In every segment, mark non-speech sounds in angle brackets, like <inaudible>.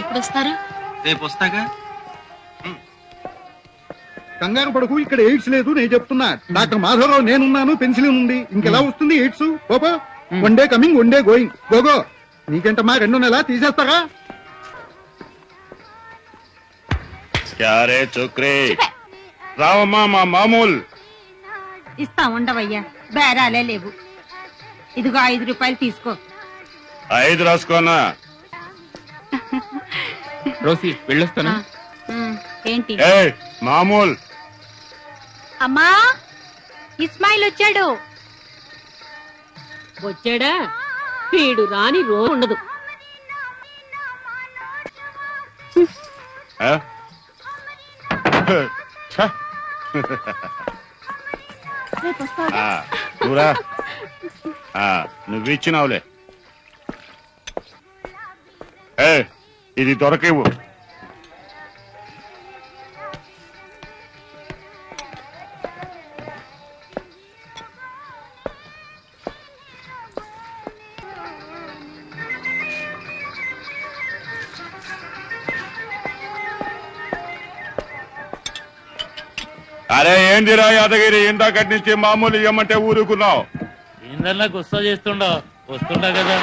ఎప్పుడు వస్తారు రేపు వస్తాగా? కంగారు పడకు ఇక్కడ ఎయిడ్స్ లేదు నేను చెప్తున్నా. డాక్టర్ మాధవరావు నేనున్నాను పెన్సిల్ ఉంది. ఇంకెలా వస్తుంది AIDS? పోపో one day coming one day going. గోగో నీకెంటమ్మా రెండు నెల తీసేస్తారా? క్యారే చోక్రే. రావమ్మా మా మామూలు. ఇస్తా ఉండవయ్యా బేరాలే లేవు. ఇదిగో ఐదు రూపాయలు తీసుకో. ఐదు రాసుకోనా? రోసి వెళ్ళొస్తాను. ఉమ్, ఏంటి? ఏ మామూలు. అమ్మా ఇస్మాయిల్ వచ్చాడు. వచ్చాడా? వీడు రాని రోజు ఉండదు. ఆ? ఛ. రేపు వస్తావా? ఆ, నువ్వురా ఆ, నువ్వు ఇచ్చినావులే. ఏ ఇది దొరకేవు. అరే ఏందిరా యాదగిరి? ఇందాకటి నుంచి మామూలు ఇవ్వమంటే ఊరుకున్నావు. ఏందన్నా గుస్సా చేస్తుండవు వస్తుండా కదా.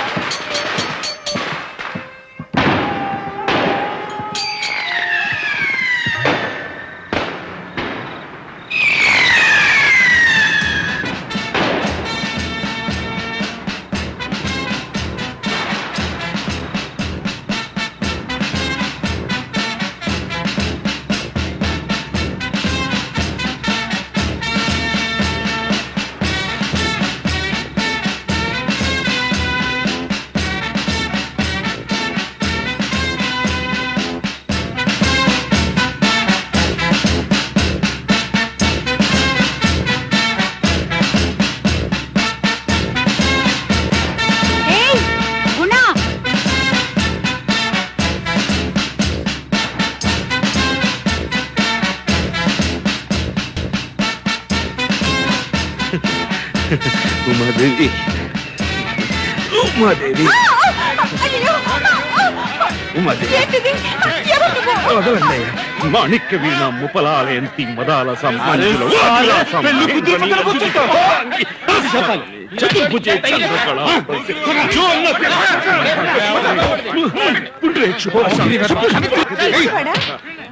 మాణిక్య వీణ ముపలాలయంతి మదాల సంబంధిలో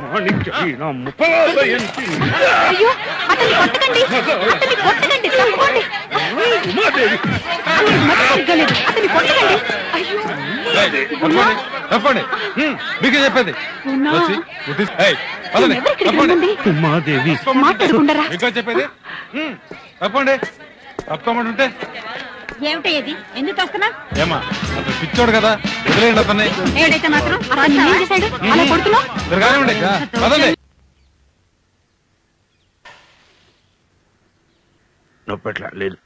మాణిక్య వీణ ముపలాలయంతి అయ్యో అతన్ని కొట్టకండి. అతన్ని కొట్టకండి. తప్పుకోండి. ఉమాదేవి అతనికి మతి సిగ్గలేదు. అతన్ని కొట్టకండి. అయ్యో. తప్పండి మీకు చెప్పేది. ఉన్నా. రోసి, ఉద్ది- ఏయ్, పదండి, ఎవరిక్కడికి తప్పండి. రమ్మంది? ఉమాదేవి. మాట్లాడకుండారా మీకో చెప్పేది? హ్మ్, తప్పండి తప్పమంటుంటే ఏమిటయ్యేది ఎందుకు వస్తున్నా ఏమా అతను పిచ్చోడు కదా. వదిలేయండి అతన్ని. ఏడైతే మాత్రం అతన్ని ఏం చేశాడు? అలా కొడుతున్నావు? మీరు కానివ్వండి పదండి. నొప్పట్లా లేదు.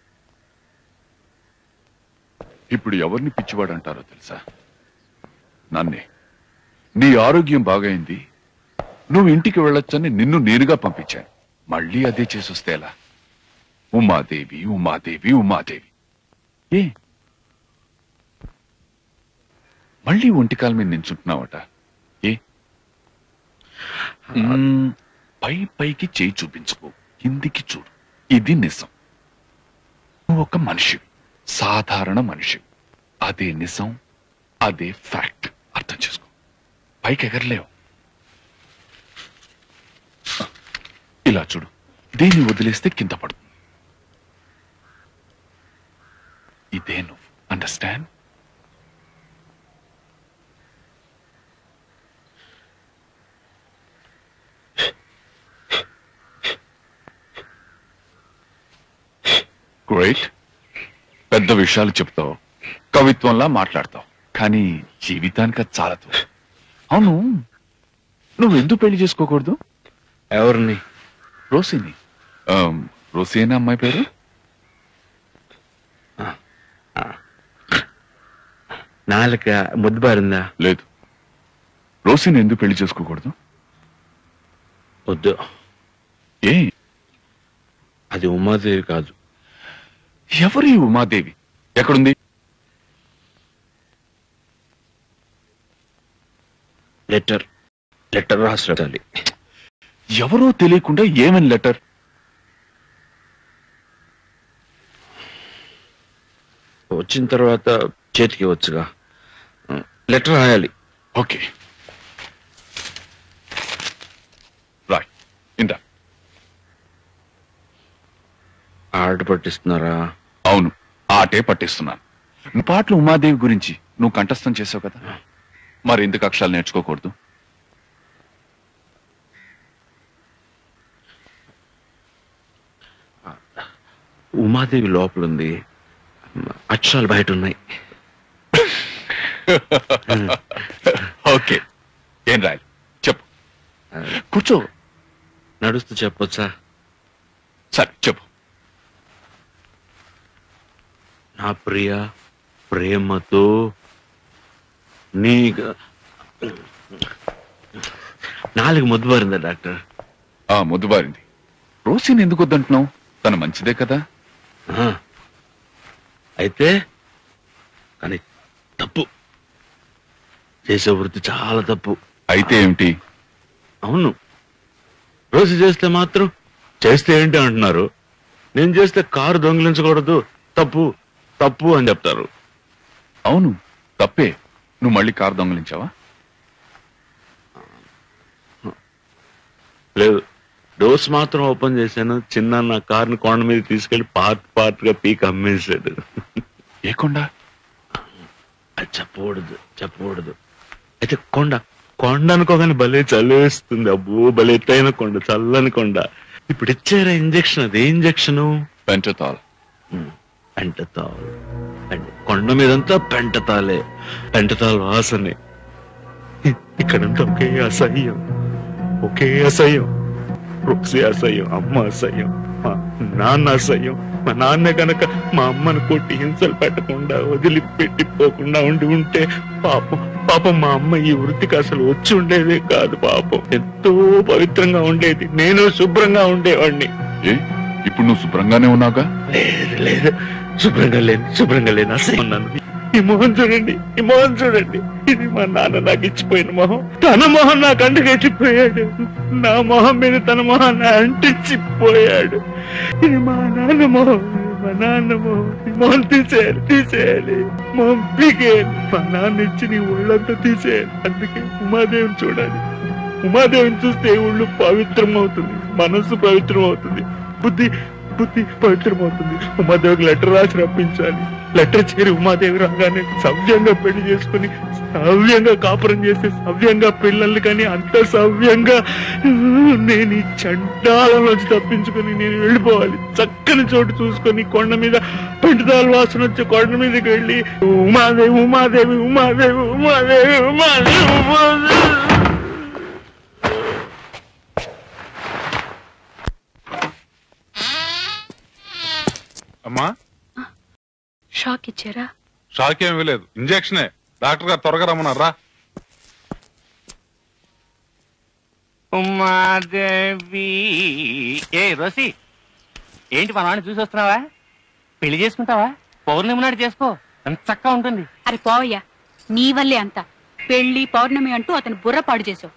ఇప్పుడు ఎవరిని పిచ్చివాడు అంటారో తెలుసా? నన్నే. నీ ఆరోగ్యం బాగైంది. నువ్వు ఇంటికి వెళ్ళొచ్చని నిన్ను నేరుగా పంపించాను. మళ్ళీ అదే చేసొస్తే ఎలా? ఉమాదేవి ఉమాదేవి ఉమాదేవి. ఏ? మళ్ళీ ఒంటికాల మీద నించుంటున్నావట. ఏ? పై పైకి చేయి చూపించుకో. కిందికి చూడు. ఇది నిజం. నువ్వు ఒక మనిషి సాధారణ మనిషి. అదే నిజం అదే ఫ్యాక్ట్. అర్థం చేసుకో. పైకి ఎగరలేవు. ఇలా చూడు. దీన్ని వదిలేస్తే కింద పడు. ఇదే నువ్వు. అండర్స్టాండ్? Great. పెద్ద విషయాలు చెప్తావు. కవిత్వంలా మాట్లాడతావు. కానీ జీవితానికి అది చాలదు అవును నువ్వు ఎందుకు పెళ్ళి చేసుకోకూడదు? ఎవరిని? రోసిని. ఆమ్, రోసేనా అమ్మాయి పేరు? నాలుక ముద్దుబారిందా? లేదు. రోసిని ఎందుకు పెళ్ళి చేసుకోకూడదు? వద్దు. ఏ? అది ఉమాదేవి కాదు. ఎవరి ఉమాదేవి? ఎక్కడుంది? లెటర్. లెటర్ రాసి రాయాలి ఎవరో తెలియకుండా ఏమని లెటర్? వచ్చిన తర్వాత చేతికి వచ్చుగా. లెటర్ రాయాలి. ఓకే. రాయ్ ఇందా. ఆర్డర్ పట్టిస్తున్నారా? అవును ఆటే పట్టిస్తున్నాను. నువ్వు పాటలు ఉమాదేవి గురించి నువ్వు కంఠస్థం చేసావు కదా. మరి ఎందుకు అక్షరాలు నేర్చుకోకూడదు? ఉమాదేవి లోపల ఉంది అక్షరాలు బయట ఉన్నాయి ఓకే ఏం రాయాలి? చెప్పు. కూర్చో. నడుస్తూ చెప్పొచ్చా? సరే చెప్పు. నా ప్రియ ప్రేమతో నీ నాలుగు ముద్దు పారిందా డాక్టర్? ఆ ముద్దుబారింది. రోసిని ఎందుకు వద్దంటున్నావు? తను మంచిదే కదా. అయితే కానీ తప్పు. చేసే వృత్తి చాలా తప్పు. అయితే ఏమిటి? అవును. రోజు చేస్తే మాత్రం చేస్తే ఏంటి అంటున్నారు? నేను చేస్తే కారు దొంగిలించకూడదు. తప్పు. తప్పు అని చెప్తారు. అవును తప్పే. నువ్వు మళ్ళీ కారు దొంగలించావా? లేదు డోర్స్ మాత్రం ఓపెన్ చేశాను చిన్న నా కార్ని కొండ మీద తీసుకెళ్ళి పార్ట్ పార్ట్గా పీక్ అమ్మేశాడు. ఏకుండా అది చెప్పకూడదు చెప్పకూడదు. అయితే కొండ కొండ అనుకోగానే భలే చల్లేస్తుంది. అబ్బో భలే ఎత్తైన కొండ చల్లని కొండ. ఇప్పుడు ఇచ్చారా ఇంజక్షన్? అది ఏ ఇంజక్షను? పెంటతాల్. పెంటతాల్. పెంట- కొండ మీదంతా పెంటతాలే. పెంటతాల్ వాసనే ఇక్కడంతా ఒకే అసహ్యం. ఒకే అసహ్యం. రోసి అసహ్యం అమ్మ అసహ్యం మా నాన్న అసహ్యం. మా నాన్న కనుక మా అమ్మను కొట్టి హింసలు పెట్టకుండా వదిలిపెట్టిపోకుండా ఉండి ఉంటే పాపం పాపం మా అమ్మ ఈ వృత్తికి అసలు వచ్చి ఉండేదే కాదు పాపం. ఎంతో పవిత్రంగా ఉండేది. నేను శుభ్రంగా ఉండేవాడిని ఏ? ఇప్పుడు నువ్వు శుభ్రంగానే ఉన్నావుగా? లేదు లేదు. శుభ్రంగా లేని శుభ్రంగా లేని అసహ్యన్నాను ఈ మొహం చూడండి ఈ మొహం చూడండి. ఇది మా నాన్న నాకు ఇచ్చిపోయిన మొహం. తన మొహం నాకు అంటుకట్టిపోయాడు నా మొహం మీద తన మొహాన్ని అంటించిపోయాడు. ఇది మా నాన్న మొహం మా నాన్న మొహం. మొహం తీసేయాలి తీసేయాలి. మొహం పీకేయాలి. మా నాన్న ఇచ్చి నీ ఒళ్ళంతా తీసేయాలి. అందుకే ఉమాదేవిని చూడాలి. ఉమాదేవిని చూస్తే ఒళ్ళు పవిత్రం అవుతుంది మనస్సు పవిత్రం అవుతుంది బుద్ధి బుద్ధి పవిత్రమవుతుంది. ఉమాదేవికి లెటర్ రాసి రప్పించాలి. లెటర్ చేరి ఉమాదేవి రాగానే సవ్యంగా పెళ్ళి చేసుకుని సవ్యంగా కాపురం చేసి సవ్యంగా పిల్లల్ని కానీ అంత సవ్యంగా నేను ఈ చండాల నుంచి తప్పించుకొని నేను వెళ్ళిపోవాలి. చక్కని చోటు చూసుకొని కొండ మీద పెంటుదాల వాసన వచ్చే కొండ మీదకి వెళ్ళి ఉమాదేవి ఉమాదేవి ఉమాదేవి ఉమాదేవి ఉమాదేవి ఉమాదేవి. అమ్మా? షాక్ ఇచ్చారా? షాక్ ఏమీ లేదు. ఇంజెక్షనే. డాక్టర్ గారు త్వరగా రమ్మన్నారా ఉమాదేవి. ఏ రోసి ఏంటి మా నాన్న చూసి వస్తున్నావా పెళ్ళి చేసుకుంటావా? పౌర్ణమి నాడు చేసుకో. ఎంత చక్కగా ఉంటుంది. అరే పోవయ్యా నీ వల్లే అంత. పెళ్ళి పౌర్ణమి అంటూ అతను బుర్ర పాడు చేసావు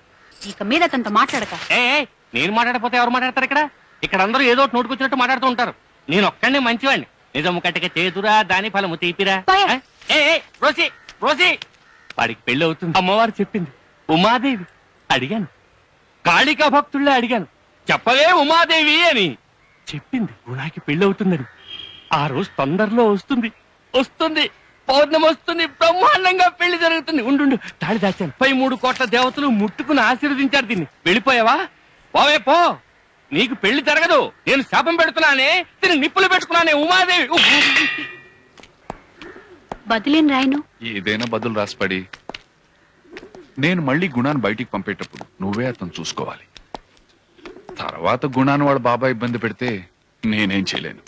ఇక మీద అతనితో మాట్లాడక. ఏ ఏ, నేను మాట్లాడకపోతే ఎవరు మాట్లాడతారు ఇక్కడ? ఇక్కడ అందరూ ఏదో ఒకటి నోటుకొచ్చినట్టు మాట్లాడుతూ ఉంటారు. నేను ఒక్కడే మంచివాడిని నిజము కట్టక చేతురా దాని ఫలము తీపిరా. ఏ, రోసి రోసి. వాడికి పెళ్ళి అవుతుంది. అమ్మవారు చెప్పింది. ఉమాదేవి. అడిగాను. కాళికా భక్తుళ్ళే అడిగాను. చెప్పవే ఉమాదేవి అని చెప్పింది. గుణాకి పెళ్ళి అవుతుందని. ఆ రోజు తొందరలో వస్తుంది. వస్తుంది. పౌర్ణమి వస్తుంది. బ్రహ్మాండంగా పెళ్ళి జరుగుతుంది. ఉండు. తాళి దాచాను. పై మూడు కోట్ల దేవతలు ముట్టుకుని ఆశీర్వదించారు దీన్ని. వెళ్ళిపోయావా? పోవే పో. నీకు పెళ్ళి జరగదు. నేను శాపం పెడుతున్నానే తిని నిప్పులు పెట్టుకున్నానే ఉమాదేవి. బదిలేం రాయను? ఏదైనా బదులు రాసిపడి. నేను మళ్ళీ గుణాన్ని బయటికి పంపేటప్పుడు నువ్వే అతను చూసుకోవాలి. తర్వాత గుణాన్ని వాళ్ళ బాబాయ్ ఇబ్బంది పెడితే నేనేం చేయలేను.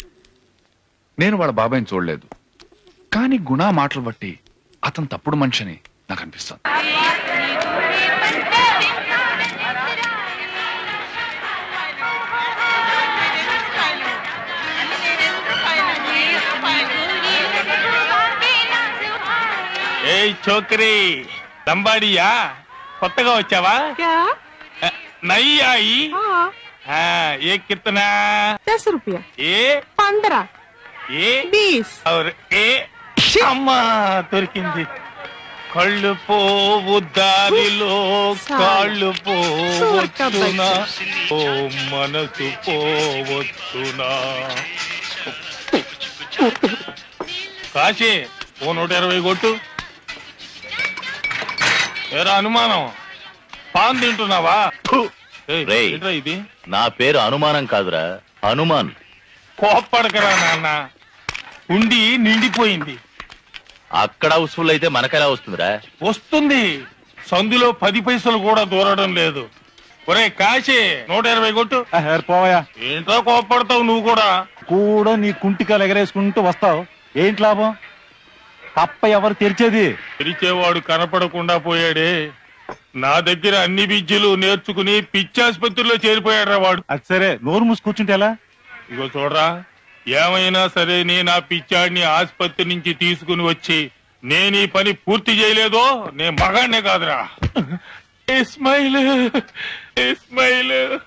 నేను వాళ్ళ బాబాయ్ని చూడలేదు. కానీ గుణ మాటలు బట్టి అతను తప్పుడు మనిషిని నాకు అనిపిస్తుంది. ఏయ్ చోకరి లంబాడియా కొత్తగా వచ్చావా నయ్యి ఆయి ఆ, ఏ కిత్తనా दस रुपया ఏ पंद्रह ఏ बीस और ఏ అమ్మా దొరికింది కళ్ళు పోవు దారిలో కాళ్ళు పోవచ్చునా ఓ మనసు పోవచ్చునా కాశీ ఓ నూట ఇరవై కొట్టు ఏరా అనుమానం? పాన్ తింటున్నావా? రేయ్. ఏంట్రా ఇది? నా పేరు అనుమానం కాదురా హనుమాన్. కోప్పడకరా నాన్న. ఉండి నిండిపోయింది. అక్కడ హౌస్ఫుల్ అయితే మనకెలా వస్తుందిరా? వస్తుంది. సందులో పది పైసలు కూడా దూరడం లేదు. ఒరే కాశీ నూట ఇరవై కొట్టు. పోయా ఏంట్రా కోప్పడతావు నువ్వు కూడా? కూడా నీ కుంటికాలు ఎగరేసుకుంటూ వస్తావు. ఏంటి లాభం? కప్ప ఎవరు తెరిచేది? తెరిచేవాడు కనపడకుండా పోయాడే. నా దగ్గర అన్ని విద్యలు నేర్చుకుని పిచ్చాసుపత్రిలో చేరిపోయాడు వాడు. అది సరే నోరు మూసి కూర్చుంటే ఎలా? ఇగో చూడరా ఏమైనా సరే నేను ఆ పిచ్చాడిని ఆసుపత్రి నుంచి తీసుకుని వచ్చి నేను ఈ పని పూర్తి చేయలేదో నేను మగాడినే కాదురా. ఇస్మైల్ ఇస్మైల్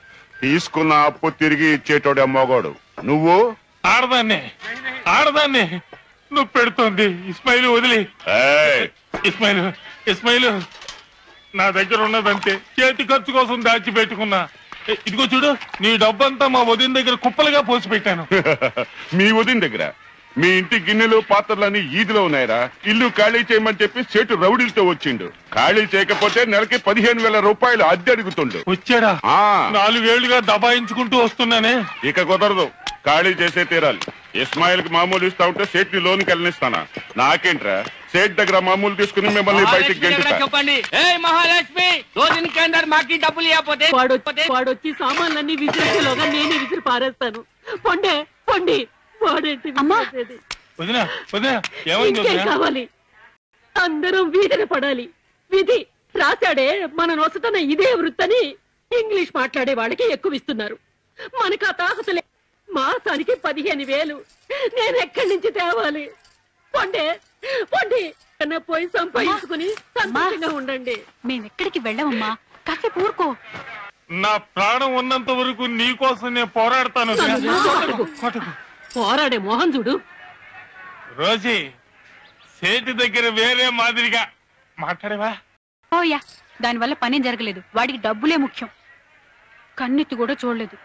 తీసుకున్న అప్పు తిరిగి ఇచ్చేటోడే మొగాడు. నువ్వు? ఆడదాన్నే ఆడదాన్నే. నువ్వు పెడుతోంది. ఇస్మాయిల్ వదిలి. ఇస్మాయిల్ ఇస్మాయిల్ నా దగ్గర ఉన్నదంతే. చేతి ఖర్చు కోసం దాచిపెట్టుకున్నా. ఏ, ఇదిగో చూడు నీ డబ్బంతా మా వదిన దగ్గర కుప్పలుగా పోసి పెట్టాను <laughs> మీ వదిన దగ్గర? మీ ఇంటి గిన్నెలు పాత్రలన్నీ ఈదిలో ఉన్నాయరా. ఇల్లు ఖాళీ చేయమని చెప్పి సేటు రౌడీలతో వచ్చిండు. ఖాళీ చేయకపోతే నెలకి పదిహేను వేల రూపాయలు అద్దె అడుగుతుండు. వచ్చాడా? ఆ. నాలుగేళ్ళుగా దబాయించుకుంటూ వస్తున్నానే. ఇక కుదరదు. ఖాళీ చేసే తీరాలి. ఇస్మాయిల్కి మామూలు ఇస్తా ఉంటే సేట్ని లోనికి వెళ్ళనిస్తానా? నాకేంట్రా? సేట్ దగ్గర మామూలు తీసుకుని మిమ్మల్ని బయటికి గెంటుతా. చెప్పండి. ఏ మహాలక్ష్మి రోజుని కేందర్ మాకి డబ్బులు ఇవ్వకపోతే వాడొచ్చి సామాన్లన్నీ విసిరేలోగా నేనే విసిరి పారేస్తాను పొండే పొండి. వాడేంటి విసిరేసేది? వదినా వదినా ఏమైంది ఇంకేం వదినా? కావాలి? అందరం వీధిన పడాలి. విధి రాశాడే మన నొసటన ఇదే వృత్తని ఇంగ్లీష్ మాట్లాడే వాళ్ళకి ఎక్కువ ఇస్తున్నారు. మనకు ఆ తాహత లే మాసానికి పదిహేను వేలు. నేను ఎక్కడి నుంచి తేవాలి? పొండే పొండి. కన్నా పోయి సంపాదించుకుని సంతోషంగా ఉండండి. మేమెక్కడికి వెళ్ళమమ్మా? కాసేపు ఊరుకో. నా ప్రాణం ఉన్నంత వరకు నీ కోసం నేను పోరాడతాను వదినా. కొట్టకు. పోరాడే మోహన్ చూడు. రోజీ సేటు దగ్గర వేరే మాదిరిగా మాట్లాడేవా? ఓయా దానివల్ల పనేం జరగలేదు. వాడికి డబ్బులే ముఖ్యం. కన్నెత్తి కూడా చూడలేదు.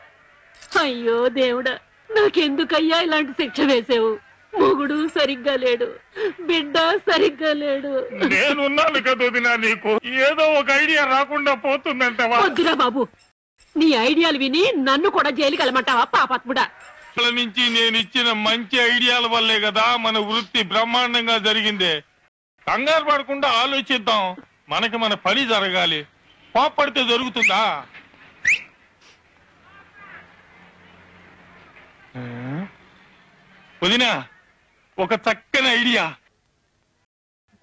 అయ్యో దేవుడా నాకెందుకయ్యా ఇలాంటి శిక్ష వేసావు? మొగుడు సరిగ్గా లేడు. బిడ్డ సరిగ్గా లేడు. నేనున్నాను కదా నీకు. ఏదో ఒక ఐడియా రాకుండా పోతుందంటవా? వద్దురా బాబు. నీ ఐడియాలు విని నన్ను కూడా జైలుకి వెళ్ళమంటావా పాపాత్ముడా? అసలు నుంచి నేను ఇచ్చిన మంచి ఐడియాల వల్లే కదా మన వృత్తి బ్రహ్మాండంగా జరిగిందే. కంగారు పడకుండా ఆలోచిద్దాం. మనకి మన పని జరగాలి. కోప్పడితే జరుగుతుందా? వదినా ఒక చక్కని ఐడియా.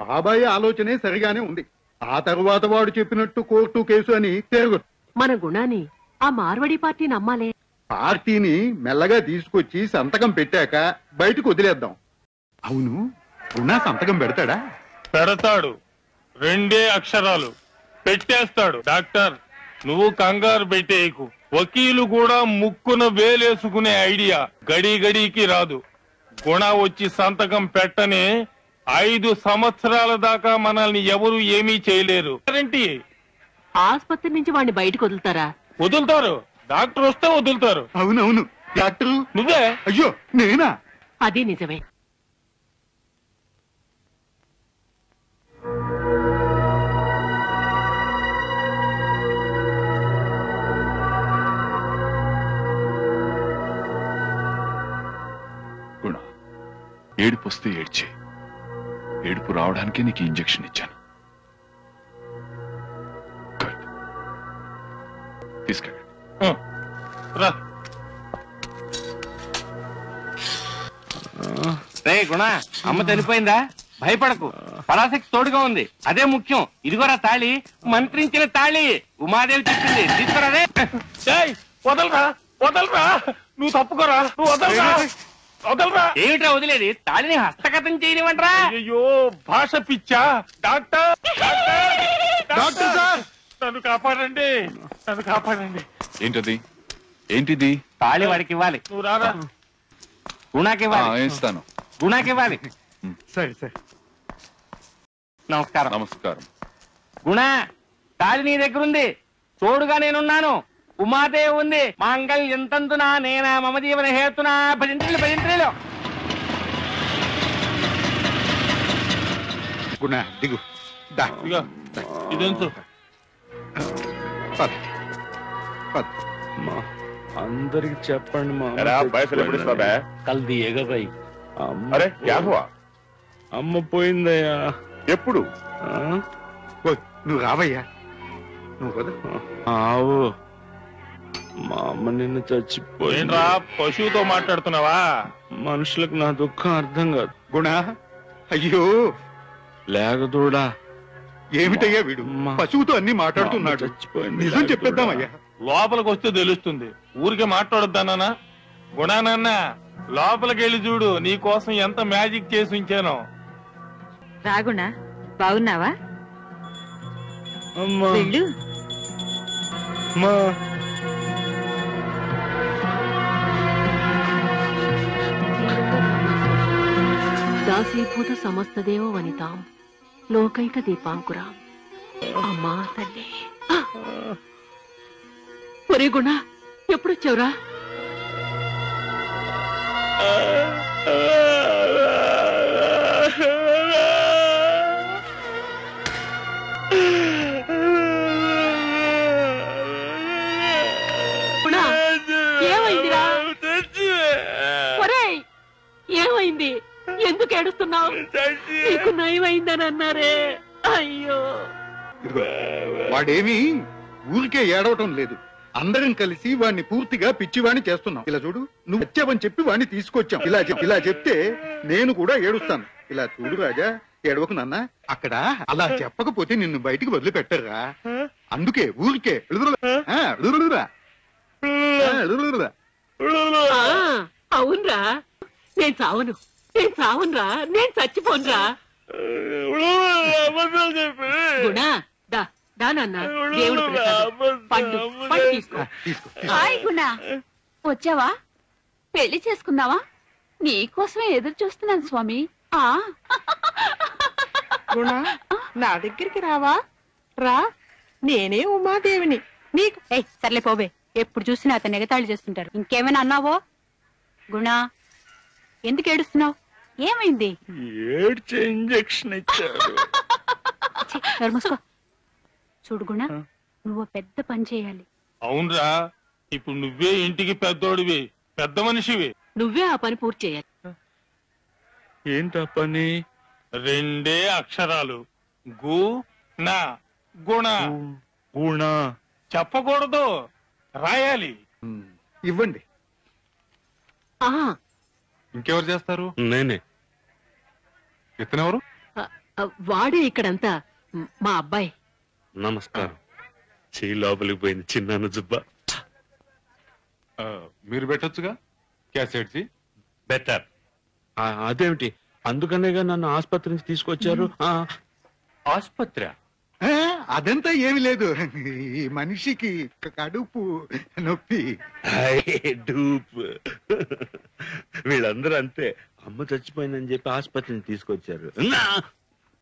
బాబాయ్ ఆలోచనే సరిగానే ఉంది. ఆ తరువాత వాడు చెప్పినట్టు కోర్టు కేసు అని తిరగదు మన గుణాన్ని ఆ మార్వడి పార్టీ నమ్మాలే. పార్టీని మెల్లగా తీసుకొచ్చి సంతకం పెట్టాక బయటకు వదిలేద్దాం. అవును? గుణ సంతకం పెడతాడా? పెడతాడు. రెండే అక్షరాలు. పెట్టేస్తాడు. డాక్టర్ నువ్వు కంగారు పెట్టేయకు. వకీలు కూడా ముక్కున వేలేసుకునే ఐడియా గడి గడికి రాదు. గుణ వచ్చి సంతకం పెట్టనే ఐదు సంవత్సరాల దాకా మనల్ని ఎవరు ఏమీ చేయలేరు. ఆసుపత్రి నుంచి వాడిని బయటకు వదులుతారా? వదులుతారు. డాక్టర్ వస్తే వదులుతారు. అవునవును. డాక్టర్? నువ్వే? అయ్యో నేనా? అది నిజమే. ఏడుపు వస్తే ఏడ్చే. ఏడుపు రావడానికే నీకు ఇంజక్షన్ ఇచ్చాను. తీసుకెళ్ళి. రా. గుణ అమ్మ చనిపోయిందా? భయపడకు. పరాశక్తి తోడుగా ఉంది. అదే ముఖ్యం. ఇదిగోరా తాళి. మంత్రించిన తాళి. ఉమాదేవి చెప్పింది. తీసుకురా రే. వదలరా వదలరా. నువ్వు తప్పుకోరా నువ్వు వదలరా. వదలరా. ఏమిట్రా వదిలేది? తాళిని హస్తగతం చేయనివ్వంట్రా అయ్యో భాష పిచ్చా. డాక్టర్. Doctor sir. నన్ను కాపాడండి. నన్ను కాపాడండి. ఏంటది? ఏంటిది? తాళి వాడికి ఇవ్వాలి. నువ్వు రారా? గుణాకి ఆ, ఇవ్వాలి ఇస్తాను. గుణాకి ఇవ్వాలి. సరే సరే. నమస్కారం. నమస్కారం. గుణ తాళి నీ దగ్గర ఉంది తోడుగా నేనున్నాను. ఉమాదేవి ఉంది. మాంగళ్యం తంతునా నేనా? మమ జీవన హేతునా? భజంత్రులు భజంత్రులు. గుణ దిగు. దా. ఇదెంతు పద. పద. అందరికి చెప్పండి మా ఎరా, పైసలు ఎప్పుడు ఇస్తావు? బే? కల్ది ఎగబై అరే క్యా హువా అమ్మ పోయిందయ్యా. ఎప్పుడు? ఓయ్, నువ్వు రావయ్యా. నువ్వు కదా ఆవు. మా అమ్మ నిన్న చచ్చిపోయింది. ఏంట్రా పశువుతో మాట్లాడుతున్నావా? మనుషులకు నా దుఃఖం అర్థం కాదు. గుణ? అయ్యో. లేకదూడా ఏమిటయ్యా వీడు? పశువుతో అన్ని మాట్లాడుతున్నాడు. చచ్చిపోయింది. నిజం చెప్పేద్దామయ్యా. లోపలికి వస్తే తెలుస్తుంది. ఊరికే మాట్లాడొద్దానా గుణానన్న లోపలికి వెళ్ళి చూడు నీ కోసం ఎంత మ్యాజిక్ చేసి ఉంచానో. రాగుణా బాగున్నావా? అమ్మా. వెళ్ళు. అమ్మా. దాసీభూత సమస్తదేవ వనితాం. లోకైక దీపాంకురాం. అమ్మా తల్లి. ఒరే గుణ ఎప్పుడొచ్చావురా? గుణ ఏమైందిరా? ఒరేయ్ ఏమైంది? ఎందుకు ఏడుస్తున్నావు? నీకు నయమైందని అన్నారే. అయ్యో. ఇదిగో, వాడేమీ ఊరికే ఏడవటం లేదు. అందరం కలిసి వాడిని పూర్తిగా పిచ్చివాణ్ణి చేస్తున్నాం. ఇలా చూడు నువ్వు వచ్చావని చెప్పి వాడిని తీసుకొచ్చాం. ఇలా ఇలా చెప్తే నేను కూడా ఏడుస్తాను. ఇలా చూడు రాజా ఏడవకు నాన్న. అక్కడ అలా చెప్పకపోతే నిన్ను బయటికి వదిలిపెట్టరురా. అందుకే ఊరికే అవునరా. నేను చావను. నేను చావనురా. నేను చచ్చిపోనురా. గుణ దా. దా నాన్న దేవుడు ప్రసాదం. పండు పండు తీసుకో. తీసుకో హాయ్ వచ్చావా? పెళ్ళి చేసుకుందావా నీకోసమే ఎదురు చూస్తున్నాను స్వామి. ఆ. గుణా నా దగ్గరికి రావా? రా. నేనే ఉమాదేవిని. నీకు ఏయ్ సర్లే పోవే. ఎప్పుడు చూసినా అతను ఎగతాళి చేస్తుంటారు ఇంకేమైనా అన్నావో? గుణ ఎందుకు ఏడుస్తున్నావు? ఏమైంది? ఏడ్చే ఇంజెక్షన్ ఇచ్చారు. చూడు గుణ నువ్వు పెద్ద పని చేయాలి. అవునరా ఇప్పుడు నువ్వే ఇంటికి పెద్దోడివి పెద్ద మనిషివి. నువ్వే ఆ పని పూర్తి చేయాలి. ఏంటా పని? రెండే అక్షరాలు. గు నా గుణ. గుణ. చెప్పకూడదు రాయాలి. ఇవ్వండి. ఆ. ఇంకెవరు చేస్తారు? నేనే. ఇతనెవరు? వాడే ఇక్కడంతా మా అబ్బాయి. నమస్కారం. చెయ్యి లోపలికి పోయింది చిన్నాను జుబ్బా. ఆ, మీరు పెట్టొచ్చుగా? Cassette G better. అదేమిటి? అందుకనేగా నన్ను ఆసుపత్రి నుంచి తీసుకొచ్చారు. ఆ, ఆసుపత్రి? అదంతా ఏమి లేదు. ఈ మనిషికి కడుపు నొప్పి. డూప్. వీళ్ళందరూ అంతే. అమ్మ చచ్చిపోయిందని చెప్పి ఆసుపత్రిని తీసుకొచ్చారు. నా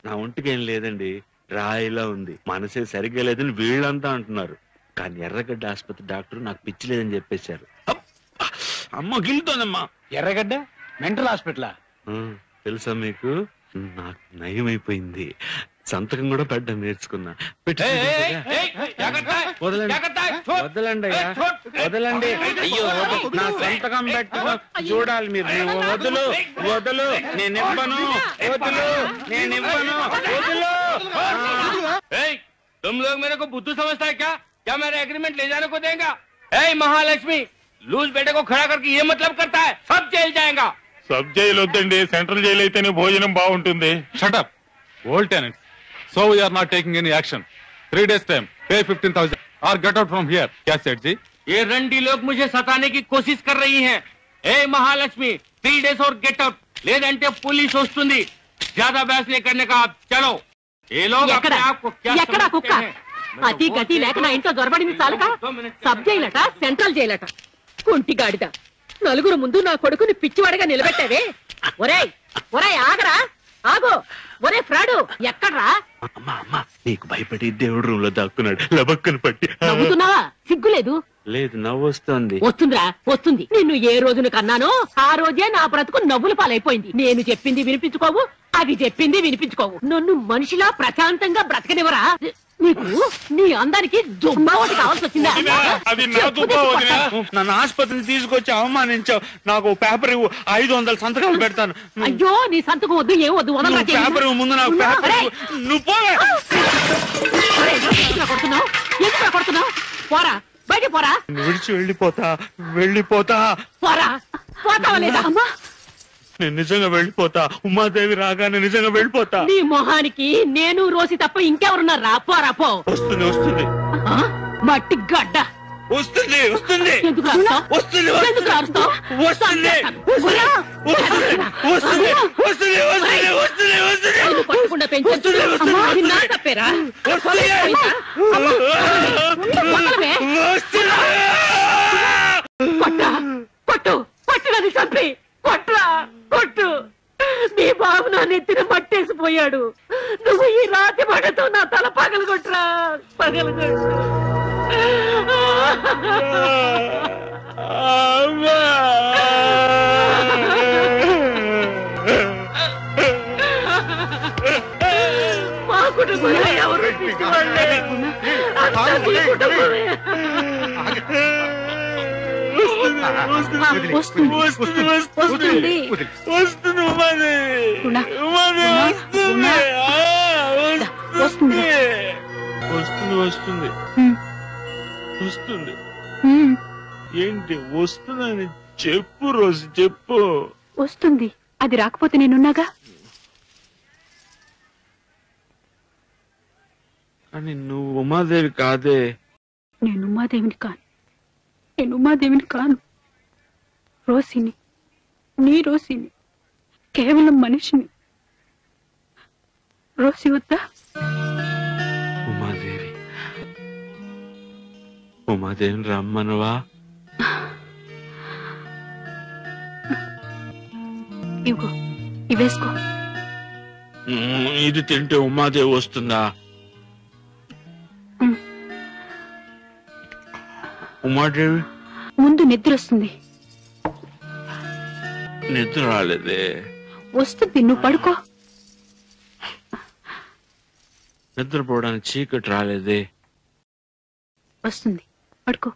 నా ఒంటికి ఏం లేదండి. రాయిలా ఉంది. మనసే సరిగ్గా లేదని వీళ్ళంతా అంటున్నారు. కానీ ఎర్రగడ్డ ఆసుపత్రి డాక్టర్ నాకు పిచ్చి లేదని చెప్పేశారు! అమ్మ గిల్లుతోందమ్మా. ఎర్రగడ్డ? Mental hospital? తెలుసా మీకు? నాకు నయం అయిపోయింది సంతకం కూడా పెట్టడం నేర్చుకున్నా పెట్టు. వదలండి వదలండి అయ్యా వదలండి అయ్యో వద- నా సంతకం పెట్టడం చూడాలి మీరు నేను వదులు వదులు నేను ఇవ్వను వదులు నేను ఇవ్వను వదులు ए, तुम लोग मेरे को बुद्धू समझता है क्या क्या मेरा एग्रीमेंट ले जाने को देगा ए महालक्ष्मी लूज बेटे को खड़ा करके ये मतलब करता है सब जेल जाएगा సబ్ జైలు వద్దండి సెంట్రల్ జైలు అయితేనే భోజనం బాగుంటుంది shut up old tenant so we are not taking any action three days time pay fifteen thousand or get out from here క్యా सेठ जी ये रंडी लोग मुझे सताने की कोशिश कर रही हैं ए महालक्ष्मी थ्री डेज और गेट आउट లేదంటే పోలీస్ వస్తుంది ज्यादा बहस नहीं करने का आप चलो ये लोग ఎక్కడ अपने आप को क्या ఎక్కడా समझते కుక్క हैं అతి గతి లేక నా ఇంట్లో దొరబడింది చాలుక సబ్ జైలట సెంట్రల్ జైలట కుంటి గాడిద నలుగురు ముందు నా కొడుకుని పిచ్చివాడిగా నిలబెట్టావే? ఒరేయ్ ఒరేయ్ ఆగరా. ఆగు. ఒరే ఫ్రాడు ఎక్కడ్రా? అమ్మా అమ్మా నీకు భయపడి దేవుడు రూమ్లో దాక్కున్నాడు. లబక్కను పట్టి. నవ్వుతున్నావా? సిగ్గులేదు. లేదు నవ్వు వస్తుంది వస్తుందిరా వస్తుంది. నిన్ను ఏ రోజున కన్నానో ఆ రోజే నా బ్రతుకు నవ్వుల పాలైపోయింది. నేను చెప్పింది వినిపించుకోవు అది చెప్పింది వినిపించుకోవు. నన్ను మనిషిలా ప్రశాంతంగా బ్రతకనివరా నీకు నీ అందరికి దుబ్బా ఒకటి కావాల్సి వచ్చిందా? అది నా దుబ్బా వదినా. నన్ను ఆసుపత్రికి తీసుకొచ్చి అవమానించావు. నాకు పేపర్ ఇవ్వు. ఐదు వందల సంతకాలు పెడతాను. అయ్యో నీ సంతకం వద్దు ఏం వద్దు నువ్వు పేపర్ ముందు నాకు పేపర్. నువ్వు పోవే ఎందుకురా కొడుతున్నావు? పోరా బయట పోరా. విడిచి వెళ్ళిపోతా వెళ్ళిపోతా. పోరా. పోతావా లేదా? అమ్మా! నేను నిజంగా వెళ్ళిపోతా ఉమాదేవి రాగానే నిజంగా వెళ్ళిపోతా నీ మొహానికి నేను రోసి తప్ప ఇంకెవరున్నారా పోరా పో వస్తుంది వస్తుంది ఆ? మట్టి గడ్డ వస్తుంది వస్తుంది ఎందుకు అరుస్తావ్? వస్తుంది ఎందుకు? వస్తుంది! వస్తుంది వస్తుంది వస్తుంది వస్తుంది వస్తుంది వస్తుంది నిన్ను. అమ్మా, అది నా తప్పేరా? పోయిందా? అమ్మా, వదలవే. కొట్టా, కొట్టు కొట్టు నన్ను చంపి కొట్టురా కొట్టు. నీ బాబు నా నెత్తిన మట్టేసిపోయాడు. నువ్వు ఈ రాతి మడతో నా తల పగలు కొట్టురా పగలు కొట్టు. మా కుటుంబంలో ఎవరు పిచ్చివాళ్ళే. అంతా నీ కుటుంబమే. వస్తుంది వస్తుంది ఉమాదేవి ఉమాదేవి వస్తుంది. వస్తుంది. వస్తుంది వస్తుంది. వస్తుంది. ఏంటి వస్తుందని చెప్పు రోజు చెప్పు. వస్తుంది. అది రాకపోతే నేనున్నాగా? కానీ నువ్వు ఉమాదేవి కాదే. నేను ఉమాదేవిని కాను. నేను ఉమాదేవిని కాను. రోసిని నీ రోసిని కేవలం మనిషిని. రోసి వద్దా? ఉమాదేవి ఉమాదేవిని రమ్మనవా? ఇవ్వు ఇవేసుకో ఇది తింటే ఉమాదేవి వస్తుందా. ఉమాదేవి? ముందు నిద్ర వస్తుంది. నిద్ర రాలేదే. వస్తుంది నువ్వు పడుకో. నిద్రపోవడానికి చీకటి రాలేదే. వస్తుంది పడుకో.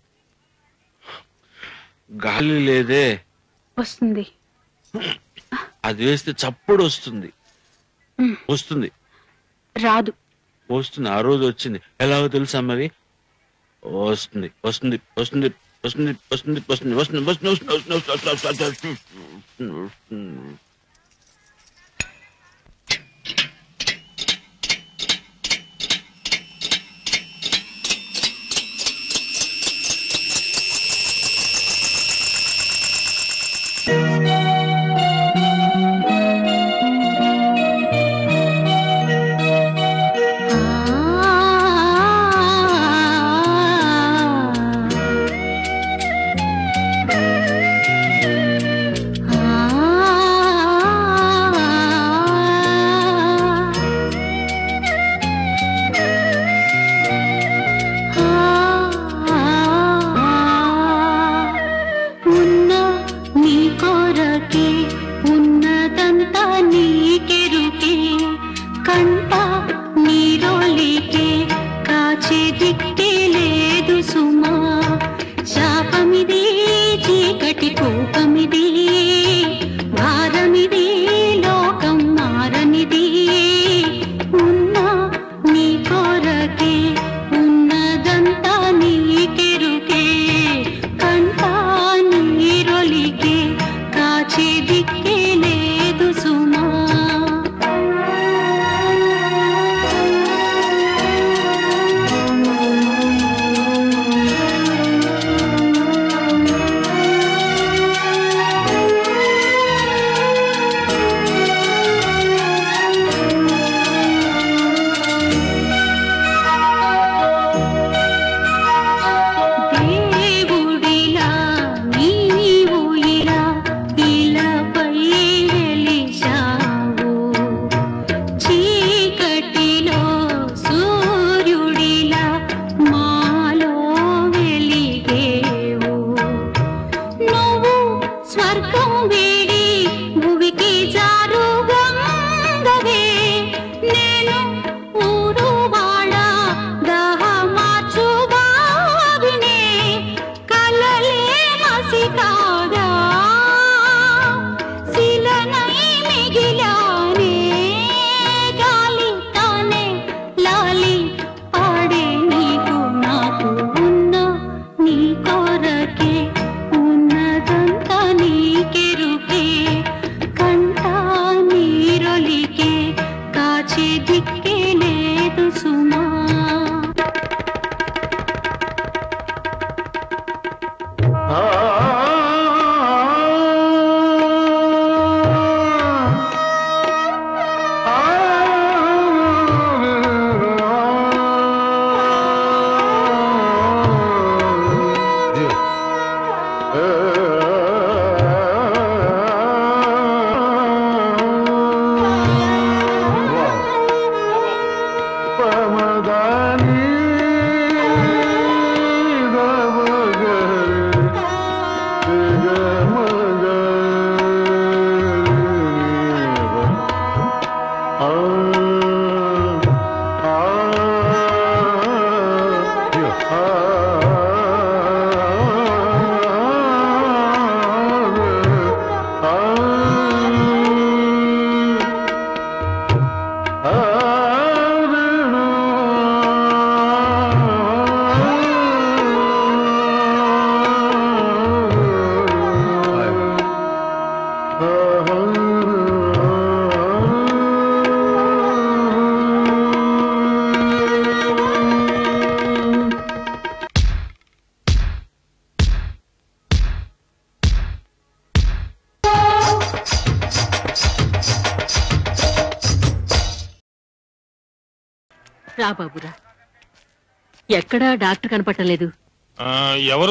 గాలి లేదే. వస్తుంది. అది వేస్తే చప్పుడు వస్తుంది. వస్తుంది. రాదు. వస్తుంది ఆ రోజు వచ్చింది. ఎలాగో తెలుసా మరి? వస్తుంది వస్తుంది వస్తుంది. వస్తుంది వస్తుంది వస్తుంది వస్తుంది వస్తుంది వస్తుంది వస్తుంది వస్తుంది వస్తుంది వస్తుంది వస్తుంది ఆ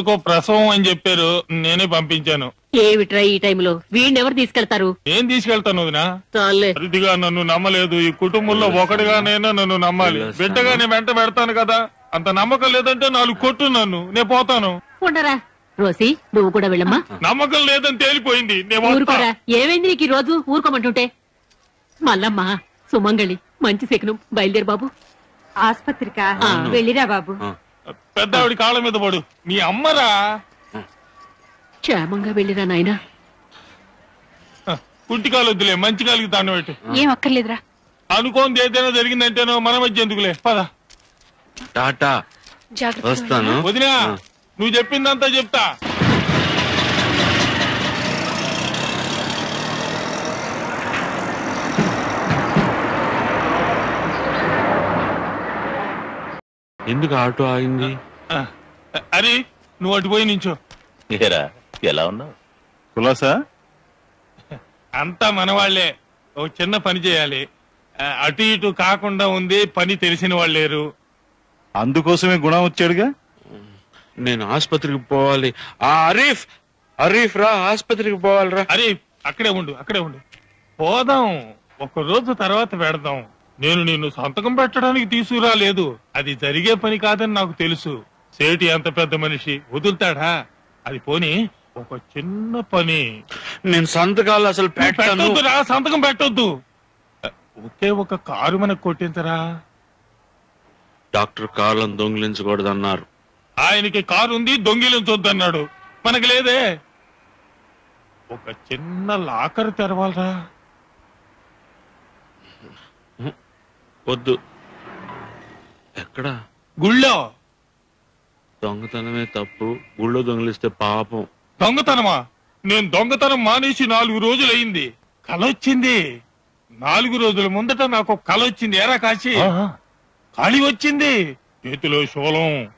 ఎవరికో ప్రసవం అని చెప్పారు నేనే పంపించాను. ఏమిట్రా ఈ టైంలో? వీడిని ఎవరు తీసుకెళ్తారు? ఏం తీసుకెళ్తాను వదినా? చాలే. అతిథిగా నన్ను నమ్మలేదు. ఈ కుటుంబంలో ఒకటిగానైనా నన్ను నమ్మాలి. బిడ్డగా నేను వెంట పెడతాను కదా. అంత నమ్మకం లేదంటే నాలుగు కొట్టు నన్ను. నేను పోతాను. ఉండరా. రోసి నువ్వు కూడా వెళ్ళమ్మా. నమ్మకం లేదని తేలిపోయింది. నేను వస్తా. ఊరుకోరా. ఏమైంది నీకు ఈ రోజు? ఊరుకోమంటుంటే? మల్లమ్మ సుమంగళి మంచి శకునం. బయలుదేరు బాబు. ఆస్పత్రికా ఆ. వెళ్ళిరా బాబు. ఆవిడ కాళ్ళ మీద పడు. మీ అమ్మరా? క్షేమంగా వెళ్ళిరా నాయనా. కుంటి కాలు వద్దులే మంచి కాలికి తాను పెట్టు ఏం అక్కర్లేదురా. అనుకోంది ఏదైనా జరిగిందంటేనో మన మధ్య ఎందుకులే? పద. టాటా జాగ్రత్త వస్తాను. వదినా నువ్వు చెప్పిందంతా చెప్తా. ఎందుకు ఆటో ఆగింది? అరే నువ్వు అటు పోయి నించో. ఏరా ఎలా ఉన్నావు? కులాసా? అంతా మనవాళ్ళే. ఒక చిన్న పని చేయాలి. అటు ఇటు కాకుండా ఉంది పని తెలిసిన వాళ్ళు లేరు. అందుకోసమే గుణం వచ్చాడుగా? నేను ఆసుపత్రికి పోవాలి. ఆ అరీఫ్! అరీఫ్ రా ఆసుపత్రికి పోవాలిరా. అరే అక్కడే ఉండు అక్కడే ఉండు. పోదాం. ఒక రోజు తర్వాత పెడదాం. నేను నిన్ను సంతకం పెట్టడానికి తీసుకురాలేదు. అది జరిగే పని కాదని నాకు తెలుసు. సేటి అంత పెద్ద మనిషి వదులుతాడా? అది పోని ఒక చిన్న పని. నేను సంతకాలు అసలు పెట్టను. పెట్టొద్దురా సంతకం పెట్టొద్దు. ఒకే ఒక కారు మనకు కొట్టించరా డాక్టర్ కాళ్ళను దొంగిలించకూడదన్నారు. ఆయనకి కారు ఉంది దొంగిలించొద్దన్నాడు. మనకి లేదే. ఒక చిన్న లాకర్ తెరవాలరా. వద్దు. ఎక్కడ? గుళ్ళో? దొంగతనమే తప్పు. గుళ్ళో దొంగిలిస్తే పాపం. దొంగతనమా? నేను దొంగతనం మానేసి నాలుగు రోజులైంది కల వచ్చింది నాలుగు రోజుల ముందట నాకు కల వచ్చింది ఏరా కాశీ కాళి వచ్చింది. చేతిలో శూలం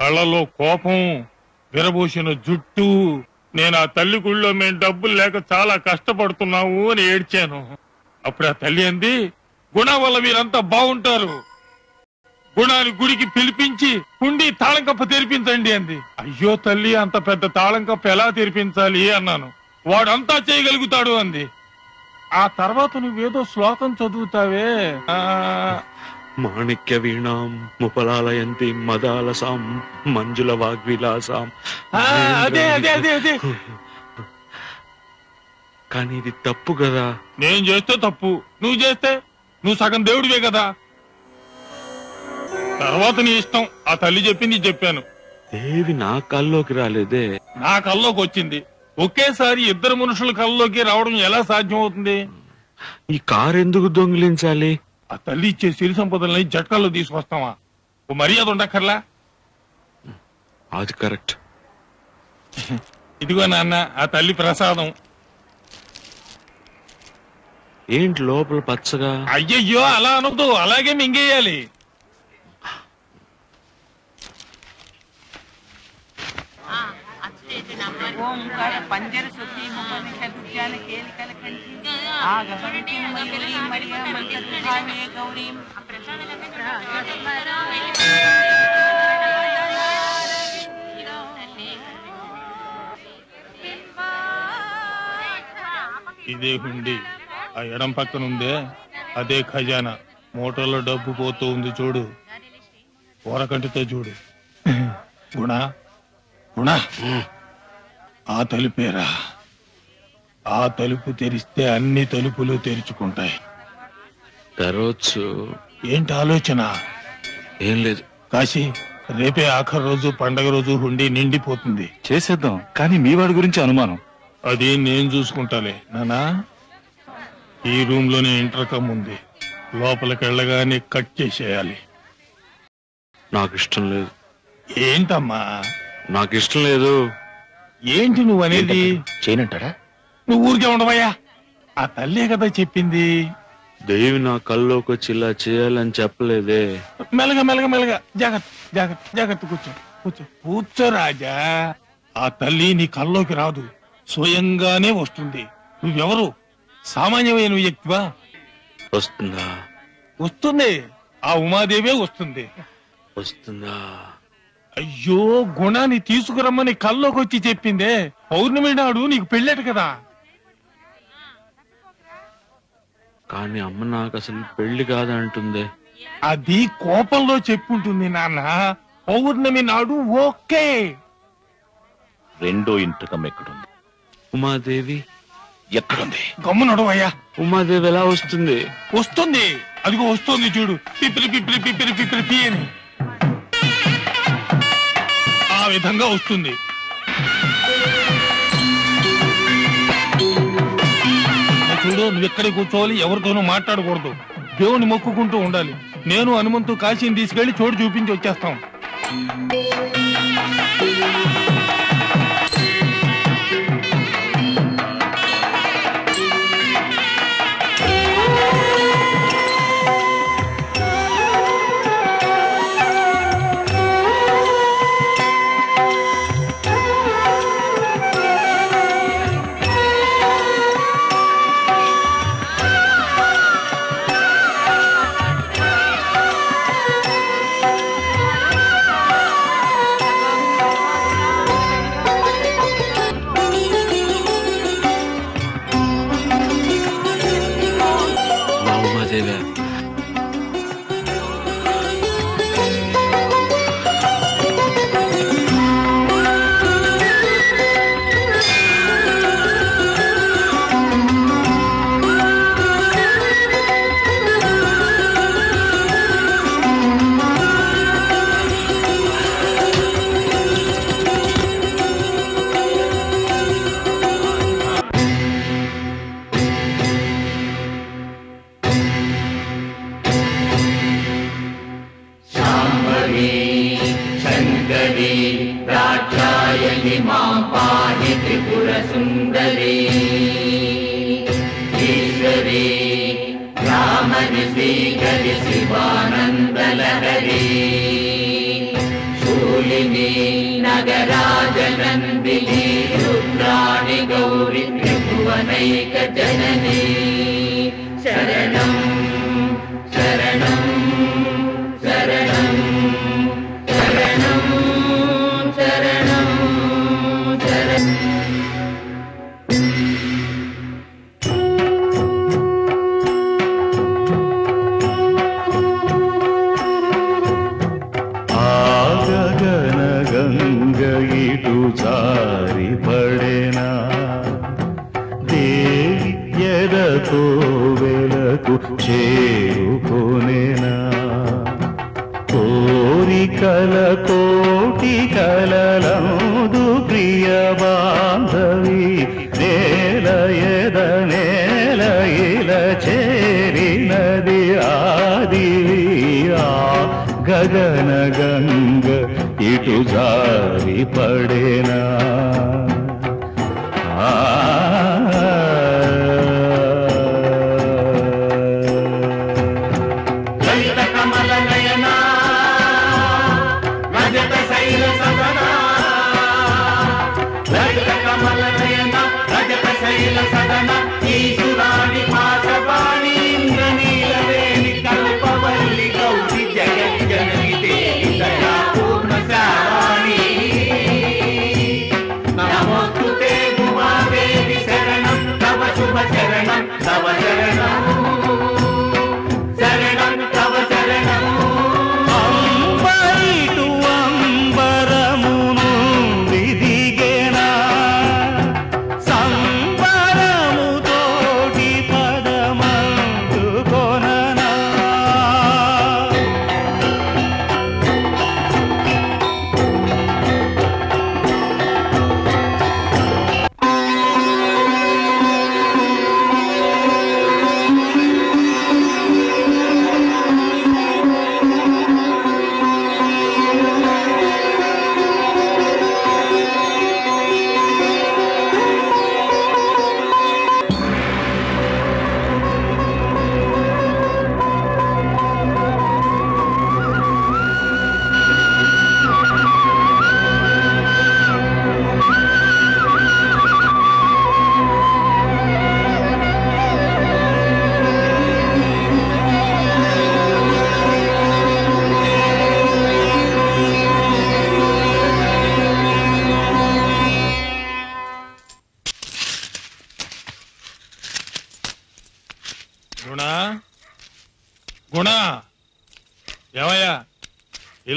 కళ్ళలో కోపం విరబూసిన జుట్టు. నేను ఆ తల్లి గుళ్ళో మేము డబ్బులు లేక చాలా కష్టపడుతున్నాము అని ఏడ్చాను. అప్పుడు ఆ తల్లి అంది గుణ వల్ల మీరంతా బాగుంటారు. గుణాన్ని గుడికి పిలిపించి కుండి తాళం కప్ప తెరిపించండి అంది. అయ్యో తల్లి అంత పెద్ద తాళం కప్ప ఎలా తెరిపించాలి అన్నాను. వాడంతా చేయగలుగుతాడు అంది. ఆ తర్వాత నువ్వేదో శ్లోకం చదువుతావే. ఆ. మాణిక్య వీణాం ముపలాలయంతి మదాలసాం మంజుల వాగ్విలాసాం. అదే అదే అదే అదే. కానీ ఇది తప్పు కదా. నేను చేస్తే తప్పు. నువ్వు చేస్తే? నువ్వు సగం దేవుడివే కదా. తర్వాత నీ ఇష్టం. ఆ తల్లి చెప్పింది చెప్పాను. దేవి నా కల్లోకి రాలేదే. నా కల్లోకి వచ్చింది. ఒకేసారి ఇద్దరు మనుషుల కల్లోకి రావడం ఎలా సాధ్యం అవుతుంది ఈ కారు ఎందుకు దొంగిలించాలి? ఆ తల్లి ఇచ్చే సిరి సంపదల్ని జట్కాల్లో తీసుకొస్తావా? ఓ మర్యాద ఉండక్కర్లా? అది కరెక్ట్. ఇదిగో నాన్న ఆ తల్లి ప్రసాదం. ఏంటి లోపల పచ్చగా అయ్యయ్యో అలా అనొద్దు అలాగే మింగేయాలి ఓంకార పంజర శుద్ధి ముఖమిష దుర్జాన కేలికల కంఠి ఆగమంతి మయూరీ మరియా మంత్రధామే గౌరీం ఇదే హుండి ఆ ఎడం పక్కన ఉందే అదే ఖజానా. మోటార్లో డబ్బు పోతూ ఉంది చూడు. ఓరకంటితో చూడు. గుణ గుణ. ఆ తలుపేరా. ఆ తలుపు తెరిస్తే అన్ని తలుపులు తెరుచుకుంటాయి. తెరవచ్చు ఏంటి ఆలోచన? ఏం లేదు. కాశీ రేపే ఆఖరి రోజు పండగ రోజు హుండీ నిండిపోతుంది. చేసేద్దాం కానీ మీ వాడి గురించి అనుమానం. అది నేను చూసుకుంటాలే. నానా? ఈ రూమ్లోనే ఇంటర్కమ్ ఉంది. లోపలికి వెళ్ళగానే కట్ చేసేయాలి. నాకు ఇష్టం లేదు. ఏంటమ్మా? నాకు ఇష్టం లేదు. ఏంటి నువ్వు అనేది? చేయనంటారా నువ్వు ఊరికే ఉండవయ్యా. ఆ తల్లే కదా చెప్పింది. దేవి నా కల్లోకి వచ్చి ఇలా చేయాలని చెప్పలేదే. మెల్లగా మెల్లగా మెల్లగా జాగ్రత్త జాగ్రత్త జాగ్రత్త కూర్చో కూర్చో. కూర్చో రాజా. ఆ తల్లి నీ కల్లోకి రాదు. స్వయంగానే వస్తుంది. నువ్వెవరు? సామాన్యమైన వ్యక్తివా? వస్తుందా? వస్తుంది. ఆ ఉమాదేవే వస్తుంది. వస్తుందా? అయ్యో గుణాన్ని తీసుకురమ్మని కల్లోకి వచ్చి చెప్పిందే. పౌర్ణమి నాడు నీకు పెళ్ళట కదా. కానీ అమ్మ నాకు అసలు పెళ్ళి కాదంటుందే. అది కోపంలో చెప్పుంటుంది నాన్న. పౌర్ణమి నాడు ఓకే. రెండో ఇంటకం ఎక్కడుంది? ఉమాదేవి ఎక్కడుంది? గమ్మునడవయ్యా ఉమాదేవి ఎలా వస్తుంది? వస్తుంది. అదిగో వస్తుంది చూడు. పిపిరి పిపిరి పిపిరి పిపిరి పి అని ఆ విధంగా వస్తుంది. చూడు నువ్వు ఎక్కడే కూర్చోవాలి ఎవరితోనూ మాట్లాడకూడదు. దేవుని మొక్కుకుంటూ ఉండాలి. నేను హనుమంతు కాశీని తీసుకెళ్ళి చోటు చూపించి వచ్చేస్తాం.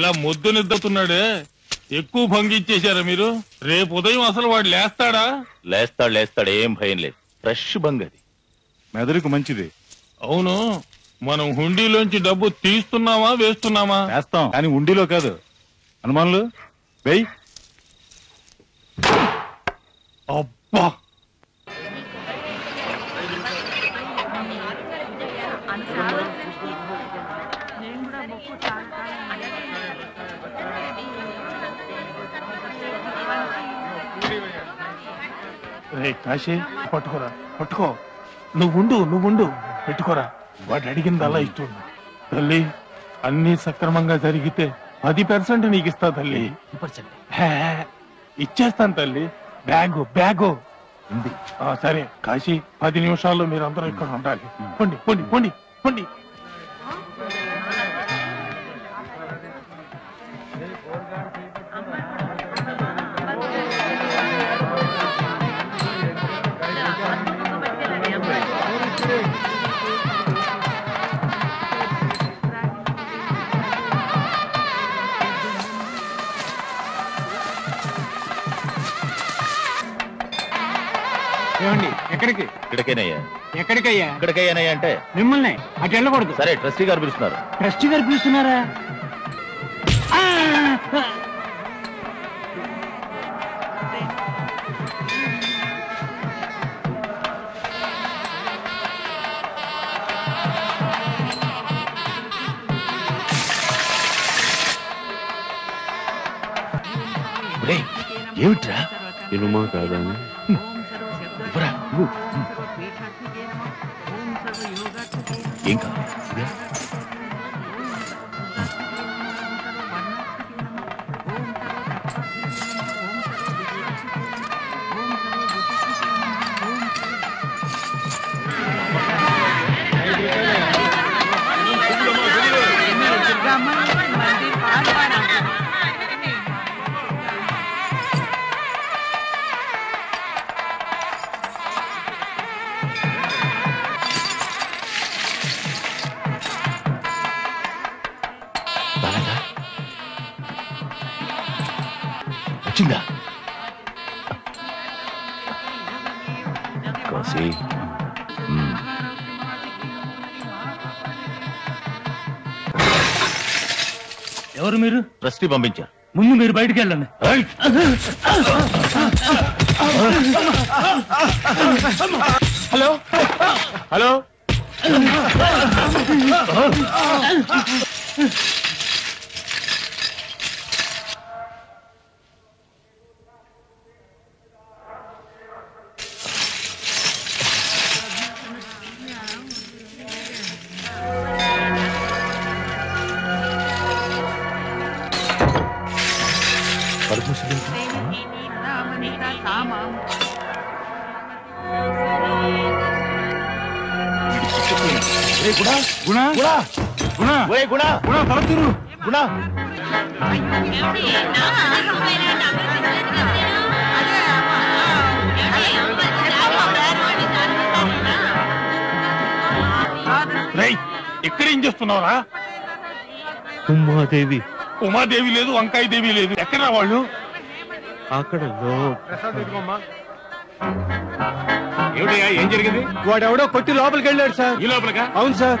ఇలా ముద్దు నిద్దుతున్నాడే ఎక్కువ భంగిచ్చేశారా మీరు? రేపు ఉదయం అసలు వాడు లేస్తాడా? లేస్తాడు లేస్తాడు ఏం భయం లేదు. ఫ్రెష్ బంగది మెదడుకు మంచిది. అవును మనం హుండీలోంచి డబ్బు తీస్తున్నావా వేస్తున్నామా? వేస్తాం కానీ ఉండిలో కాదు. అనుమానులు వెయ్యి అబ్బా! రే కాశీ. పట్టుకోరా. పట్టుకో. నువ్వుండు నువ్వుండు. పెట్టుకోరా. వాడు అడిగింది అలా ఇస్తుండు తల్లి అన్ని సక్రమంగా జరిగితే పది పర్సెంట్ నీకు ఇస్తా తల్లి హే, ఇచ్చేస్తాను తల్లి. Bag bag. ఆ, సరే. కాశీ పది నిమిషాల్లో మీరు అందరూ ఇక్కడ ఉండాలి. పొండి పొండి పొండి పొండి. ఎక్కడికి? ఇక్కడికేనయ్యా. ఎక్కడికయ్యా? ఇక్కడికయ్యానయ్యా అంటే? మిమ్మల్ని అటు వెళ్ళకూడదు. సరే ట్రస్టీ గారు పిలుస్తున్నారు. ట్రస్టీ గారు పిలుస్తున్నారా! ఏమిట్రా? ఇనుమా కాదా అని ఇవ్వరా, ట్రస్టీ పంపించారు. ముందు మీరు బయటికి వెళ్ళండి. హలో? హలో? తలచురు గుణ. ఇక్కడేం చేస్తున్నావురా? ఉమాదేవి. ఉమాదేవి లేదు వంకాయ దేవి లేదు. ఎక్కడ వాళ్ళు? అక్కడ ఏమిటయ్యా ఏం జరిగింది? వాడెవడో కొట్టి లోపలికి వెళ్ళాడు సార్. ఈ లోపలగా అవును సార్.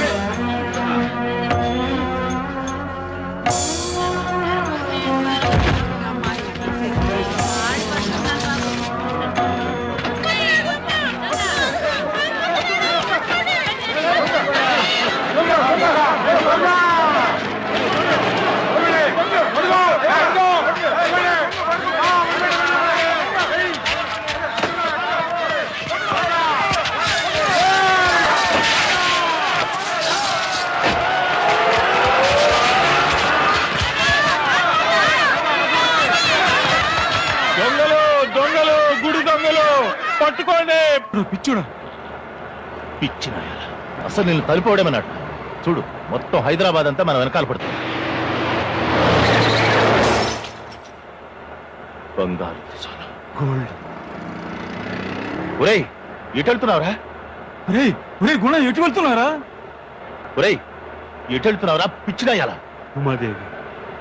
పిచ్చుడా? పిచ్చిన అసలు నేను తలిపోవడమన్నాడు చూడు మొత్తం హైదరాబాద్ అంతా మన వెనకాల పడుతుంది. బంగారు గోల్డ్. ఒరేయ్ ఎటు వెళ్తున్నావురా ఒరేయ్ ఒరేయ్ గుణ ఎటు వెళ్తున్నారా ఒరేయ్ ఎటు వెళ్తున్నావురా పిచ్చినాయాల? ఉమాదేవి.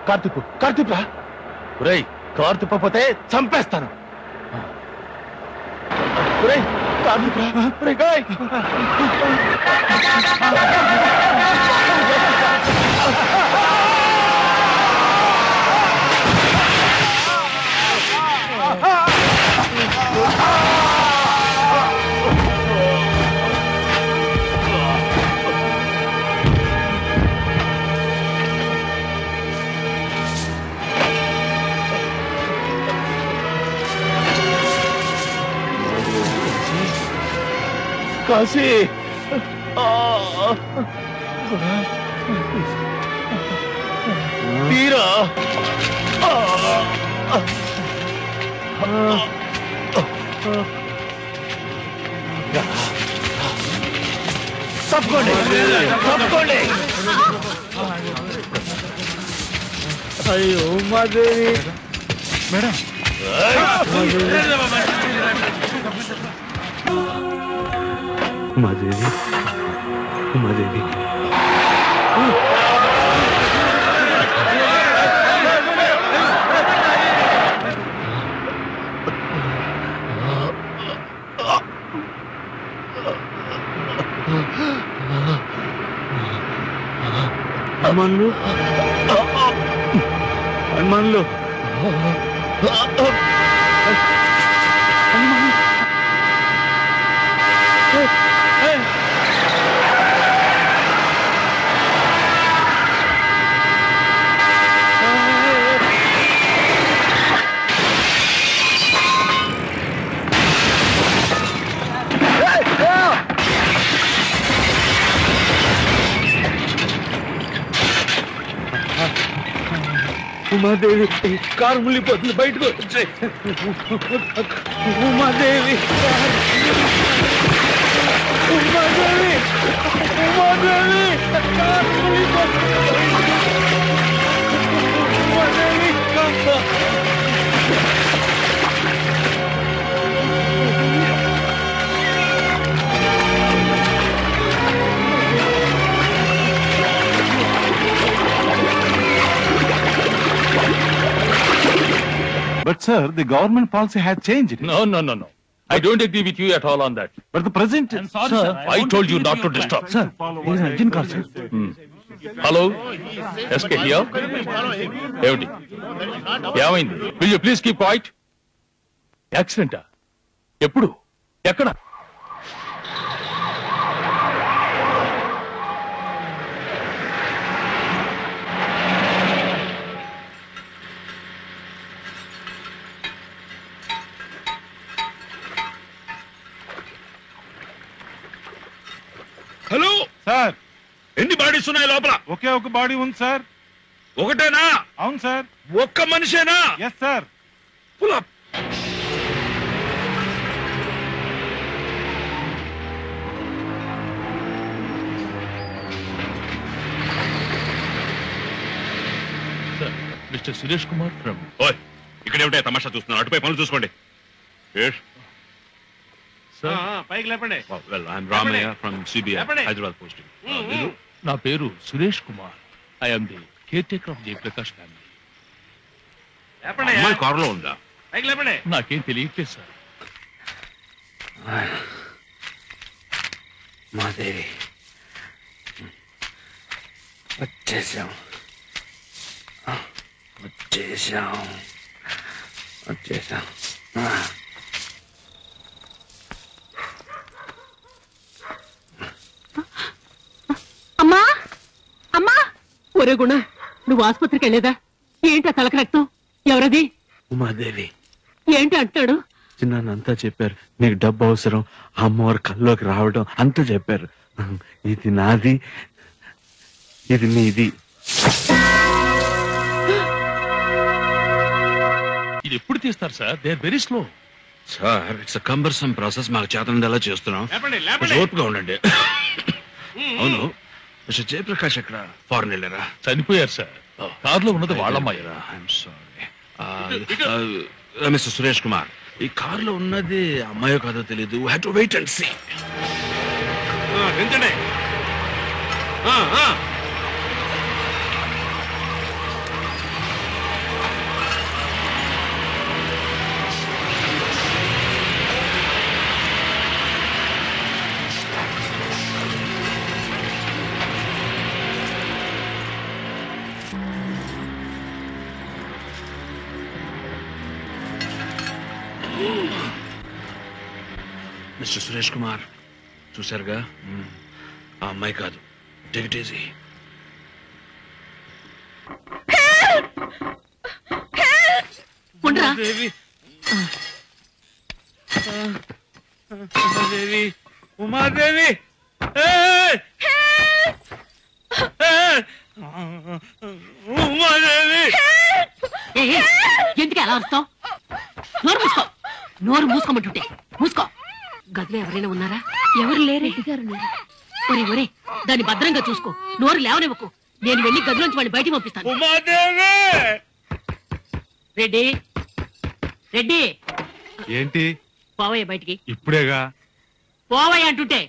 కార్తిక్ కార్తిక్ రా ఒరేయ్ కారు తిప్పపోతే చంపేస్తాను. ఒరేయ్ కార్తిక్ రా ఒరేయ్ గాయ్ కాశీ. తీరా. తప్పుకోండి. తప్పుకోండి. అయ్యో ఉమాదేవి. మేడం. ఉమాదేవి. ఉమాదేవి. హనుమాన్లు హనుమాన్లు ఉమాదేవి కారు ముళ్ళిపోతుంది బయటకు వచ్చే. ఉమాదేవి ఉమాదేవి ఉమాదేవి కారు ముళ్ళిపోతుంది But sir, the government policy has changed. No, no, no, no. I don't agree with you at all on that. But the present... sir, I told you not to disturb. Sir, it is an urgent call, sir. Hello SK here ఏమిటి ఏమైంది will you please keep quiet యాక్సిడెంటా ఎప్పుడు ఎక్కడ hello sir. ఎన్ని bodies ఉన్నాయి లోపల? ఒకే ఒక body ఉంది sir. ఒకటేనా? అవును సార్. ఒక్క మనిషేనా? Yes sir. Mister Suresh Kumar from ఓయ్ ఇక్కడ ఏమిటే తమాషా చూస్తున్నారు అటుపై పనులు చూసుకోండి. పైకి లేపండి. Well I'm Ramayya from CBI చెప్పండి. హైదరాబాద్ పోస్టింగ్ నా పేరు Suresh Kumar. I'm the care taker of Jayaprakash family అమ్మాయి కారులో ఉందా? నాకేం తెలియట్లేదు సార్ మాదేవి. వచ్చేసాం. వచ్చేసాం. వచ్చేసాం అమ్మా అమ్మా ఒరే గుణ నువ్వు ఆసుపత్రికి వెళ్ళేదా? ఏంటి తలక రక్తం? ఎవరది? ఉమాదేవి. ఏంటి అంటాడు? చిన్నంతా చెప్పారు. నీకు డబ్బు అవసరం అమ్మవారు కల్లోకి రావడం అంతా చెప్పారు. ఇది నాది ఇది నీది. ఇది ఎప్పుడు తీస్తారు sir? They are very slow sir it's cumbersome process మాకు చేతనందలా చేస్తున్నాం? కొంచెం ఓర్పుగా ఉండండి. అవును. మిస్టర్ జయప్రకాష్ ఎక్కడ? ఫారెన్ వెళ్ళారా చనిపోయారు సార్. కారులో ఉన్నది వాళ్ళమ్మాయి. I'm sorry mister Suresh Kumar ఈ కారులో ఉన్నది అమ్మాయో కాదో తెలియదు have to wait and see పెంచండి మిస్టర్ సురేష్ కుమార్. చూశారుగా? ఆ అమ్మాయి కాదు. Take easy Umadevi Umadevi! Umadevi ఎందుకు అలా వస్తావు నోరు మూసుకో. నోరు మూసుకోమంటుంటే. మూసుకో. గదిలో ఎవరైనా ఉన్నారా? ఎవరు లేరే? ఒరే ఒరే దాన్ని భద్రంగా చూసుకో. నోరు లేవనివ్వకు. నేను వెళ్ళి గదిలోంచి వాడిని బయటికి పంపిస్తాను. ఉమాదేవి! రెడ్డి! రెడ్డి! ఏంటి? పోవయ్య బయటికి. ఇప్పుడేగా? పోవయ్య అంటుంటే.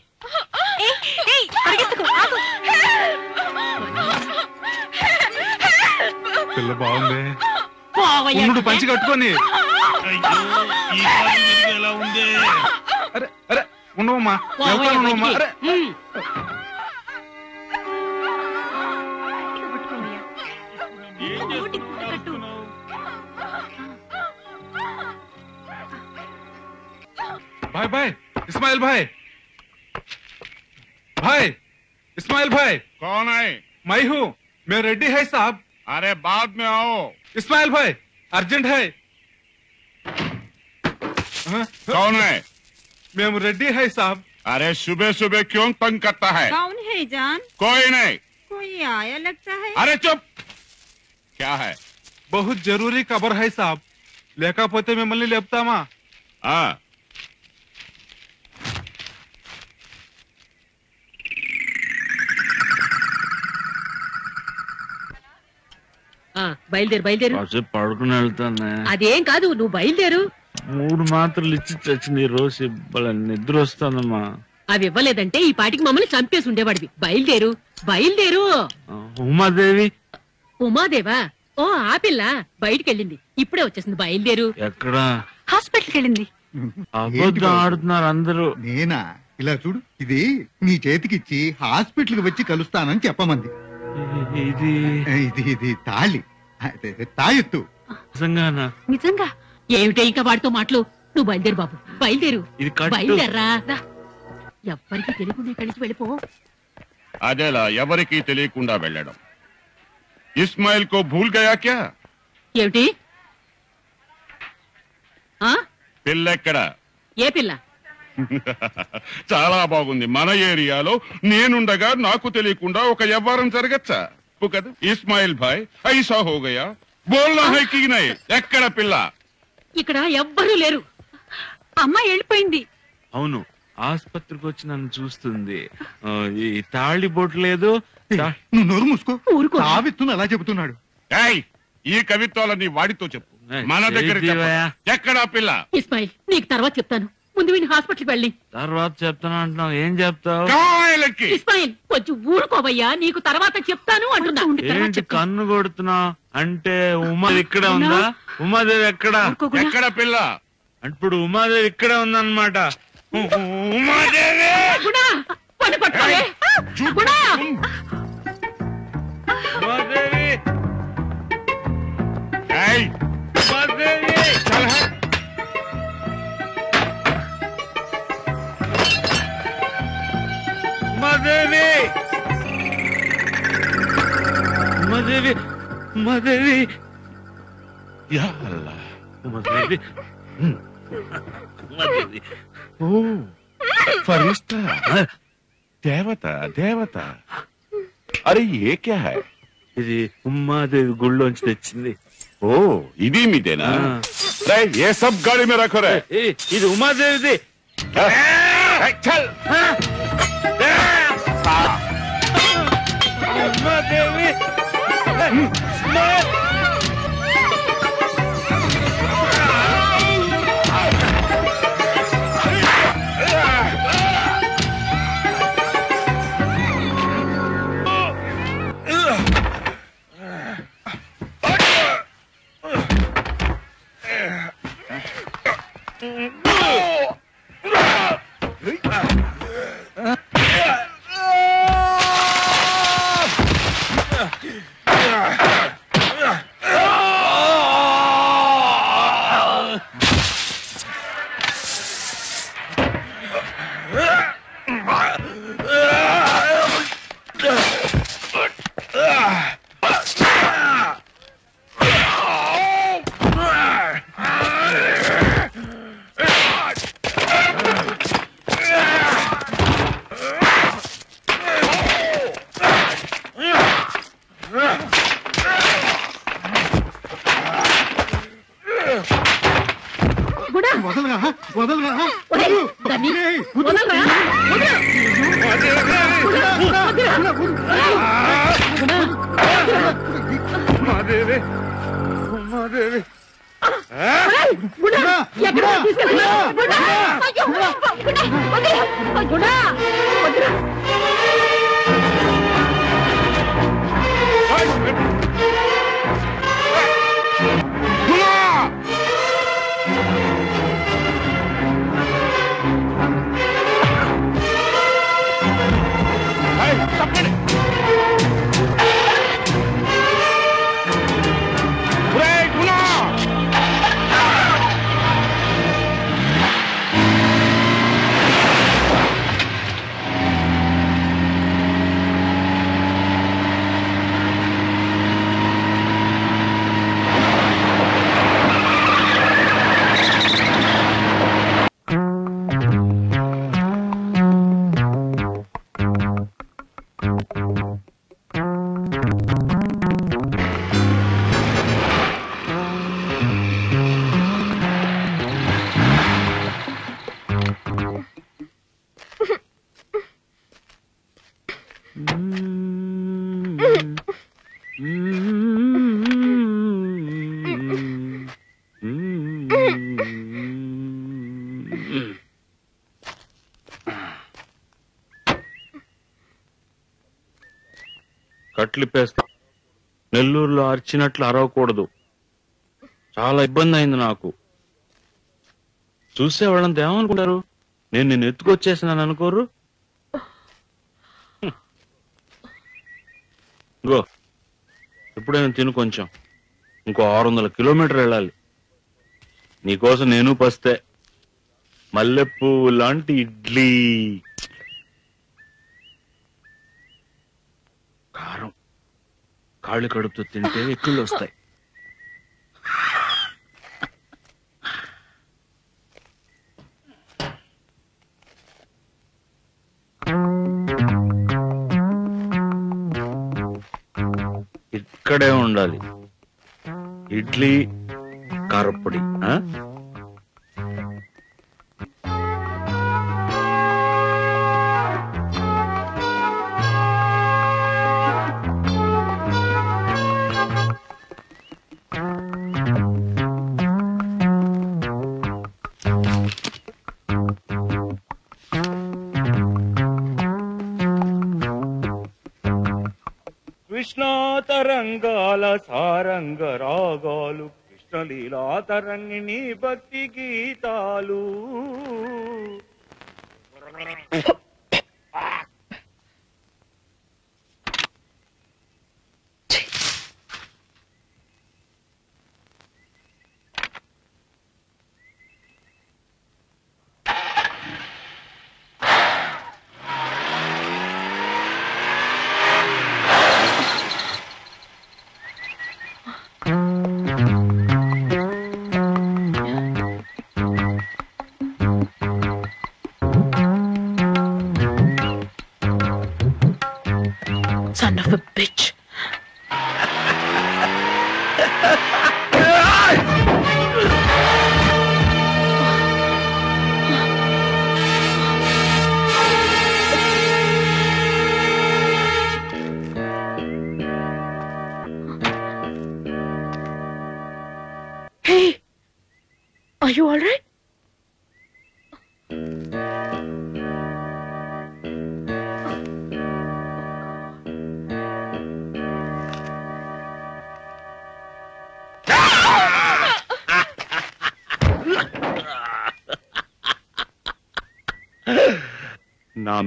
పిల్ల బాగుంది. పోవయ్య. పంచి కట్టుకొని. ఎలా ఉంది? అరే అరే ఉండవమ్మా ఎవరు ఉండవమ్మా అరే भाई भाई इस्माइल भाई। भाई इस्माइल भाई। कौन है? मई हूँ मैं रेडी है साहब। अरे बाद में आओ। इस्माइल भाई अर्जेंट है? हाँ? कौन है? మేము రెడ్డి है साहब अरे सुबह सुबह क्यों तंग करता है कौन है जान कोई नहीं कोई आया लगता है अरे चुप क्या है बहुत జరూరీ ఖబర్ है साहब లేకపోతే మిమ్మల్ని లేపుతామా हाँ ఆ, బయలుదేరు బయలుదేరు కాసేపు పడుకుని వెళ్తానే అదేం కాదు నువ్వు బయలుదేరు మూడు మాత్రలు ఇచ్చి చచ్చింది ఈ రోజు నిద్ర వస్తుందమ్మా. అవి ఇవ్వలేదంటే ఈ పాటికి మమ్మల్ని చంపేసి ఉండేవాడివి. బయలుదేరు బయలుదేరు. ఉమాదేవి. ఉమాదేవా? ఓ ఆ పిల్ల బయటికి వెళ్ళింది ఇప్పుడే వచ్చేసింది. బయలుదేరు. ఎక్కడ? హాస్పిటల్కి వెళ్ళింది అబద్ధం ఆడుతున్నారు అందరూ. నేనా? ఇలా చూడు. ఇది నీ చేతికిచ్చి హాస్పిటల్కి వచ్చి కలుస్తానని చెప్పమంది. ఇది. ఇది ఇది తాళి. అదే, తాయెత్తు. నిజంగానా? నిజంగా? ఏమిటే ఇంకా వాడితో మాటలు? నువ్వు బయలుదేరు బాబు. బయలుదేరు. ఇది కట్టు. బయలుదేర్రా. రా. ఎవ్వరికి తెలియకుండా నుంచి వెళ్ళిపో. అదేలా ఎవరికి తెలియకుండా వెళ్ళడం. ఇస్మాయిల్ కో భూల్ గయా క్యా? ఏమిటి? ఆ? పిల్లెక్కడ? ఏ పిల్ల? <laughs> చాలా బాగుంది. మన ఏరియాలో నేనుండగా నాకు తెలియకుండా ఒక వ్యవహారం జరగచ్చా? కదా ఇస్మాయిల్ భాయ్ ఐసా హో గయా బోల్నా హై కీ నై ఎక్కడ పిల్ల? ఇక్కడ ఎవ్వరూ లేరు. అమ్మ వెళ్ళిపోయింది. అవును ఆసుపత్రికి వచ్చి నన్ను చూస్తుంది. ఆ, ఈ తాళి బొట్టు లేదు. తా- నువ్వు నోరు మూసుకో. ఊరుకో. అలా చెబుతున్నాడు. ఏయ్ ఈ కవిత్వాలని వాడితో చెప్పు. ఏయ్, మన దగ్గర. తీవయ్యా. ఎక్కడా పిల్ల? ఇస్మాయిల్ నీకు తర్వాత చెప్తాను. ముందు వీని హాస్పిటల్కి వెళ్ళి. తర్వాత చెప్తాను అంటున్నావు. ఏం చెప్తావు? కాయలకి ఇస్మాయిల్ కొంచెం ఊరుకోవయ్యా. నీకు తర్వాత చెప్తాను అంటున్నా. ఏంటి కన్ను కొడుతున్నావు? అంటే ఉమా ఇక్కడే ఉందా? ఉమాదేవి ఎక్కడ? ఎక్కడ పిల్ల? ఇప్పుడు ఉమాదేవి ఇక్కడే ఉందన్నమాట. ఉమాదేవి! చల్. ఉమాదేవి! ఉమాదేవి మదవి. మదవి. మదవి. ఓ ఫరిష్ట దేవత దేవత. అరే ఏ క్యా హై? ఇది ఉమ్మాదేవి గుళ్ళోంచి తెచ్చింది. ఓ ఇది మీదేనా? రే ఏ సబ్ గాడి మీద రఖో రే? ఇది ఉమాదేవిది చల్. ఉమాదేవి గుణా బట్టలిప్పేస్తా నెల్లూరులో అరిచినట్లు అరవకూడదు. చాలా ఇబ్బంది అయింది నాకు. చూసే వాళ్ళంతా ఏమనుకుంటారు? నేను నిన్ను ఎత్తుకొచ్చేసినాను అనుకోరు ఇగో ఎప్పుడైనా తిను కొంచెం. ఇంకో ఆరు వందల కిలోమీటర్ వెళ్ళాలి. నీకోసం నేను పస్తే. మల్లెపూ లాంటి ఇడ్లీ. కారం. కాళ్ళు కడుపుతో తింటే ఎక్కుళ్ళు వస్తాయి. ఇక్కడే ఉండాలి. ఇడ్లీ కారప్పొడి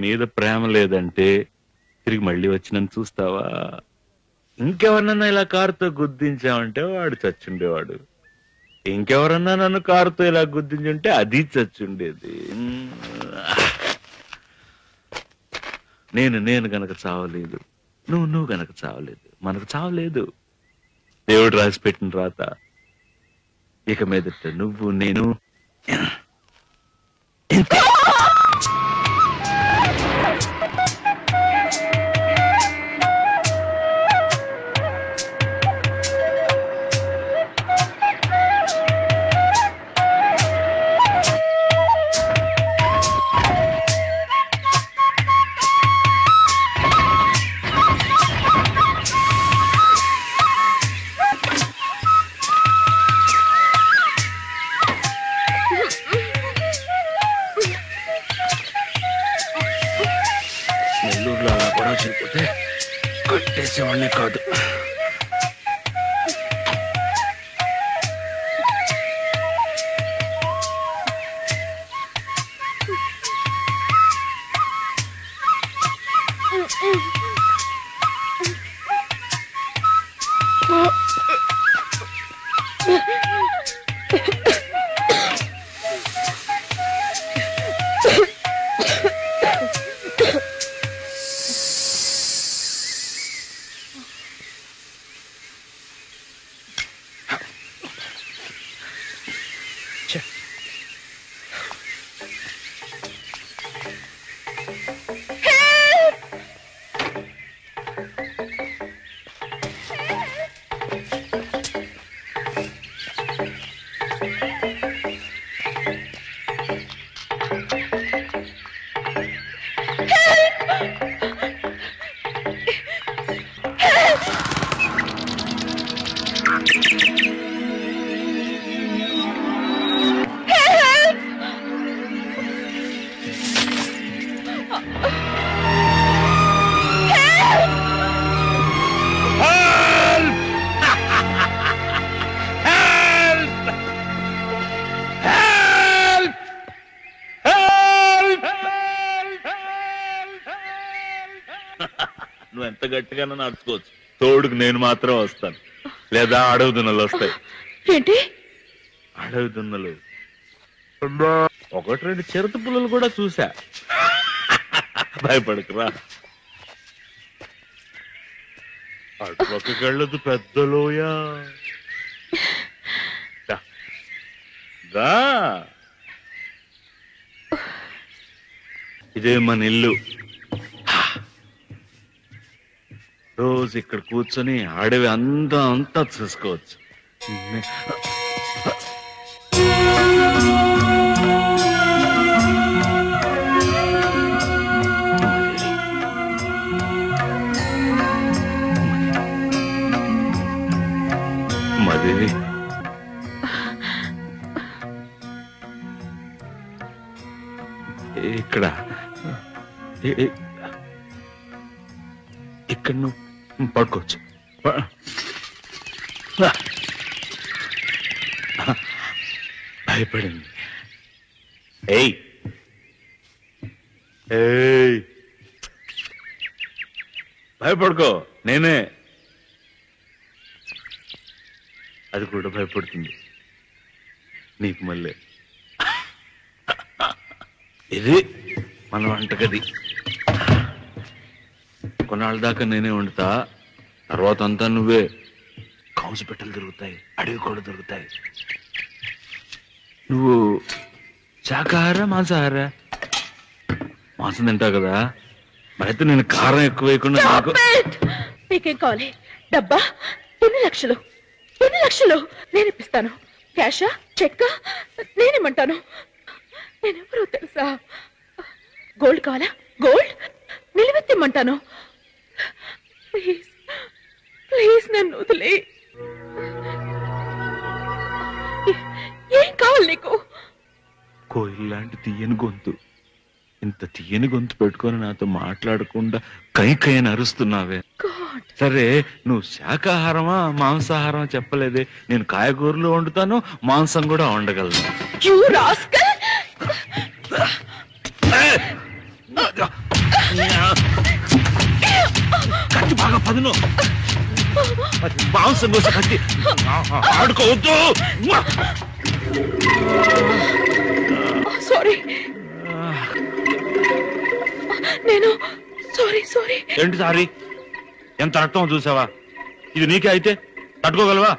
మీద ప్రేమ లేదంటే తిరిగి మళ్ళీ వచ్చి నన్ను చూస్తావా? ఇంకెవరన్నా ఇలా కారుతో గుద్దించామంటే వాడు చచ్చుండేవాడు. ఇంకెవరన్నా నన్ను కారుతో ఇలా గుద్దించుంటే అది చచ్చుండేది. నేను నేను గనక చావలేదు. నువ్వు నువ్వు గనక చావలేదు. మనకు చావలేదు. దేవుడు రాసి పెట్టిన రాత. ఇక మీదట నువ్వు నేను గట్టిగానో నడుచుకోవచ్చు. తోడుకు నేను మాత్రం వస్తాను. లేదా అడవి దున్నలు వస్తాయి. ఏంటి? అడవి దున్నలు. ఒకటి రెండు చిరుత పుల్లలు కూడా చూసా భయపడకురా. అటుపక్కకి వెళ్ళదు పెద్దలోయా ఇదే మన ఇల్లు. రోజు ఇక్కడ కూర్చొని అడవి అంతా అంతా చూసుకోవచ్చు. మరి ఇక్కడ. ఇక్కడ నువ్వు పడుకోవచ్చు. భయపడింది. ఏయ్. ఏయ్. భయపడుకో నేనే. అది కూడా భయపడుతుంది. నీకు మళ్ళీ. <laughs> ఇది మన వంటగది. కొన్నాళ్ళ దాకా నేనే వండుతా. తర్వాత అంతా నువ్వే. కౌసు పెట్టలు దొరుకుతాయి అడవి కూడా దొరుకుతాయి. నువ్వు శాకాహార మాంసాహార? మాంసం తింటావు కదా? మరైతే నేను కారం ఎక్కువ వేయకుండా నాకు నీకేం కావాలి? డబ్బా? ఎన్ని లక్షలు? ఎన్ని లక్షలు? నేను ఇప్పిస్తాను. క్యాషా? చెక్ నేనేమంటాను నేనెవరో తెలుసా? గోల్డ్ కావాలా? గోల్డ్? నిలబెత్తిమ్మంటాను ప్లీజ్. ప్లీజ్ నన్ను వదిలే. ఏ- కావాలి నీకు? కోయిల్ లాంటి తీయని గొంతు. ఇంత తీయని గొంతు పెట్టుకొని నాతో మాట్లాడకుండా కై కై అని అరుస్తున్నావే సరే నువ్వు శాకాహారమా మాంసాహారమా చెప్పలేదే. నేను కాయగూరలు వండుతాను మాంసం కూడా వండగలను. రాస్కల్. కత్తి బాగా పదును. మాంసం కోసం కత్తి. ఆడుకోవద్దు. సారీ నేను సారీ సారీ ఏంటి సారీ? ఎంత రక్తం చూసావా? ఇది నీకే అయితే తట్టుకోగలవా?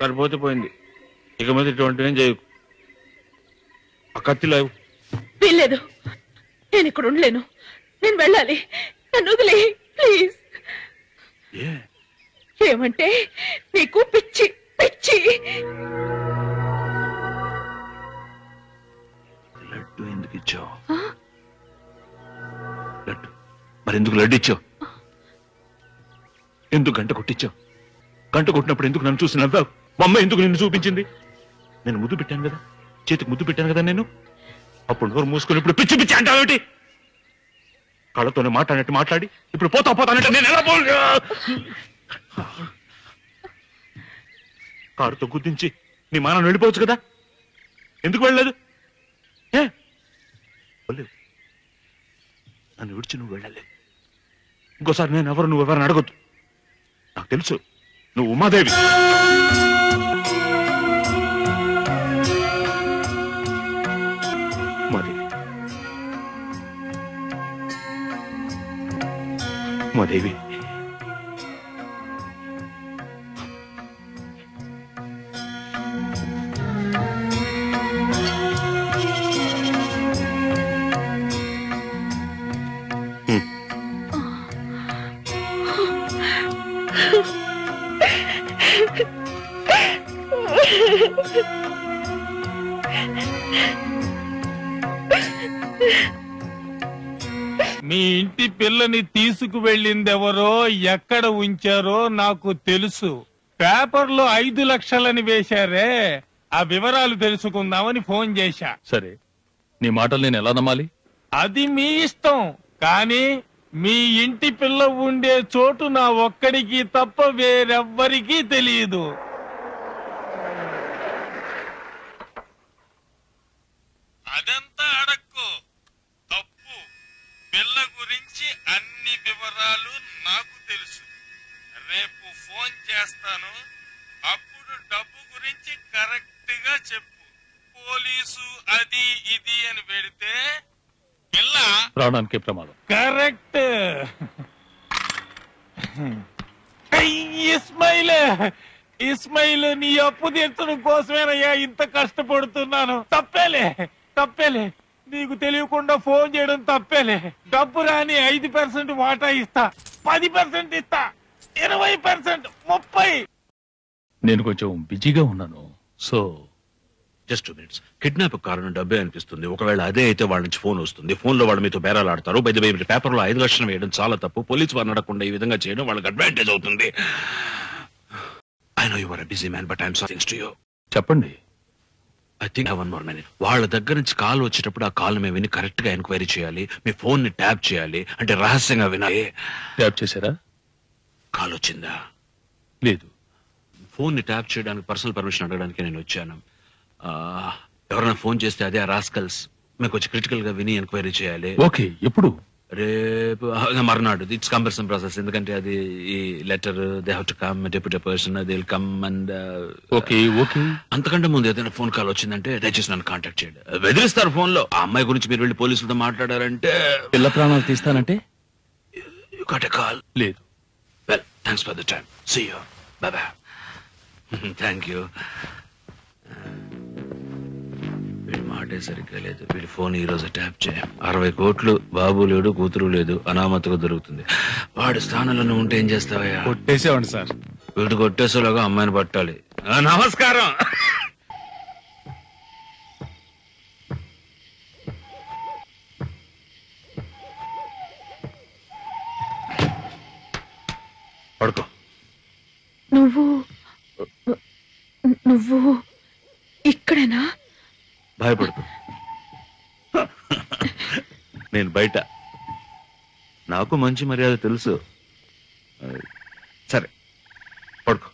సరిపోతే పోయింది. ఇక మీద ఇటువంటి ఏం చేయకు. ఆ కత్తి లేవు. వీల్లేదు. నేను ఇక్కడ ఉండలేను. నేను వెళ్ళాలి. నన్ను వదిలే ప్లీజ్. ఏమంటే నీకు పిచ్చి పిచ్చి. లడ్డు ఎందుకు ఇచ్చావు? లడ్డు. మరి ఎందుకు లడ్డు ఇచ్చావు? ఎందుకు గంట కొట్టించావు గంట కొట్టినప్పుడు ఎందుకు నన్ను చూసి నవ్వావు? మా అమ్మ ఎందుకు నిన్ను చూపించింది? నేను ముద్దు పెట్టాను కదా? చేతికి ముద్దు పెట్టాను కదా నేను? అప్పుడు నోరు మూసుకొని ఇప్పుడు పిచ్చి పిచ్చి అంటావేంటి వాళ్ళతోనే మాట్లాడినట్టు మాట్లాడి ఇప్పుడు పోతా పోతానంటే నేను ఎలా కారుతో గుర్తించి నీ మానం వెళ్ళిపోవచ్చు కదా? ఎందుకు వెళ్ళలేదు? ఏ? నన్ను విడిచి నువ్వు వెళ్ళలే ఇంకోసారి నేను ఎవరు నువ్వు ఎవరిని అడగొద్దు. నాకు తెలుసు నువ్వు ఉమాదేవి ఉమాదేవి. ఉమాదేవి <laughs> మీ ఇంటి పిల్లని తీసుకువెళ్ళిందెవరో ఎక్కడ ఉంచారో నాకు తెలుసు. పేపర్లో ఐదు లక్షలని వేశారే. ఆ వివరాలు తెలుసుకుందామని ఫోన్ చేశా. సరే నీ మాటలు నేను ఎలా నమ్మాలి? అది మీ ఇష్టం కానీ మీ ఇంటి పిల్ల ఉండే చోటు నా ఒక్కడికి తప్ప వేరెవ్వరికీ తెలియదు అదంతా తప్పు పిల్ల గురించి అన్ని వివరాలు నాకు తెలుసు. రేపు ఫోన్ చేస్తాను. అప్పుడు డబ్బు గురించి కరెక్ట్గా చెప్పు. పోలీసు అది ఇది అని పెడితే పిల్ల ప్రాణానికి ప్రమాదం. కరెక్ట్. ఇస్మైల్ ఇస్మైల్ నీ అప్పు తీర్చడం కోసమేనయ్యా. ఇంత కష్టపడుతున్నాను. తప్పేలే తప్పేలే. నీకు తెలియకుండా ఫోన్ చేయడం తప్పేలే. డబ్బు రాని ఐదు పర్సెంట్ వాటా ఇస్తా. పది పర్సెంట్ ఇస్తా. ఇరవై పర్సెంట్ ముప్పై. నేను కొంచెం బిజీగా ఉన్నాను. So just two minutes kidnap కారణం డబ్బే అనిపిస్తుంది. ఒకవేళ అదే అయితే వాళ్ళ నుంచి ఫోన్ వస్తుంది. ఫోన్లో వాళ్ళు మీతో బేరాలు ఆడతారు. బై పేపర్లో ఐదు లక్షలు వేయడం చాలా తప్పు. పోలీసు వారు నడకుండా ఈ విధంగా చేయడం వాళ్ళకి అడ్వాంటేజ్ అవుతుంది. I know your busy man but I'm sorry to you చెప్పండి. I think one more minute వాళ్ళ దగ్గర నుంచి కాల్ వచ్చేటప్పుడు ఆ కాల్ మేము విని కరెక్ట్గా ఎంక్వైరీ చేయాలి. మీ ఫోన్ని ట్యాప్ చేయాలి. అంటే రహస్యంగా వినాలి ట్యాప్ చేశారా? కాల్ వచ్చిందా? లేదు. ఫోన్ని ట్యాప్ చేయడానికి పర్సనల్ పర్మిషన్ అడగడానికి నేను వచ్చాను. ఆ, ఎవరైనా ఫోన్ చేస్తే అదే రాస్కల్స్ మీకు వచ్చి క్రిటికల్గా విని ఎంక్వైరీ చేయాలి. ఓకే ఎప్పుడు? రేపు మర్నాడు. ఇట్స్ కంపల్సన్ ప్రాసెస్ ఎందుకంటే అది ఈ letter they have to come deputy person they will come and okay okay అంతకంటే ముందు ఏదైనా ఫోన్ కాల్ వచ్చిందంటే దయచేసి నన్ను కాంటాక్ట్ చేయండి. బెదిరిస్తారు ఫోన్లో ఆ అమ్మాయి గురించి మీరు వెళ్ళి పోలీసులతో మాట్లాడారంటే పిల్ల ప్రాణాలు తీస్తానంటే? యు గాట్ ఎ కాల్ లేదు. Well thanks for the time see you bye bye thank you మాటే సరిగ్గా లేదు. వీడి ఫోన్ ఈ రోజు ట్యాప్ చేయ. అరవై కోట్లు బాబు లేడు కూతురు లేదు అనామతిగా దొరుకుతుంది. వాడి స్థానంలో నువ్వు ఉంటే ఏం చేస్తావయ్యా? కొట్టేసేవాడి సార్. వీడు కొట్టేసేలాగా అమ్మాయిని పట్టాలి. ఆ, నమస్కారం! పడుకో. నువ్వు నువ్వు ఇక్కడేనా? భయపడుకో. నేను బయట. నాకు మంచి మర్యాద తెలుసు. సరే పడుకో.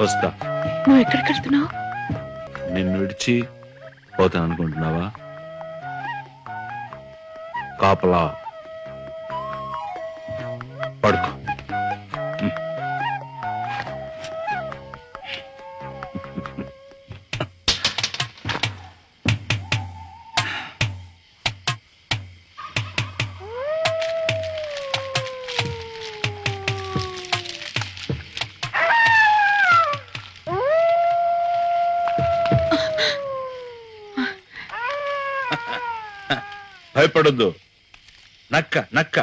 వస్తా. నువ్వు ఎక్కడికి వెళ్తున్నావు? నిన్ను విడిచి పోతాను అనుకుంటున్నావా? కాపలా. పడుకో. భయపడొద్దు నక్క నక్క.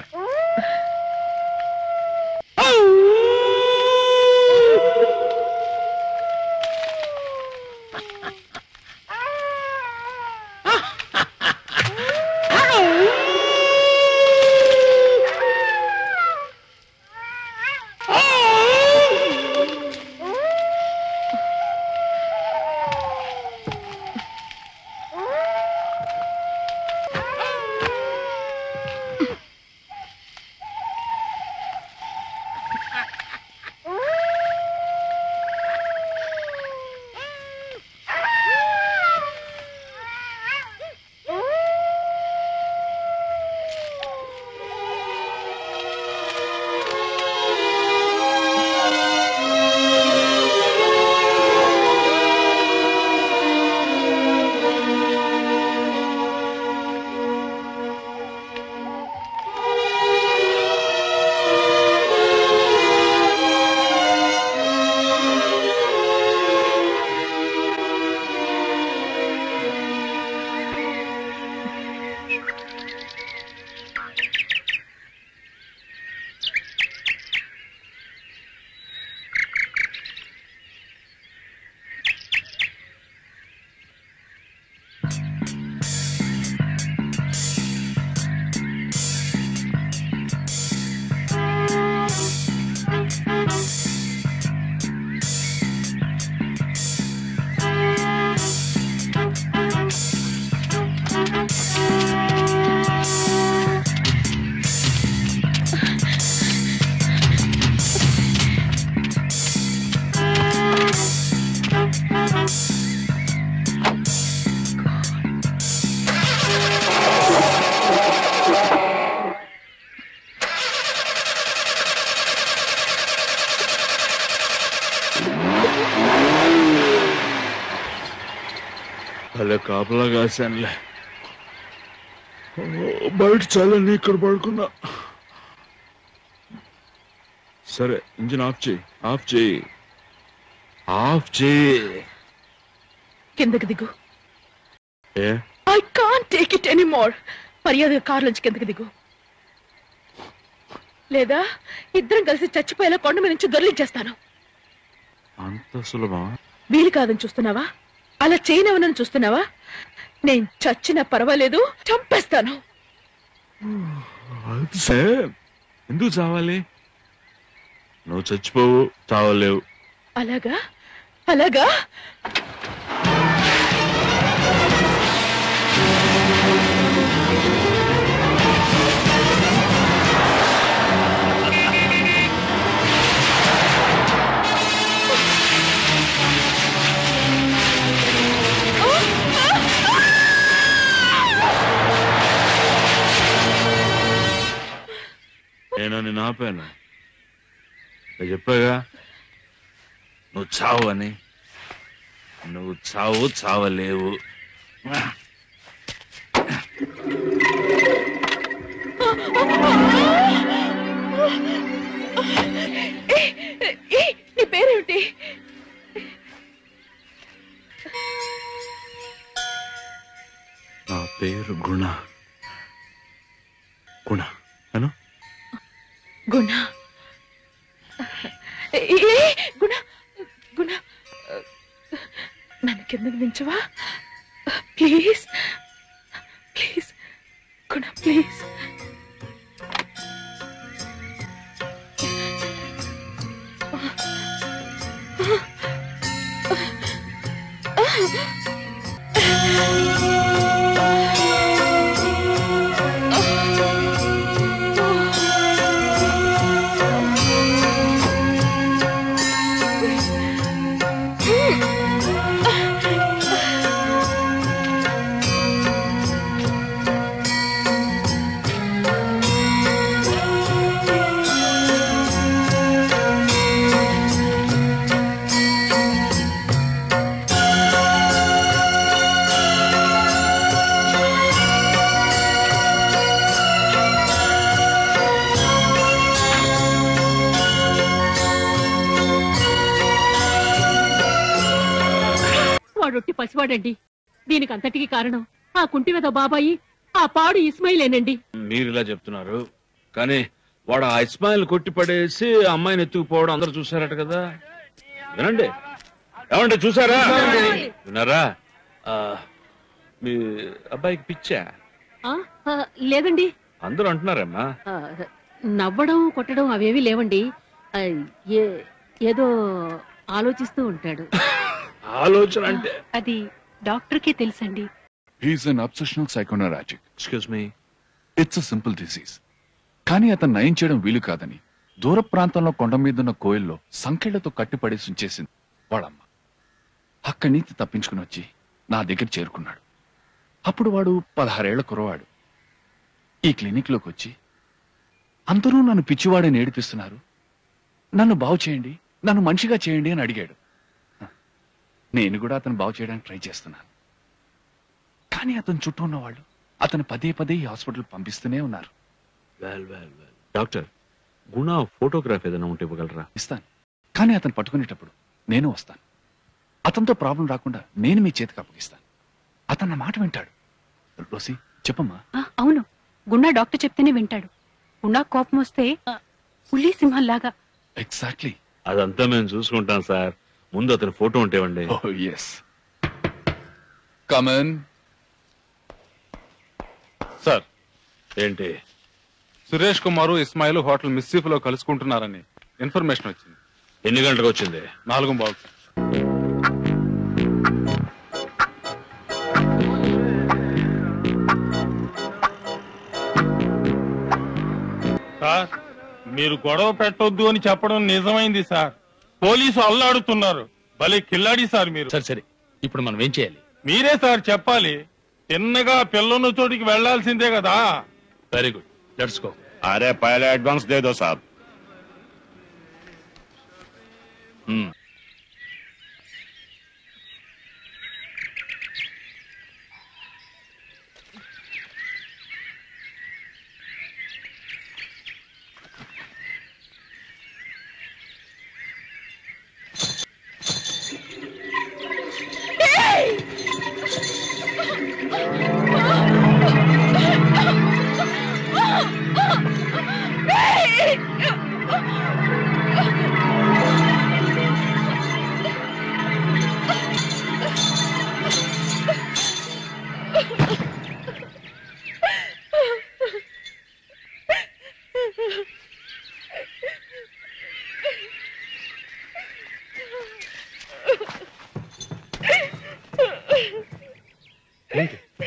ఓ, బయట చాలని ఇక్కడ పడుకున్నా. సరే ఇంజిన్ ఆఫ్ చేయి ఆఫ్ చేయి. ఆఫ్ చేయి. కిందకి దిగు. ఏ? I can't take it any more మర్యాదగా కారులోంచి కిందకి దిగు. లేదా ఇద్దరం కలిసి చచ్చిపోయేలా కొండ మీద నుంచి దొరిలించేస్తాను అంత సులభం వీలు కాదని చూస్తున్నావా? అలా చేయనవనని చూస్తున్నావా? నేను చచ్చినా పర్వాలేదు చంపేస్తాను. సరే. ఎందుకు చావాలి? నువ్వు చచ్చిపోవు చావలేవు. అలాగా? అలాగా? నేను నిన్ను ఆపాను నేను చెప్పాగా నువ్వు చావు అని నువ్వు చావు చావలేవు. నీ పేరేమిటి? నా పేరు గుణ. గుణ. గుణ. ఏ గుణ గుణ. నన్ను కిందకు దించవా? ప్లీజ్. ప్లీజ్. గుణ ప్లీజ్. వాడొట్టి పసివాడండి. దీనికి అంతటికి కారణం ఆ కుంటి మీద బాబాయి ఆ పాడు ఇస్మాయిలేనండి. మీరు ఇలా చెప్తున్నారు. కానీ వాడు ఆ ఇస్మాయిల్ కొట్టి పడేసి ఆ అమ్మాయిని ఎత్తుకుపోవడం అందరూ చూసారట కదా. వినండి. ఏమంటే చూసారా విన్నారా? ఆ, మీ అబ్బాయికి పిచ్చా? ఆ, ఆ, లేదండి. అందరూ అంటున్నారమ్మా. ఆ, నవ్వడం కొట్టడం అవేవి లేవండి. ఆ, ఏ- ఏదో ఆలోచిస్తూ ఉంటాడు. <laughs> ఆలోచన అంటే? అది డాక్టర్కే తెలుసండి. He's an obsessional psychoneurotic excuse me it's a simple disease కానీ అతను నయం చేయడం వీలు కాదని దూర ప్రాంతంలో కొండ మీదున్న కోయిల్లో సంఖ్యలతో కట్టిపడేసి ఉంచేసింది వాడమ్మ అక్కడి నుంచి తప్పించుకుని వచ్చి నా దగ్గర చేరుకున్నాడు. అప్పుడు వాడు పదహారేళ్ళ కురవాడు ఈ క్లినిక్లోకి వచ్చి అందరూ నన్ను పిచ్చివాడని ఏడిపిస్తున్నారు. నన్ను బాగు చేయండి నన్ను మనిషిగా చేయండి అని అడిగాడు. నేను కూడా అతను బాగు చేయడానికి ట్రై చేస్తున్నాను. కానీ అతని చుట్టూ ఉన్న వాళ్ళు అతను పదే పదే ఈ హాస్పిటల్ పంపిస్తూనే ఉన్నారు. Well well well doctor Guna photograph ఏదైనా ఉంటే ఇవ్వగలరా? ఇస్తాను. కానీ అతను పట్టుకునేటప్పుడు నేను వస్తాను. అతనితో ప్రాబ్లం రాకుండా నేను మీ చేతికి అప్పగిస్తాను. అతను నా మాట వింటాడు. రోసి చెప్పమ్మా. ఆ, అవును. గున్నా డాక్టర్ చెప్తేనే వింటాడు. గున్నా కోపం వస్తే పులి సింహంలాగా. ఎగ్జాక్ట్లీ అదంతా మేము చూసుకుంటాం సార్. ముందు అతని ఫోటో ఉంటే ఇవ్వండి ఓ ఎస్ కమన్ సార్ ఏంటి? సురేష్ కుమారు ఇస్మాయిల్ హోటల్ మిస్సీఫ్లో కలుసుకుంటున్నారని ఇన్ఫర్మేషన్ వచ్చింది. ఎన్ని గంటలకు వచ్చింది? నాలుగు బాగు సార్ మీరు గొడవ పెట్టొద్దు అని చెప్పడం నిజమైంది సార్. పోలీసు అల్లాడుతున్నారు భలే కిల్లాడి సార్ మీరు సరే సరే ఇప్పుడు మనం ఏం చేయాలి మీరే సార్ చెప్పాలి తిన్నగా పిల్లన్న చోటికి వెళ్లాల్సిందే కదా వెరీ గుడ్ లెట్స్ గో अरे पहले एडवांस दे दो साहब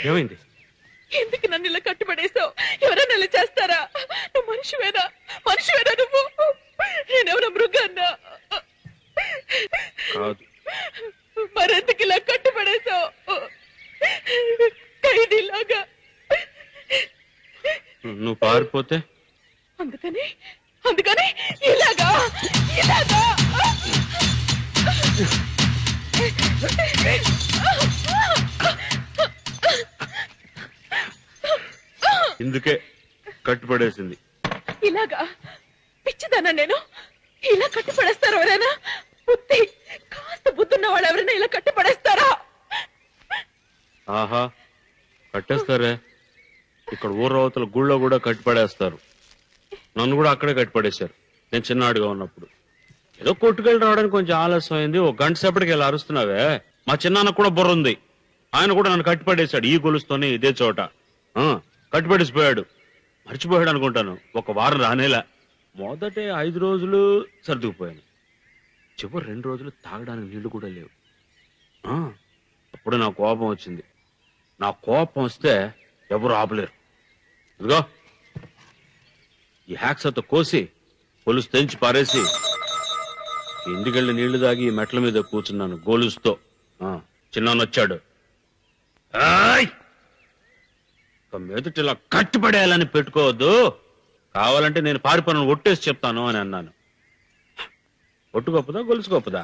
ఏమైంది? ఎందుకు నన్ను ఇలా కట్టుబడేసావు ఎవరైనా ఇలా చేస్తారా? నువ్వు మనిషివేనా? మనిషివేనా నువ్వు? నేనెవరో మృగాన్నా? కాదు. మరెందుకు ఇలా కట్టుబడేసావు ఖైదీలాగా. నువ్వు పారిపోతే? అందుకని అందుకని ఇలాగా ఇలాగా. ఇందుకే కట్టుపడేసింది ఇలాగా పిచ్చిదానా నేను? ఇలా కట్టి పడేస్తారా ఎవరైనా? బుద్ధి కాస్త బుద్ధున్న వాళ్ళు ఎవరైనా ఇలా కట్టి పడేస్తారా ఆహా కట్టేస్తారే. ఇక్కడ ఊరవతల గుళ్ళో కూడా కట్టిపడేస్తారు నన్ను కూడా అక్కడే కట్టిపడేశారు నేను చిన్నాడుగా ఉన్నప్పుడు. ఏదో కొట్టుకెళ్ళి రావడానికి కొంచెం ఆలస్యం అయింది. ఒక గంట సేపటికి ఇలా అరుస్తున్నావే. మా చిన్నాన్న కూడా బుర్ర ఉంది. ఆయన కూడా నన్ను కట్టిపడేశాడు ఈ గొలుస్తోనే ఇదే చోట. కట్టుబడిసిపోయాడు. మర్చిపోయాడు అనుకుంటాను ఒక వారం రానేలా. మొదటే ఐదు రోజులు సర్దుకుపోయాను. చివరి రెండు రోజులు తాగడానికి నీళ్ళు కూడా లేవు. అప్పుడు నా కోపం వచ్చింది. నా కోపం వస్తే ఎవరు ఆపలేరు. ఇదిగో. ఈ హ్యాక్సతో కోసి పొలుసు తెంచి పారేసి ఎందుకెళ్ళి నీళ్ళు తాగి ఈ మెట్ల మీద కూర్చున్నాను గోలుస్తో. ఆ, చిన్నానొచ్చాడు ఆయ్! ఇక మీదట ఇలా కట్టుబడేయాలని పెట్టుకోవద్దు. కావాలంటే నేను పారిపోయిన ఒట్టేసి చెప్తాను అని అన్నాను. ఒట్టు గొప్పదా గొలుసు గొప్పదా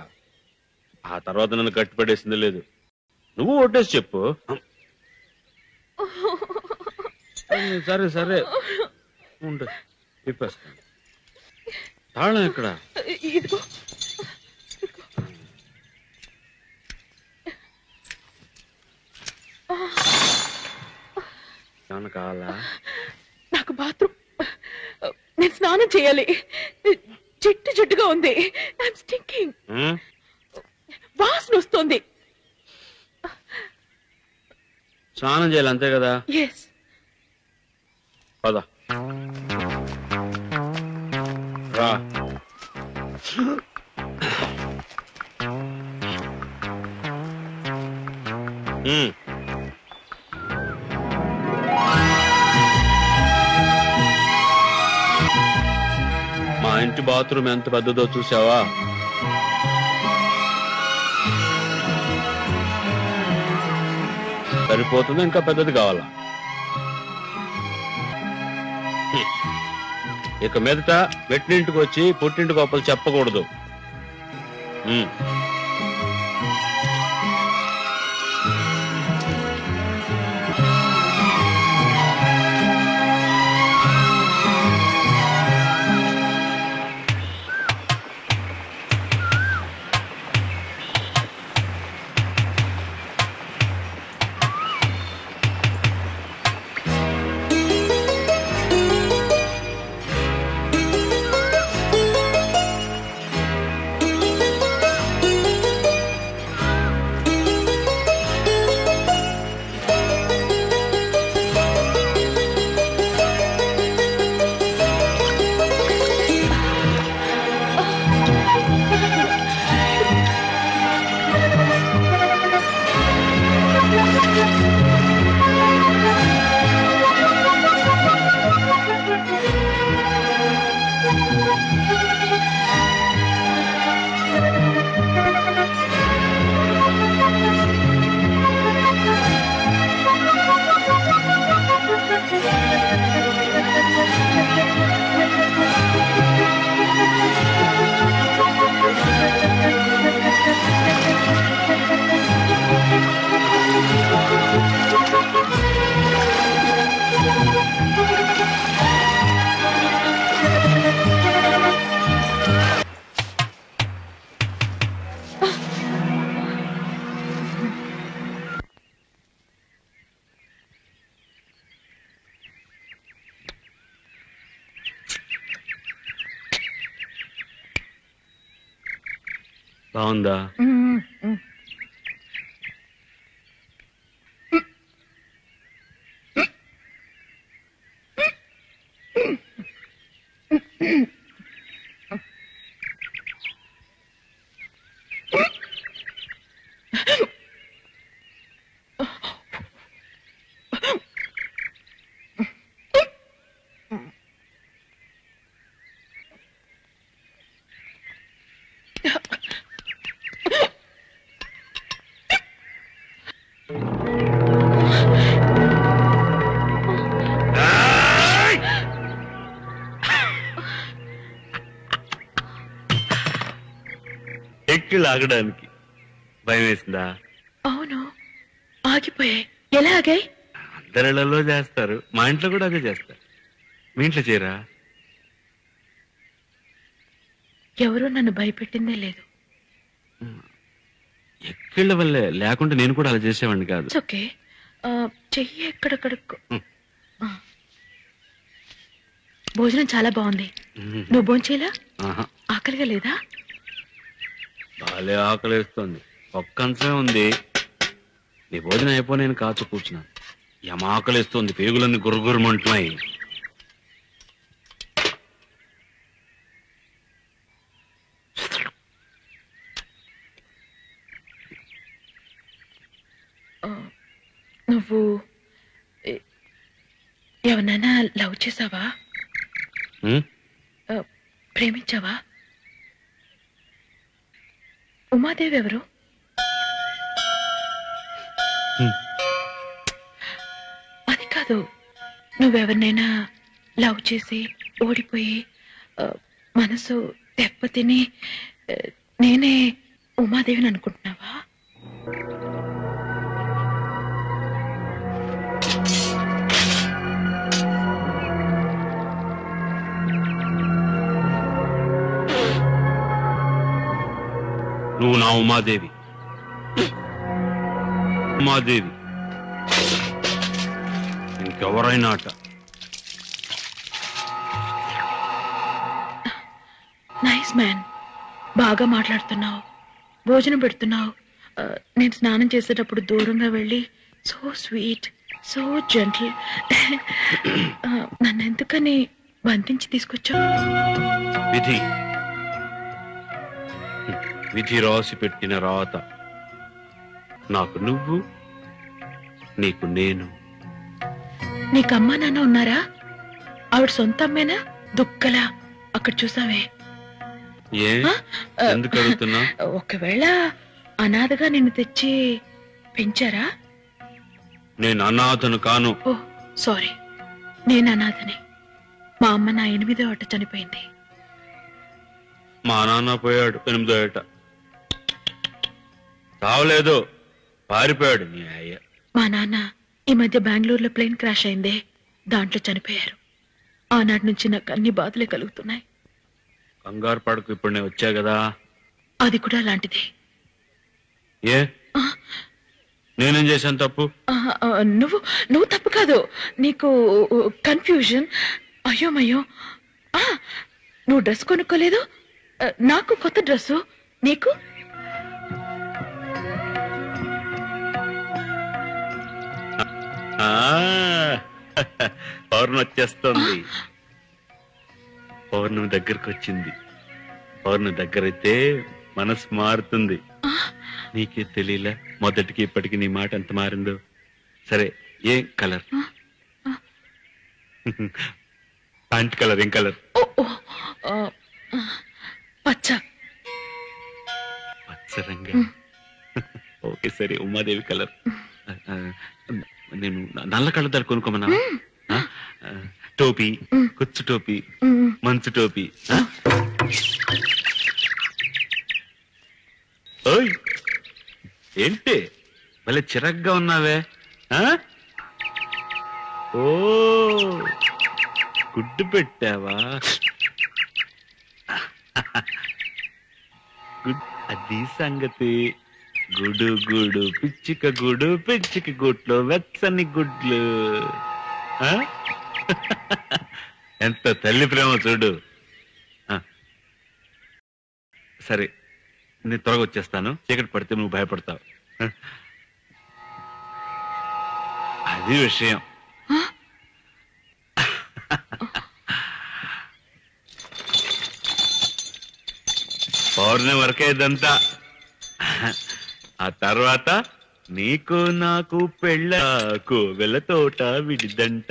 ఆ తర్వాత నన్ను కట్టిపడేసింది లేదు. నువ్వు ఒట్టేసి చెప్పు. సరే సరే. ఉండు ఇప్పేస్తాను తాళం ఎక్కడ? ఇదిగో. ఏమన్నా కావాలా? నాకు బాత్రూమ్ నేను స్నానం చేయాలి. జిడ్డు జిడ్డుగా ఉంది. I'm stinking um? వాసన వస్తుంది. స్నానం చేయాలి అంతే కదా? ఎస్ పద. రా. ఉం. ఇంటి బాత్రూమ్ ఎంత పెద్దదో చూసావా? సరిపోతుంది ఇంకా పెద్దది కావాలా? ఇక మీదట వెట్టింటికి వచ్చి పుట్టింటి గొప్పలు చెప్పకూడదు. హ్మ్. లాగడానికి. భయం వేసిందా అవును. ఆగిపోయాయి. ఎలా ఆగాయి? అందరిళ్ళలో చేస్తారు. మా ఇంట్లో కూడా అదే చేస్తారు. మీ ఇంట్లో చేయరా? ఎవరూ నన్ను భయపెట్టిందే లేదు. ఎక్కిళ్ళ వల్లే లేకుంటే నేను కూడా అలా చేసేవాడిని కాదు. ఓకే చెయ్యి ఎక్కడెక్కడ భోజనం చాలా బాగుంది. నువ్వు భోంచేలా? ఆకలిగా లేదా? బాలే ఆకలేస్తుంది. ఒక్క అంశమే ఉంది. నీ భోజనం అయిపో నేను కాచు కూర్చున్నాను. యమ ఆకలేస్తుంది పేగులన్నీ గురుగురుమంటున్నాయి నువ్వు ఎవరినైనా లవ్ చేసావా? ప్రేమించావా? ఉమాదేవి ఎవరు. అది కాదు నువ్వెవరినైనా లవ్ చేసి ఓడిపోయి మనసు దెబ్బతిని నేనే ఉమాదేవిని అనుకుంటున్నావా నువ్వు నా ఉమాదేవి. ఉమాదేవి. ఇంకెవరైనా అట. Nice man. బాగా మాట్లాడుతున్నావు. భోజనం పెడుతున్నావు. ఆ, నేను స్నానం చేసేటప్పుడు దూరంగా వెళ్ళి సో స్వీట్ సో జెంటల్. నన్ను ఎందుకని బంధించి తీసుకొచ్చావు? విధి విధి రాసి పెట్టిన రాత. నాకు నువ్వు నీకు నేను. నీకు అమ్మా నాన్న ఉన్నారా? ఆవిడ సొంత అమ్మేనా? దుక్కలా. అక్కడ చూసావే. ఏ? ఎందుకు అడుగుతున్నా? ఒకవేళ అనాథగా నిన్ను తెచ్చి పెంచారా? నేను అనాథను కాను. Oh sorry. నేను అనాథని. మా అమ్మ నా ఎనిమిదో అట చనిపోయింది. మా నాన్న పోయాడు ఎనిమిదో ఏట. తావలేదు పారిపోయాడు నీ అయ్య. మా నాన్న ఈ మధ్య బెంగళూరులో ప్లేన్ క్రాష్ అయిందే. దాంట్లో చనిపోయారు. ఆనాటి నుంచి నాకు అన్ని బాధలే కలుగుతున్నాయి. కంగారు పడకు ఇప్పుడు నేను వచ్చా కదా. అది కూడా అలాంటిదే. ఏ? నేనేం చేశాను తప్పు? ఆ, ఆ, నువ్వు నువ్వు తప్పు కాదు. నీకు కన్ఫ్యూజన్ అయ్యోమయ్యో ఆ, నువ్వు డ్రెస్ కొనుక్కోలేదు? ఆ, నాకు కొత్త డ్రెస్సు? నీకు? పౌర్ణమి వచ్చేస్తుంది. పౌర్ణమి దగ్గరకు వచ్చింది. పౌర్ణమి దగ్గరైతే మనసు మారుతుంది. నీకే తెలియలే? మొదటికి ఇప్పటికి నీ మాట ఎంత మారిందో? సరే ఏం కలర్? ప్యాంట్ కలర్ ఏం కలర్? పచ్చ. పచ్చ రంగా. ఓకే సరే ఉమాదేవి కలర్. నేను నల్ల కళ్ళద్దాలు కొనుక్కోమన్నా? టోపీ కుచ్చు టోపీ. మంచు టోపీ? ఓయ్! ఏంటి? భలే చిరగ్గా ఉన్నావే ఆ? ఓ! గుడ్డు పెట్టావా? <laughs> గుడ్- అది సంగతి. గుడు గుడు పిచ్చిక గుడు పిచ్చిక గుడ్లు వెచ్చని గుడ్లు? <laughs> ఎంత తల్లి ప్రేమ చూడు. సరే నేను త్వరగా వచ్చేస్తాను. చీకటి పడితే నువ్వు భయపడతావు? అది విషయం. పౌర్ణమి వరకే ఇదంతా. ఆ తర్వాత నీకు నాకు పెళ్ళ కోవెల తోట విడిదంట.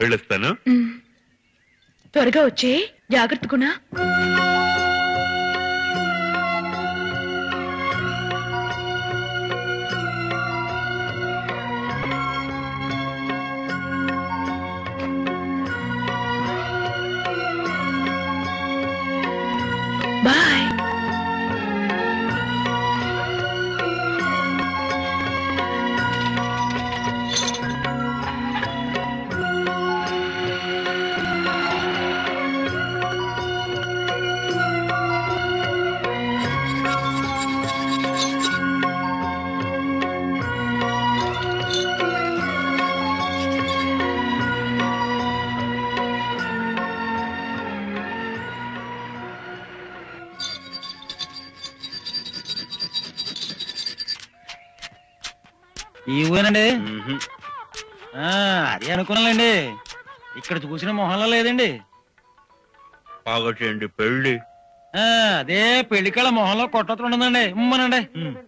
వెళ్ళొస్తాను. త్వరగా వచ్చే జాగ్రత్త పాగొట్టండి పెళ్ళి ఆ, అదే పెళ్ళి కళ మొహంలో కొట్టొత్తు ఉండదండి ఉమ్మనండి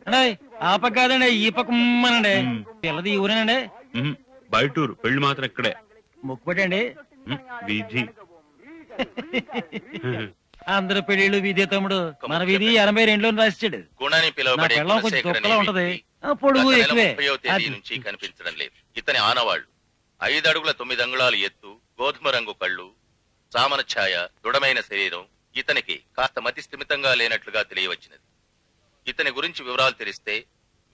అండి ఆ పక్క కాదండి ఈ పక్క ఉమ్మనండి. పిల్లది ఈ ఊరేనండి. బయటూరు పెళ్ళి మాత్రం ఇక్కడే. ముక్కు పెట్టండి. ఉమ్, వీధి. <laughs> అందరు పెళ్ళిళ్ళు వీధి తమ్ముడు. మన వీధి ఎనభై రెండులో రాసిచ్చాడు. గుణని నా పిలువబడే పిల్లం కొంచెం గుణశేఖర్ దుక్కలా అనే ఉంటది. పొడుగు ఎక్కువే. తేదీ. నుంచి కనిపించడం లేదు. ఇతని ఆనవాళ్ళు ఐదు అడుగుల తొమ్మిది అంగుళాలు ఎత్తు గోధుమ రంగు కళ్ళు సామన ఛాయ దృఢమైన శరీరం ఇతనికి కాస్త మతి స్థిమితంగా లేనట్లుగా తెలియవచ్చినది. ఇతని గురించి వివరాలు తెలిస్తే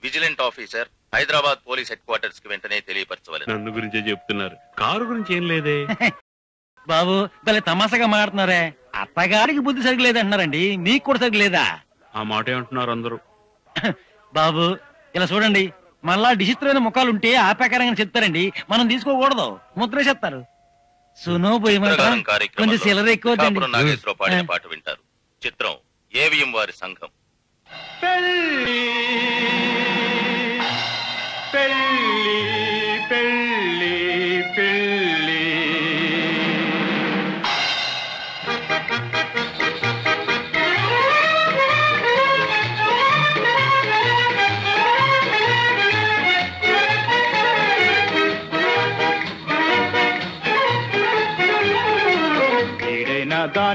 vigilant officer Hyderabad police head క్వార్టర్స్కి వెంటనే తెలియపరచవలెను. నన్ను గురించే చెప్తున్నారు. కారు గురించి ఏం లేదే? <laughs> బాబు భలే తమాషాగా మాట్లాడుతున్నారే. అత్తగారికి బుద్ధి సరిగ్గా అంటున్నారండి మీకు కూడా సరిగ్గా లేదా? ఆ మాట ఏమంటున్నారు అందరూ. <laughs> బాబు ఇలా చూడండి. మళ్ళా డిజిత్రమైన ముఖాలు ఉంటే ఆ ప్రకారంగా చెప్తారండి. మనం తీసుకోకూడదు. ముద్ర చెప్తారు సునో కొంచెం ఎక్కువ నాగేశ్వరరావు పాడిన పాట వింటారు. చిత్రం ఏవిఎం వారి సంఘం. పెళ్ళి పెళ్ళి పెళ్ళి పెళ్ళి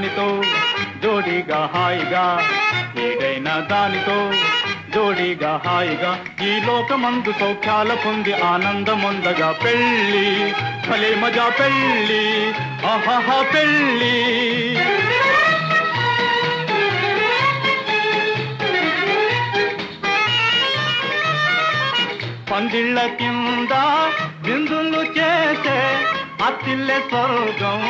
దానితో జోడీగా హాయిగా ఏదైనా దానితో జోడీగా హాయిగా ఈ లోకమందు సౌఖ్యాల పొంది ఆనందముందగా పెళ్ళి. భలే మజా పెళ్ళి. ఆహాహా పెళ్ళి. పందిళ్ళ కింద బిందులు చేసే అతిల్లె స్వర్గం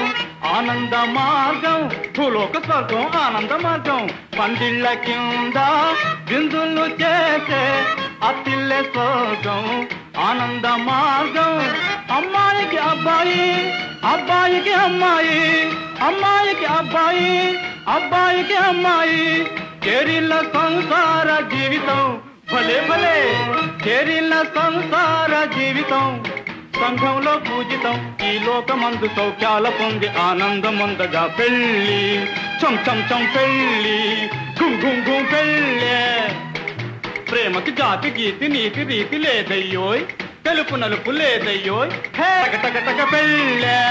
ఆనంద మార్గం భూలోక స్వర్గం ఆనంద మార్గం పందిళ్ళ కింద బిందులు చేసే అత్తిల్లె స్వర్గం ఆనంద మార్గం అమ్మాయికి అబ్బాయి అబ్బాయికి అమ్మాయి అమ్మాయికి అబ్బాయి అబ్బాయికి అమ్మాయి చేరిల్ల సంసార జీవితం భలే భలే చేరిల్ల సంసార జీవితం సంఘంలో పూజితం. ఈ లోకమందు సౌఖ్యాల పొంది ఆనందముందగా పెళ్ళి. చం చం చం పెళ్ళి. గుం గుం గుం పెళ్ళే. ప్రేమకి జాతి గీతి నీతి రీతి లేదయ్యోయ్. తెలుపు నలుపు లేదయ్యోయ్. హే! టక టక టక పెళ్ళే.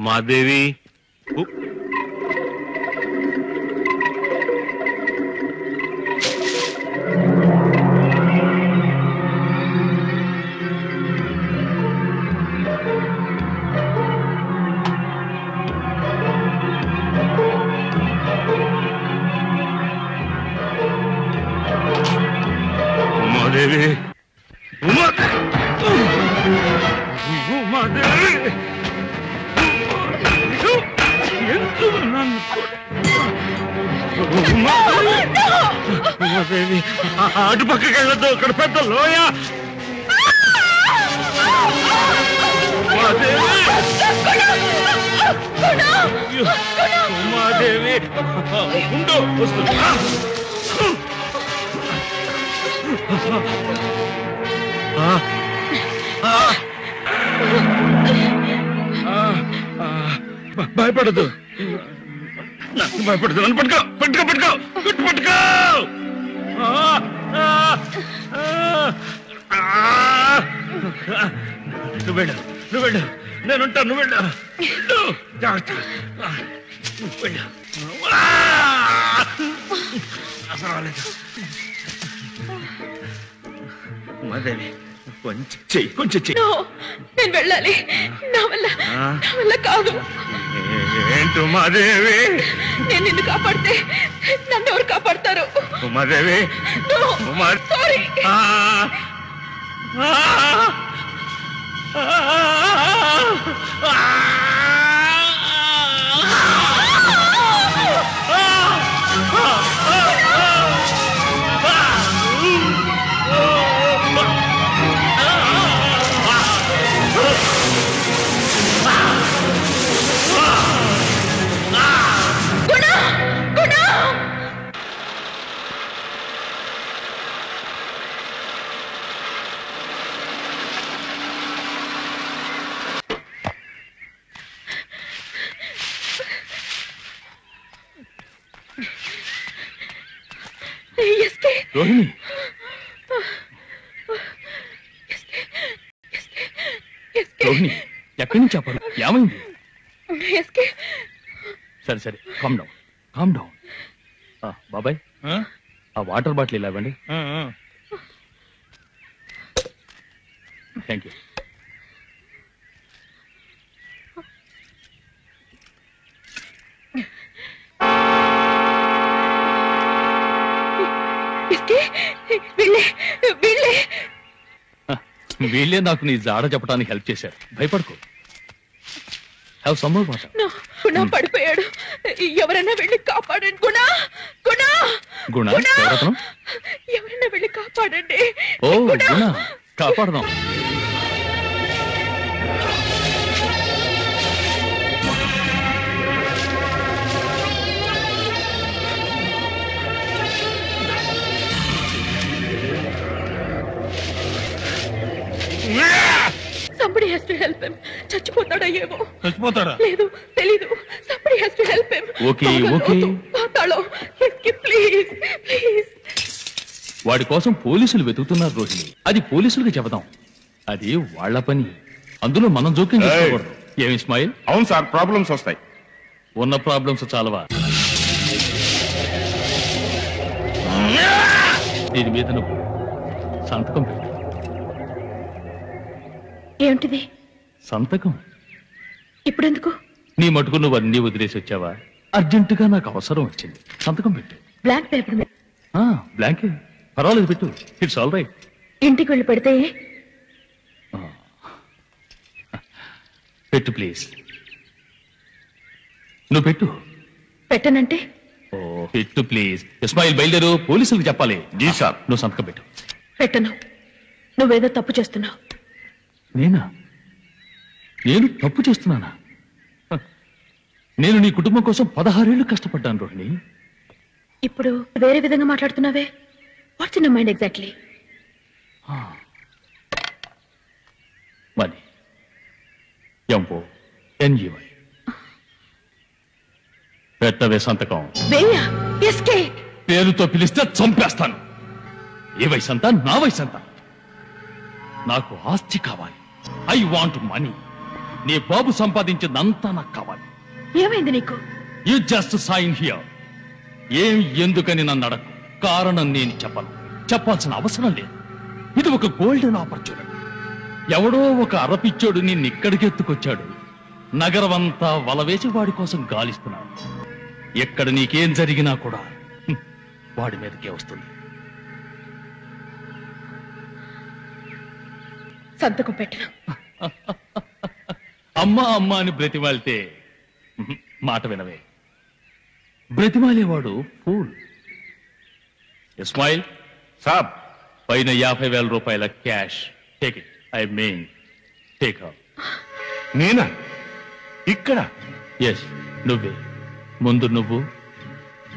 ఉమాదేవి. ఉమాదేవి అటు పక్కకి వెళ్ళద్దు అక్కడ పెద్ద లోయ. ఉమాదేవి ఉమాదేవి ఉండు వస్తున్నా భయపడదు. భయపడదు. నన్ను పట్టుకో పట్టుకో పట్టుకో పట్టు పట్టుకో. నువ్వు వెళ్ళు నువ్వు వెళ్ళు నేనుంటా నువ్వు వెళ్ళు వెళ్ళు జాగ్రత్త ఆ, నువ్వు వెళ్ళు ఆ! పర్వాలేదు ఉమాదేవి కొంచెం చెయ్యి కొంచెం చెయ్యి. నేను వెళ్ళాలి. నా వల్ల ఆ, నా వల్ల కాదు. ఏంటి ఉమాదేవి? నేను నిన్ను కాపాడితే నన్ను ఎవరు కాపాడతారు? ఉమాదేవి? No, Uma sorry. ఆ, గుణ రోహిణి. రోహిణి ఎక్కడి నుంచి చెప్పాలి ఏమైంది? ఎస్కే. సరే సరే కామ్ డౌన్ కామ్ డౌన్ బాబాయ్ ఆ? వాటర్ బాటిల్ ఇలా ఇవ్వండి. థ్యాంక్ యూ వీళ్ళే వీళ్ళే. వీళ్ళే నాకు నీ జాడ చెప్పడానికి హెల్ప్ చేశారు. భయపడుకో. హ్యావ్ సమ్మర్ వాటర్ నా గుణ పడిపోయాడు. ఎవరైనా వెళ్ళి కాపాడండి గుణ గుణ. గుణ ఎవరైనా వెళ్ళి కాపాడండి ఓ గుణ కాపాడదాం. హెల్ప్ హిమ్ చచ్చిపోతాడా ఏమో. చచ్చిపోతాడా? లేదు తెలీదు. Somebody has to help him okay okay. పాతాళం ప్లీజ్ ప్లీజ్ వాడి కోసం పోలీసులు వెతుకుతున్నారు రోహిణి. అది పోలీసులకు చెబుదాం అది వాళ్ళ పని. అందులో మనం జోక్యం చేసుకోకూడదు. ఏమి ఇస్మాయిల్ అవును సార్ ప్రాబ్లమ్స్ వస్తాయి. ఉన్న ప్రాబ్లమ్స్ చాలవా? దీని మీద నువ్వు సంతకం పెట్టు. ఏమిటిది? సంతకం. ఇప్పుడెందుకు? నీ మటుకు నువ్వు అన్ని వదిలేసి వచ్చావా? అర్జెంటుగా నాకు అవసరం వచ్చింది. సంతకం పెట్టు. బ్లాక్ పేపర్ మీద. ఆ, బ్లాంకే. పర్వాలేదు పెట్టు. It's all right. ఇంటికి వెళ్ళి పెడితే పెట్టు ప్లీజ్. నువ్వు పెట్టు. పెట్టనంటే? ఓ పెట్టు ప్లీజ్. ఇస్మాయిల్ బయలుదేరు. పోలీసులకు చెప్పాలి. జీ సార్. నువ్వు సంతకం పెట్టు. పెట్టను. నువ్వేదో తప్పు చేస్తున్నావు. నేనా? నేను తప్పు చేస్తున్నానా. నేను నీ కుటుంబం కోసం పదహారేళ్ళు కష్టపడ్డాను రోహిణి. ఇప్పుడు వేరే విధంగా మాట్లాడుతున్నావే? What's in mind exactly money ఎంపో. ఎన్జీవై. పెట్టవే సంతకం. పేరుతో పిలిస్తే చంపేస్తాను. ఏ వయసు అంతా నా వయసు అంతా నాకు ఆస్తి కావాలి. ఐ వాంట్ మనీ నీ బాబు సంపాదించిందంతా నాకు కావాలి. ఏమైంది నీకు? యు జస్ట్ సైన్ హియర్ ఏం ఎందుకని నన్ను అడగకు కారణం నేను చెప్పను. చెప్పాల్సిన అవసరం లేదు. ఇది ఒక గోల్డెన్ ఆపర్చునిటీ ఎవడో ఒక అరపిచ్చోడు నిన్ను ఇక్కడికి ఎత్తుకొచ్చాడు. నగరమంతా వలవేసి వాడి కోసం గాలిస్తున్నాడు. ఎక్కడ నీకేం జరిగినా కూడా వాడి మీదకే వస్తుంది. సంతకం పెట్టను <laughs> అమ్మా అమ్మా అని బ్రతిమాలితే మాట వినవే. బ్రతిమాలేవాడు ఫూల్ ఇస్మాయిల్ సాబ్. పైన యాభై వేల రూపాయల cash. Take it I mean take నేనా? ఇక్కడ? ఎస్ నువ్వే. ముందు నువ్వు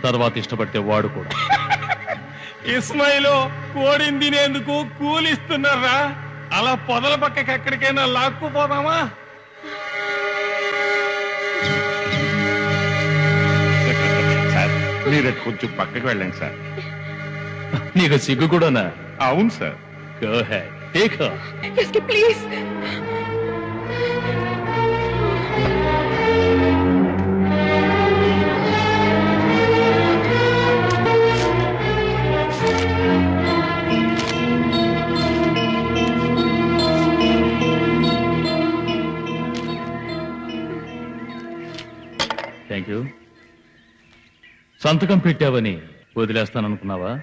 తర్వాత ఇష్టపడితే వాడు కూడా. <laughs> ఇస్మాయిలు కోడిని తినేందుకు కూలిస్తున్నారా? అలా పొదల పక్కకి ఎక్కడికైనా లాక్కుపోదామా? మీరు కొంచెం పక్కకి వెళ్ళండి సార్. నీకు సిగ్గు కూడానా? అవును sir. Go ahead take SK please thank you సంతకం పెట్టావని వదిలేస్తాననుకున్నావా?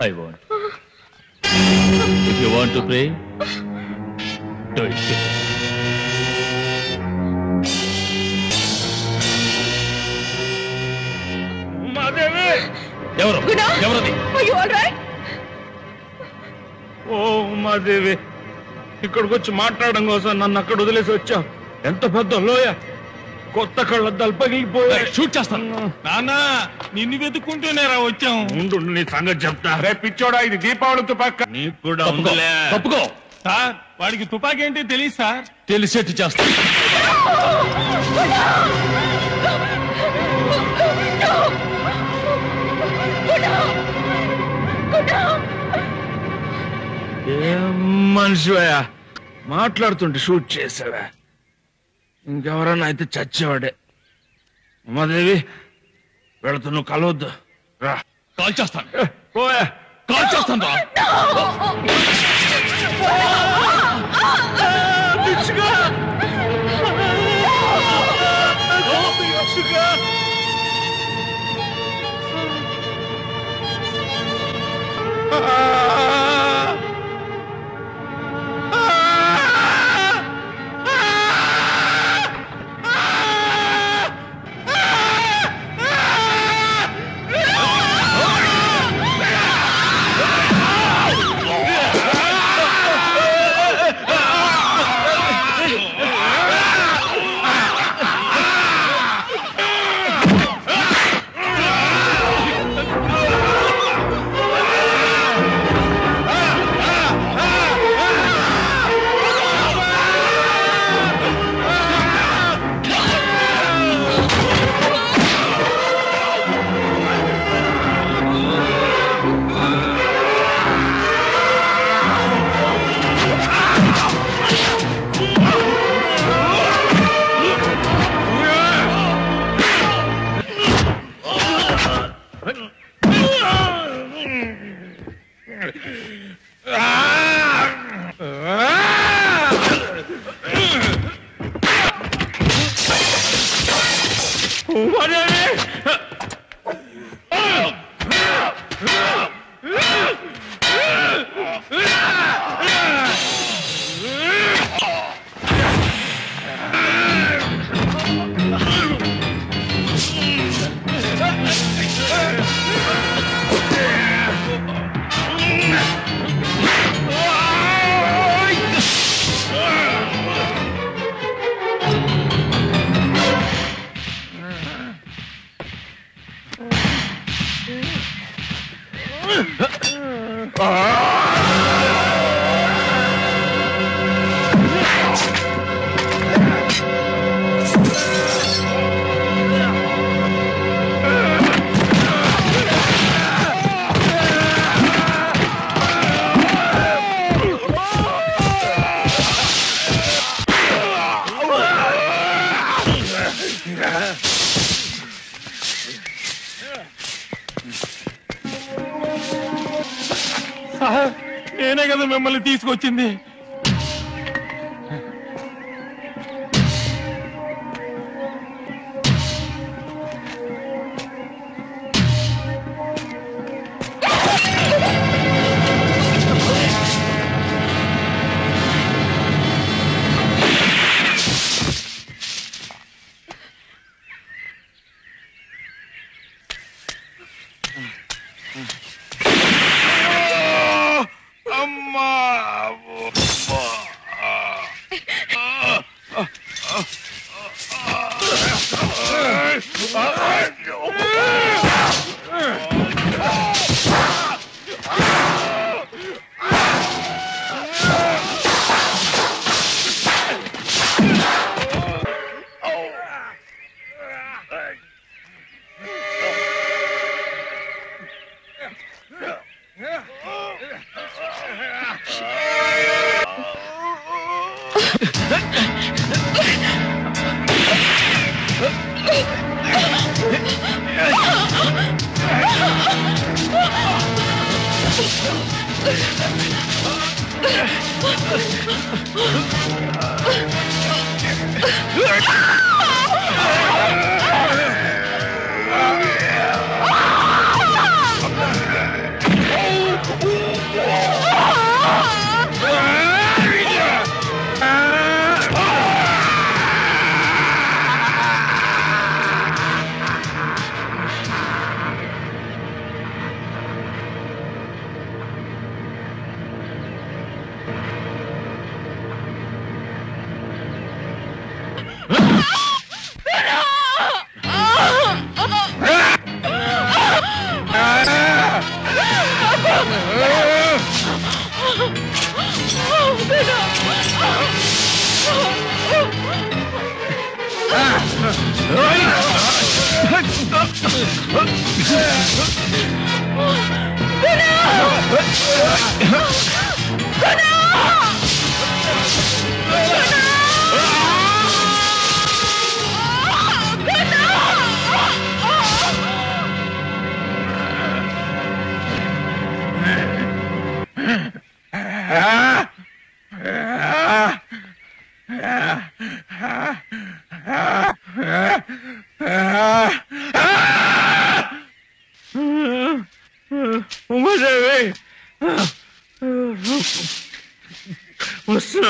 I want If you want to pray, do it. ఉమాదేవి! ఎవరు? ఎవరది? ఓ ఉమాదేవి ఇక్కడికి వచ్చి మాట్లాడడం కోసం నన్ను అక్కడ వదిలేసి వచ్చావు. ఎంత పెద్ద లోయ! కొత్త కళ్ళద్దాలు పగిలిపోయాయి షూట్ చేస్తాను నానా నిన్ను వెతుక్కుంటూనే రా వచ్చాం. ఉండు నీ సంగతి చెప్తా. రే పిచ్చోడా ఇది దీపావళి తుపాక. నీకు కూడా ఉందిలే. తప్పుకో. సార్ వాడికి తుపాకీ ఏంటి తెలియదు సార్. తెలిసేట్టు చేస్తా. ఏం మనిషివయ్యా మాట్లాడుతుంటే షూట్ చేసావా. ఇంకెవరన్నా అయితే చచ్చేవాడే. ఉమాదేవి వెళుతూ నువ్వు కలవద్దు. రా. కాల్ చేస్తాను. పోయా. కాల్ చేస్తాను రా. పిచ్చుగా! మిమ్మల్ని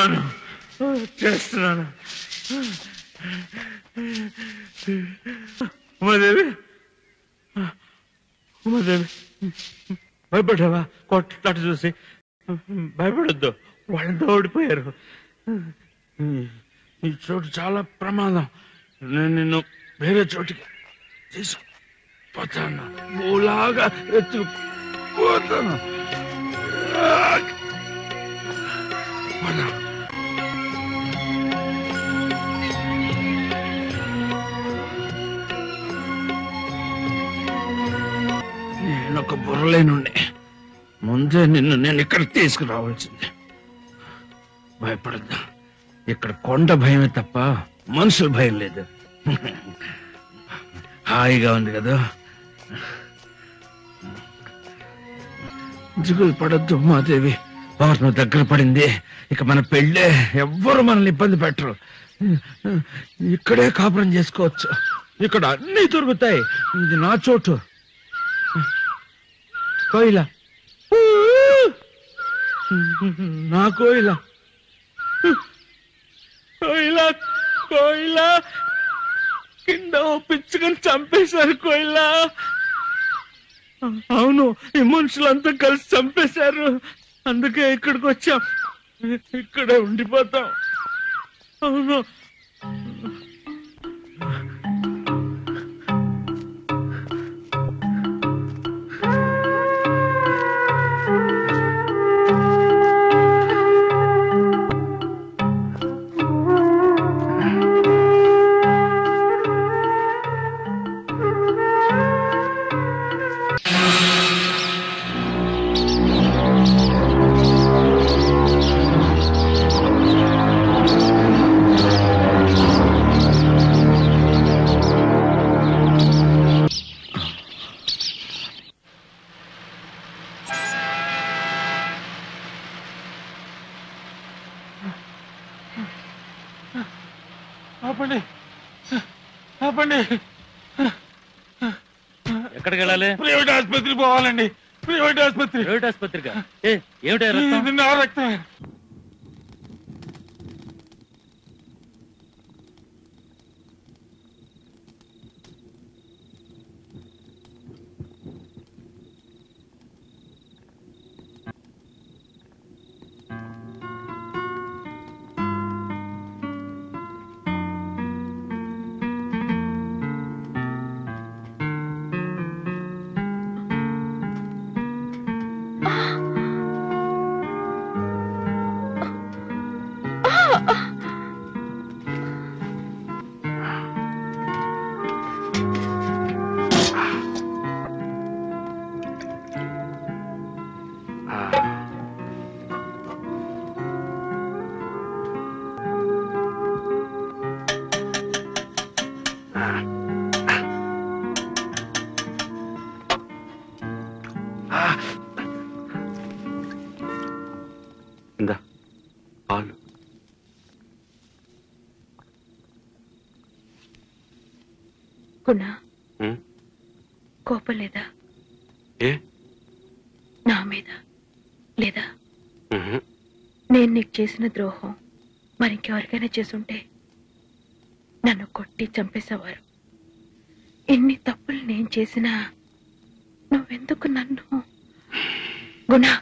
చేస్తున్నాను. చేస్తున్నాను. ఉమాదేవి. ఉమాదేవి. భయపడ్డావా? కొట్లాట చూసి. భయపడొద్దు. వాళ్ళంతా ఓడిపోయారు. ఈ చోటు చాలా ప్రమాదం. నేను నిన్ను వేరే చోటికి తీసుకుపోతాను. పూలాగా ఎత్తుకుపోతాను. పద. నాకు ఒక బుర్రలేనుండే ముందే నిన్ను నేను ఇక్కడ తీసుకురావాల్సిందే. భయపడద్దా. ఇక్కడ కొండ భయమే తప్ప మనుషుల భయం లేదు. హాయిగా ఉంది కదా? దిగులు పడద్దు మాదేవి పౌర్ణమి దగ్గర పడింది. ఇక మన పెళ్ళే ఎవ్వరు మనల్ని ఇబ్బంది పెట్టరు. ఇక్కడే కాపురం చేసుకోవచ్చు. ఇక్కడ అన్ని దొరుకుతాయి. ఇది నా చోటు. కోయిల. నా కోయిల. కోయిల కోయిల. కింద ఓ పిచ్చుకొని చంపేశారు కోయిల. అవును ఈ మనుషులంతా కలిసి చంపేశారు. అందుకే ఇక్కడికి వచ్చాం. ఇక్కడే ఉండిపోతాం. అవును. ప్రైవేట్ ఆసుపత్రి? ప్రైవేట్ ఆసుపత్రిగా? ఏ ఏమిటి రక్తం? నా రక్తమే చేసిన ద్రోహం మరింకెవరికైనా చేసుంటే నన్ను కొట్టి చంపేసేవారు. ఎన్ని తప్పులు నేను చేసినా నువ్వెందుకు నన్ను? గుణ.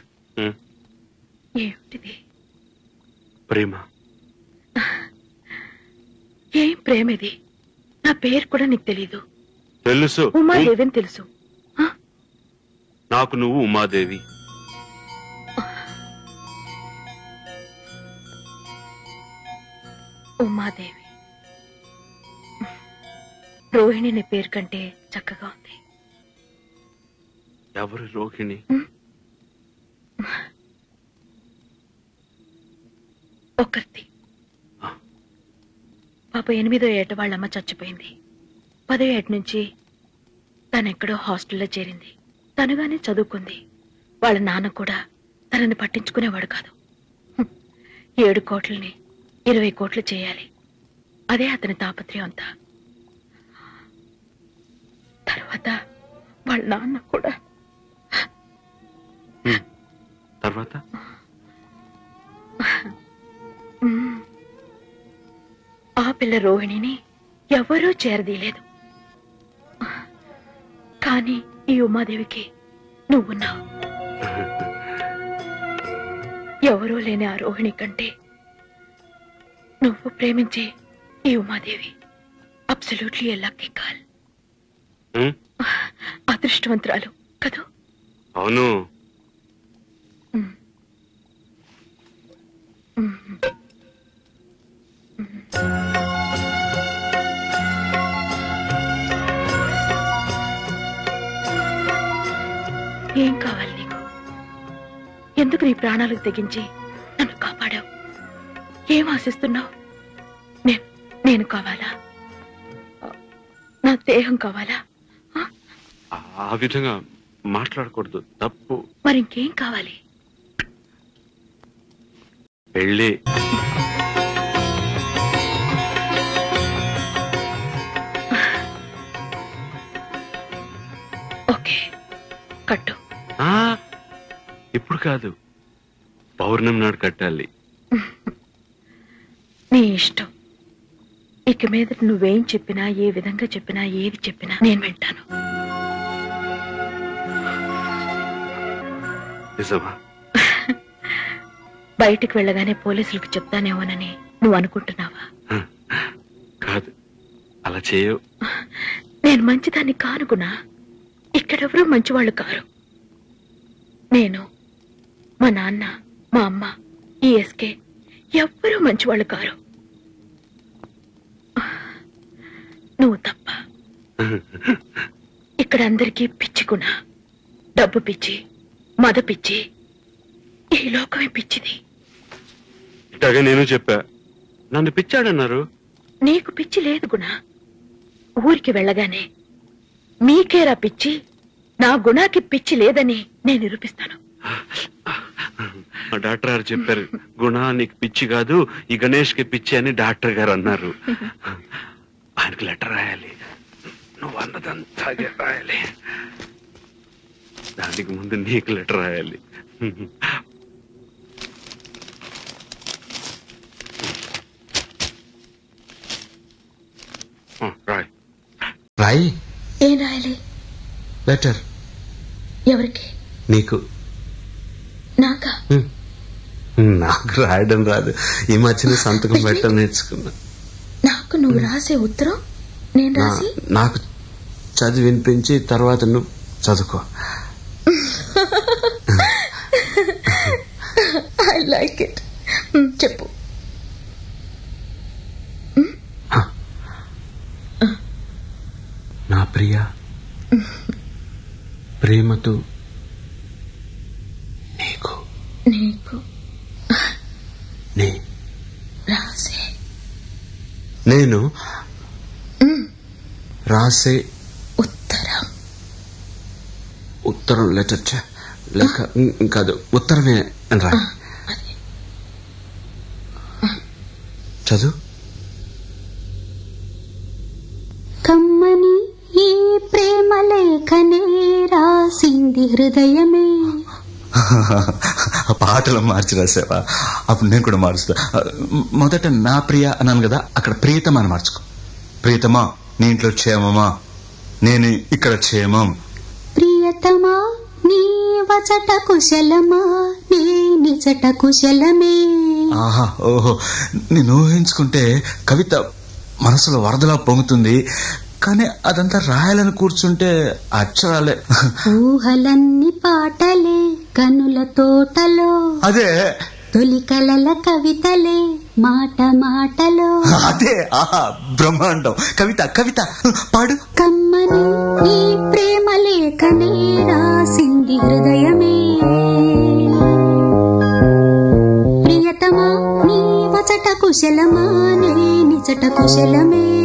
ఏమిటిది? ప్రేమ. ఏం ప్రేమిది? నా పేరు కూడా నీకు తెలీదు. తెలుసు. ఉమాదేవి అని తెలుసు నాకు నువ్వు ఉమాదేవి. ఉమాదేవి. రోహిణి నీ పేరు కంటే చక్కగా ఉంది. ఎవరు రోహిణి? ఒకరిది పాప ఎనిమిదో ఏట వాళ్ళమ్మ చచ్చిపోయింది. పదో ఏట నుంచి తనెక్కడో హాస్టల్లో చేరింది. తనుగానే చదువుకుంది. వాళ్ళ నాన్న కూడా తనని పట్టించుకునేవాడు కాదు. ఏడు కోట్లని ఇరవై కోట్లు చేయాలి. అదే అతని తాపత్రయం అంతా. తర్వాత వాళ్ళ నాన్న కూడా. తర్వాత. ఆ పిల్ల రోహిణిని ఎవరూ చేరదీయలేదు. కానీ ఈ ఉమాదేవికి నువ్వున్నావు. <laughs> ఎవరూ లేని ఆ రోహిణి కంటే నువ్వు ప్రేమించే ఈ Umadevi absolutely a lucky call అదృష్టవంతురాలు కదూ? అవును. ఏం కావాలి నీకు? ఎందుకు నీ ప్రాణాలకు తెగించి ఏం ఆశిస్తున్నావు? నేను నేను కావాలా? నా దేహం కావాలా? ఆ విధంగా మాట్లాడకూడదు తప్పు. మరి ఇంకేం కావాలి? పెళ్ళి. ఓకే కట్టు. ఆ ఇప్పుడు కాదు. పౌర్ణమి నాడు కట్టాలి. <laughs> నీ ఇష్టం. ఇక మీద నువ్వేం చెప్పినా ఏ విధంగా చెప్పినా ఏది చెప్పినా నేను వింటాను. <laughs> బయటికి వెళ్ళగానే పోలీసులకు చెప్తానేమోనని నువ్వు అనుకుంటున్నావా? కాదు. అలా చేయవు. <laughs> నేను మంచిదాన్ని కానుకున్నా. ఇక్కడెవరూ మంచివాళ్ళు కారు. నేను మా నాన్న మా అమ్మ ఈ ఎస్కే ఎవ్వరూ మంచివాళ్ళు కారు. నువ్వు తప్ప. ఇక్కడ అందరికీ పిచ్చికున్నా డబ్బు పిచ్చి మద పిచ్చి ఈ లోకమే పిచ్చిది. నేను చెప్పా. నన్ను పిచ్చాడన్నారు. నీకు పిచ్చి లేదు గుణ. ఊరికి వెళ్ళగానే మీకేరా పిచ్చి నా గుణాకి పిచ్చి లేదని నేను నిరూపిస్తాను. డాక్టర్ గారు చెప్పారు గుణ నీకు పిచ్చి కాదు ఈ గణేష్కి పిచ్చి అని డాక్టర్ గారు అన్నారు. ఆయనకి లెటర్ రాయాలి. నువ్వు అన్నదంతా రాయాలి దానికి ముందు నీకు లెటర్ రాయాలి. రాయ్. రాయి? ఏం రాయాలి? లెటర్. ఎవరికి? నీకు. నాకా? నాకు రాయడం రాదు. ఈ మధ్యన సంతకం పెట్టడం <laughs> నేర్చుకున్నా. నాకు నువ్వు రాసే ఉత్తరం నేను నా- రాసి నాకు చదివి వినిపించి తర్వాత నువ్వు చదువుకో. ఐ లైక్ ఇట్ చెప్పు. నా ప్రియ ప్రేమతో నీకు. నే రాసే నేను రాసే ఉత్తరం. ఉత్తరం లెటర్ లేక కాదు ఉత్తరమే అని రా. చదువు. కమ్మని ఈ ప్రేమ లేఖనే రాసింది హృదయమే. <laughs> పాటలు మార్చి రాసావా అప్పుడు నేను కూడా మారుస్తా. మొదట నా ప్రియ అన్నాను కదా అక్కడ ప్రియతమా అని మార్చుకో. ప్రియతమా నీ ఇంట్లో క్షేమమా? నేను ఇక్కడ క్షేమం. ప్రియతమా నీ వచట కుశలమా? నీ నిజట కుశలమే. ఆహా ఓహో. నేను ఊహించుకుంటే కవిత మనసులో వరదలా పొంగుతుంది. కానీ అదంతా రాయాలని కూర్చుంటే అక్షరాలే. ఊహలన్ని పాటలే కనుల తోటలో. అదే. తొలి కలల కవితలే మాట మాటలో. అదే ఆహా బ్రహ్మాండం. కవిత కవిత పాడు. కమ్మని ఈ ప్రేమ లేఖనే రాసింది హృదయమే. ప్రియతమా నీ వచట కుశలమా నే నిజట కుశలమే.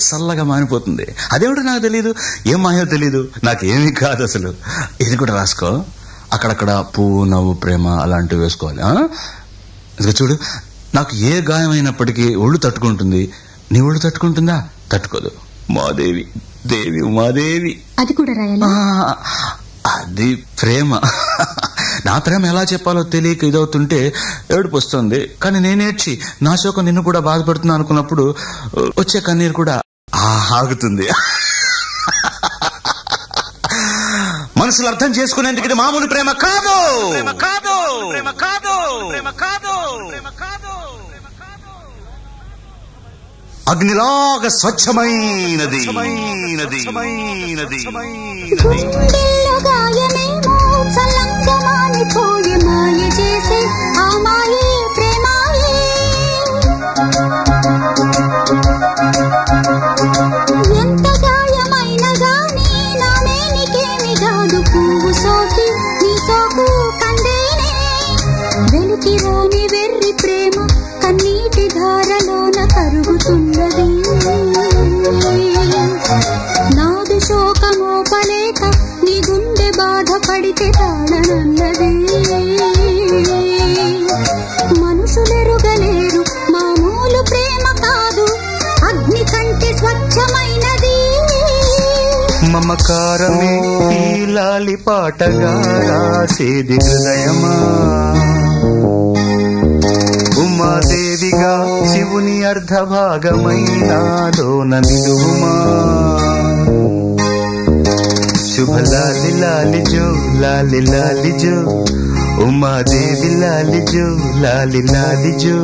చల్లగా మానిపోతుంది. అదేమిటో నాకు తెలియదు ఏం మాయో తెలియదు నాకేమీ కాదు అసలు. ఇది కూడా రాసుకో. అక్కడక్కడ పువ్వు నవ్వు ప్రేమ అలాంటివి వేసుకోవాలి? ఇదిగో చూడు. నాకు ఏ గాయం అయినప్పటికీ ఒళ్ళు తట్టుకుంటుంది. నీ ఒళ్ళు తట్టుకుంటుందా? తట్టుకోదు. మాదేవి దేవి ఉమాదేవి. అది కూడా రాయాలా? అది ప్రేమ. నా ప్రేమ ఎలా చెప్పాలో తెలియక ఇదవుతుంటే ఏడుపు వస్తుంది కానీ నేనేడ్చి నా శోకం నిన్ను కూడా బాధపడుతున్నా అనుకున్నప్పుడు వచ్చే కన్నీరు కూడా ఆగుతుంది. మనసులు అర్థం చేసుకునేందుకు ఇది మామూలు ప్రేమ కాదు. కాదు ప్రేమ కాదు ప్రేమ కాదు అగ్నిలాగా స్వచ్ఛమైనది గాయమేమో మాయ చేసే ఆ మాయే ఎంత గాయమైన గాని నా మేనికేమి కాదు పువ్వు సోకి నీ సోకు కందేనే. వెలికి వెర్రి ప్రేమ కన్నీటి ధారలోన కరుగుతున్నది. శోకమోపలేక నీ గుండె బాధపడితే తాళనన్నది స్వచ్ఛమైనది. మమకారమే ఈ లాలి పాటగా రాసేది హృదయమా? ఉమాదేవిగా శివుని అర్ధభాగమైనాదోన నిలువుమా శుభ లాలి లాలి జో లాలి లాలి జో. ఉమాదేవి లాలి జో లాలి లాలి జో.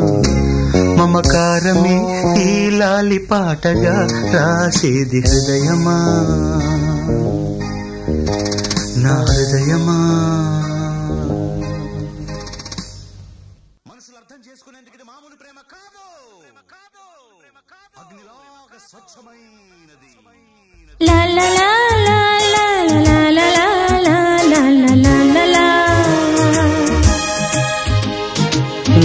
మమకారమే ఈ లాలి పాటగా రాసేది హృదయమా? నా హృదయమా? మనసులు అర్థం చేసుకునేందుకు మామూలు ప్రేమ కాదు. అగ్నిలాగా స్వచ్ఛమైనది. La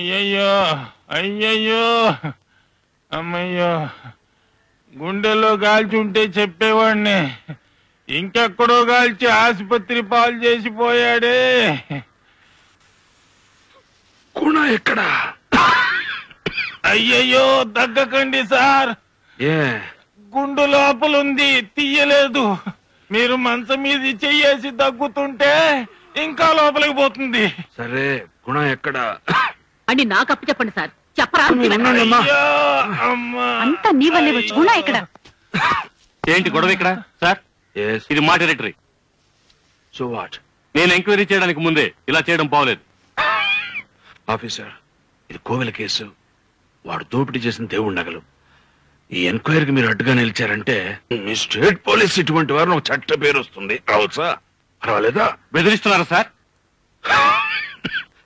అయ్యయ్యో అయ్యయ్యో అమ్మయ్యో. గుండెలో గాల్చుంటే చెప్పేవాడిని ఇంకెక్కడో గాల్చి ఆసుపత్రి పాలు చేసిపోయాడే గుణ ఎక్కడ? అయ్యయ్యో దగ్గకండి సార్. ఏ? గుండు లోపలుంది తీయలేదు. మీరు మంచం మీద చెయ్యేసి దగ్గుతుంటే ఇంకా లోపలికి పోతుంది. సరే గుణ ఎక్కడ? అని నాకు అప్పు చెప్పండి సార్. చెప్పరా? అంతా నీ వల్లే వచ్చు గుణ ఇక్కడ. ఏంటి గొడవ ఇక్కడ? సార్ ఇది మా టెరిటరీ సో వాట్ నేను ఎంక్వైరీ చేయడానికి ముందే ఇలా చేయడం బాగోలేదు. ఆఫీసర్ ఇది కోవెల కేసు. వాడు దోపిడీ చేసిన దేవుడి నగలు. ఈ ఎంక్వైరీకి మీరు అడ్డుగా నిలిచారంటే మీ స్టేట్ పోలీస్ ఇటువంటి వారిని ఒక చట్ట పేరు వస్తుంది. రావచ్చా? పర్వాలేదా? బెదిరిస్తున్నారా sir? <laughs>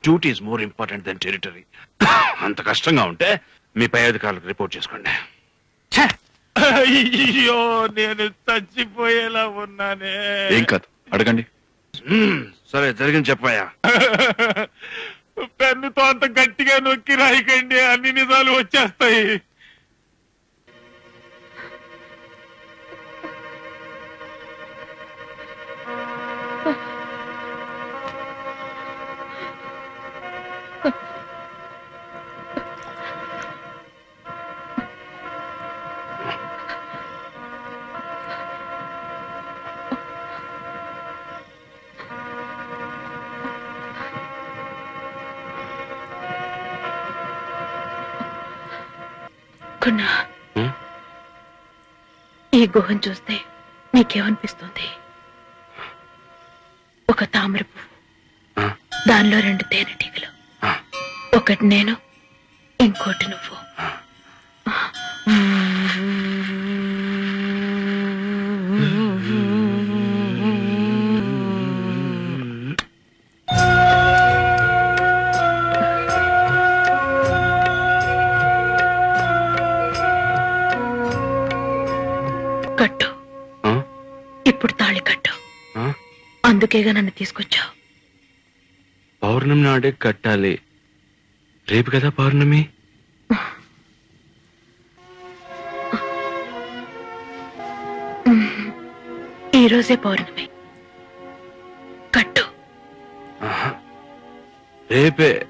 Duty is more important than territory అంత కష్టంగా ఉంటే మీ పై అధికారులకు రిపోర్ట్ చేసుకోండి. అయ్యో నేను చచ్చిపోయేలా ఉన్నానే. ఏం కాదు అడగండి. సరే జరిగింది చెప్పాయా <laughs> పెన్నుతో అంత గట్టిగా నొక్కి రాయకండి అన్ని నిజాలు వచ్చేస్తాయి. కున్నా ఈ గుహను చూస్తే నీకేమనిపిస్తుంది? ఒక తామర పువ్వు దానిలో రెండు తేనెటీగలు ఒకటి నేను ఇంకోటి నువ్వు. ఇప్పుడు తాళి కట్టు. ఆ? అందుకేగా నన్ను తీసుకొచ్చావు. పౌర్ణమి నాడే కట్టాలి. రేపు కదా పౌర్ణమి? ఈ రోజే పౌర్ణమి. కట్టు. రేపే.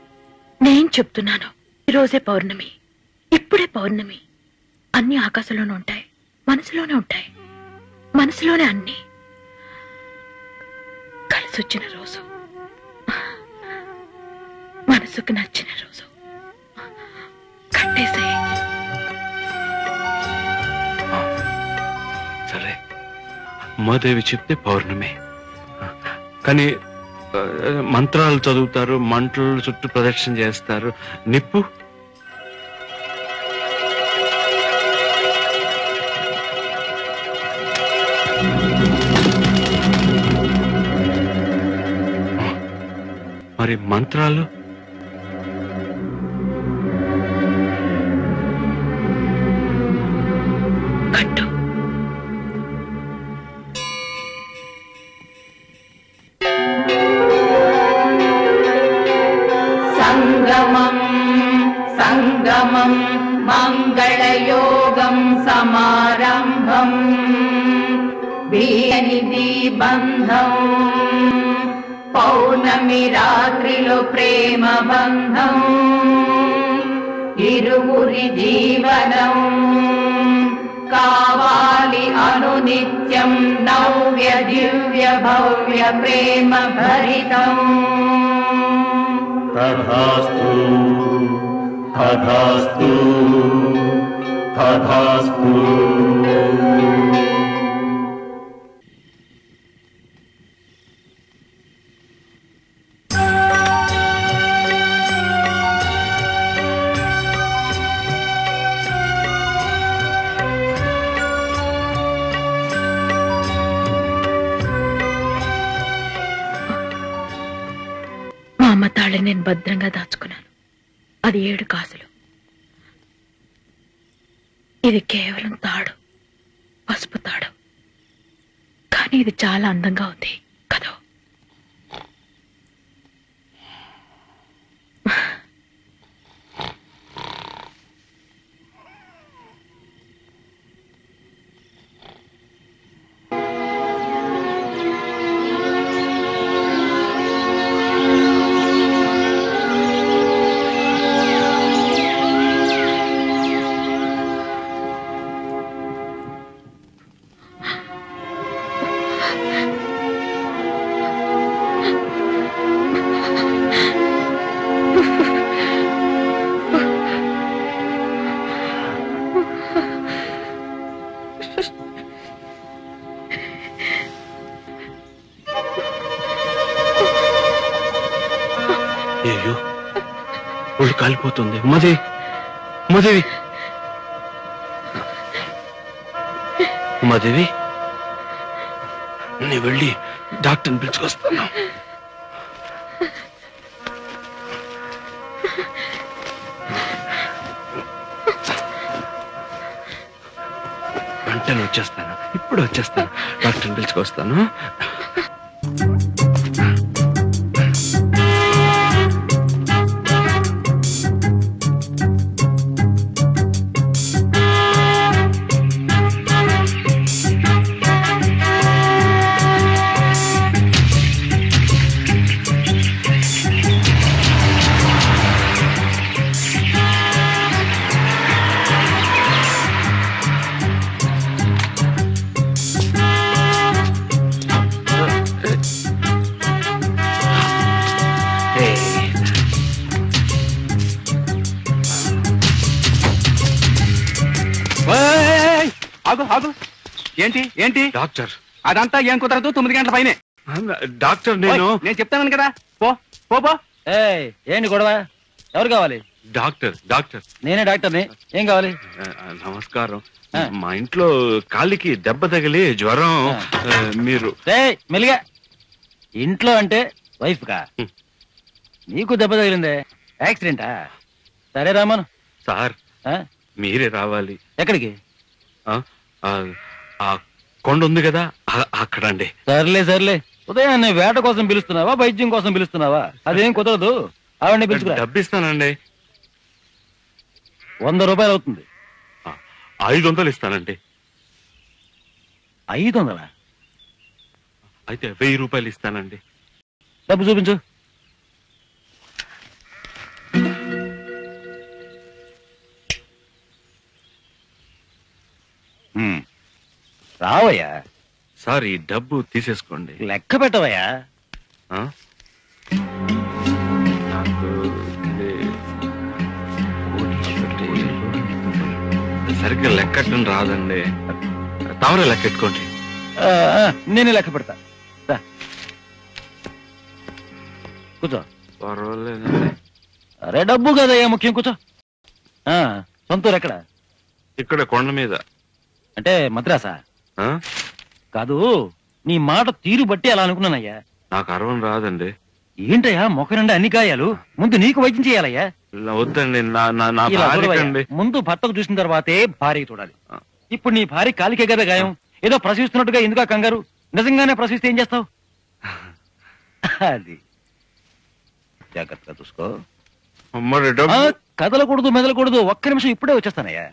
నేను చెప్తున్నాను ఈ రోజే పౌర్ణమి. ఇప్పుడే పౌర్ణమి. అన్ని ఆకాశంలోనే ఉంటాయి మనసులోనే ఉంటాయి. మనసులోనే అన్ని. కలిసొచ్చిన రోజు. మనసుకు నచ్చిన రోజు. కట్టేసే. సరే. ఉమాదేవి చెప్తే పౌర్ణమి. కానీ మంత్రాలు చదువుతారు మంటలు చుట్టూ ప్రదక్షిణ చేస్తారు. నిప్పు? మంత్రాలు? కట్టు. సంగమం సంగమం మంగళయోగం సమారంభం. వీనిది బంధం పౌర్ణమి రాత్రిలో प्रेमबन्धम् इरुगुरि जीवनम् कावालि अनुनित्यम् नव्य दिव्यभव्य प्रेम भरितम् तथास्तु तथास्तु तथास्तु। తథాస్తు తాళి నేను భద్రంగా దాచుకున్నాను. అది ఏడు కాసులు. ఇది కేవలం తాడు పసుపు తాడు. కానీ ఇది చాలా అందంగా ఉంది. కదా. కాలిపోతుంది. ఉమాదేవి ఉమాదేవి. ఉమాదేవి నేను వెళ్ళి డాక్టర్ని పిలుచుకొస్తాను. వెంటనే వచ్చేస్తాను. ఇప్పుడు వచ్చేస్తాను. డాక్టర్ని పిలుచుకొస్తాను. డాక్టర్. అదంతా ఏం కుదరదు? తొమ్మిది గంటల పైనే. డాక్టర్ నేను ఓయ్, నేను చెప్తాను కదా? పో పో పో. ఏంటి గొడవ? ఎవరు కావాలి? Doctor doctor. నేనే డాక్టర్ని. ఏం కావాలి? ఆ, ఆ, నమస్కారం. మా ఇంట్లో కాలికి దెబ్బ తగిలి జ్వరం ఆ, మీరు రేయ్ మెల్లిగా. ఇంట్లో అంటే వైఫ్ కా నీకు దెబ్బ తగిలిందే? యాక్సిడెంటా? సరే రామను. సార్ మీరే రావాలి. ఎక్కడికి? ఆ, ఆ, ఆ కొండ ఉంది కదా ఆ- అక్కడండి. సర్లే సర్లే. ఉదయాన్నే వేట కోసం పిలుస్తున్నావా వైద్యం కోసం పిలుస్తున్నావా? అదేం కుదరదు. ఆవిడని పిలుచుకురా. డబ్బిస్తానండి. వంద రూపాయలు అవుతుంది. ఐదు వందలు ఇస్తానండి. ఐదు వందలా? అయితే వెయ్యి రూపాయలు ఇస్తానండి. డబ్బు చూపించు. రావయ్యా. సార్ ఈ డబ్బు తీసేసుకోండి. లెక్క పెట్టవయ్యా. ఆ? నాకు ఇది ఒకటి, సరిగ్గా లెక్కట్టం రాదండి. తమరే లెక్కెట్టుకోండి. ఆ, ఆ, నేనే లెక్క పెడతా. రా. కూర్చో. పర్వాలేదండి. అరే డబ్బు కదయ్యా ముఖ్యం కూర్చో. ఆ, సొంతూరు ఎక్కడ? ఇక్కడ కొండ మీద. అంటే మద్రాసా? కాదు నీ మాట తీరు బట్టి అలా అనుకున్నానయ్యా. నాకు అరవం రాదండి. ఏంటయ్యా మొక్క నిండా అన్ని కాయాలు ముందు నీకు వైద్యం చేయాలయ్యా? వద్దండి ముందు భర్తకు చూసిన తర్వాతే భార్య చూడాలి. ఇప్పుడు నీ భార్య కాలికే కదా గాయం? ఏదో ప్రసవిస్తున్నట్టుగా ఎందుకు కంగారు? నిజంగానే ప్రసవిస్తే ఏం చేస్తావు? <laughs> అది. జాగ్రత్తగా చూసుకో. కదలకూడదు మెదలకూడదు ఒక్క నిమిషం ఇప్పుడే వచ్చేస్తానయ్యా.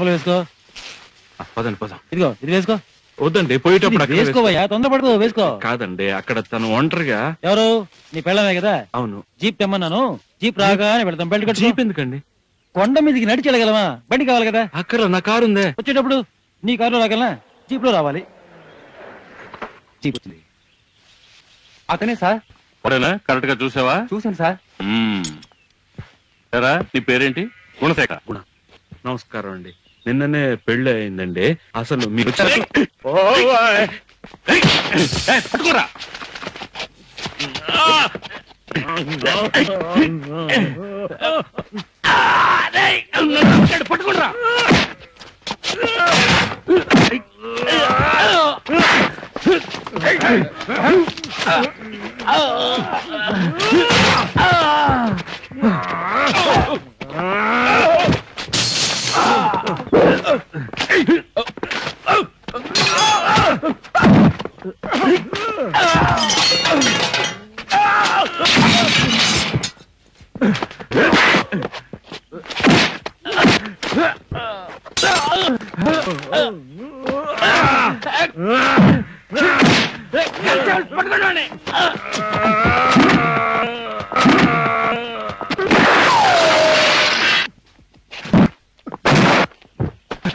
లోపల వేసుకో. పదండి పదం. ఇదిగో ఇది వేసుకో. వద్దండి పోయేటప్పుడు అక్కడ వేసుకోవయ్యా తొందరపడుకో వేసుకో. కాదండి అక్కడ తను ఒంటరిగా. ఎవరు? నీ పెళ్ళమే కదా? అవును. జీప్ తెమ్మన్నాను. జీప్ రాగానే వెళ్తాం బెల్ట్ కట్టు జీప్ ఎందుకండి? కొండ మీదకి నడిచి వెళ్ళగలమా? బండి కావాలి కదా? అక్కడ నా కారు ఉందే. వచ్చేటప్పుడు నీ కారులో రాగలనా? జీప్లో రావాలి. జీప్ వచ్చింది. అతనే సార్? వాడేనా కరెక్ట్గా చూసావా? చూశాను సార్. నీ పేరేంటి? గుణశేఖర్. గుణ. నమస్కారం అండి. నిన్ననే పెళ్ళి అయిందండి. అసలు మీరు పట్టుకోరా. పట్టుకుంటా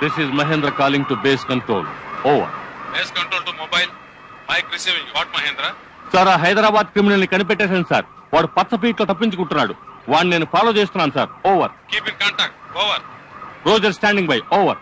This is Mahendra calling to base control. Over. Base control to mobile mike receiving what Mahendra sir ఆ హైదరాబాద్ క్రిమినల్ని కనిపెట్టేశాను సార్ వాడు పచ్చ పీట్లో తప్పించుకుంటున్నాడు. వాడిని నేను ఫాలో చేస్తున్నాను sir over keep in contact over roger standing by over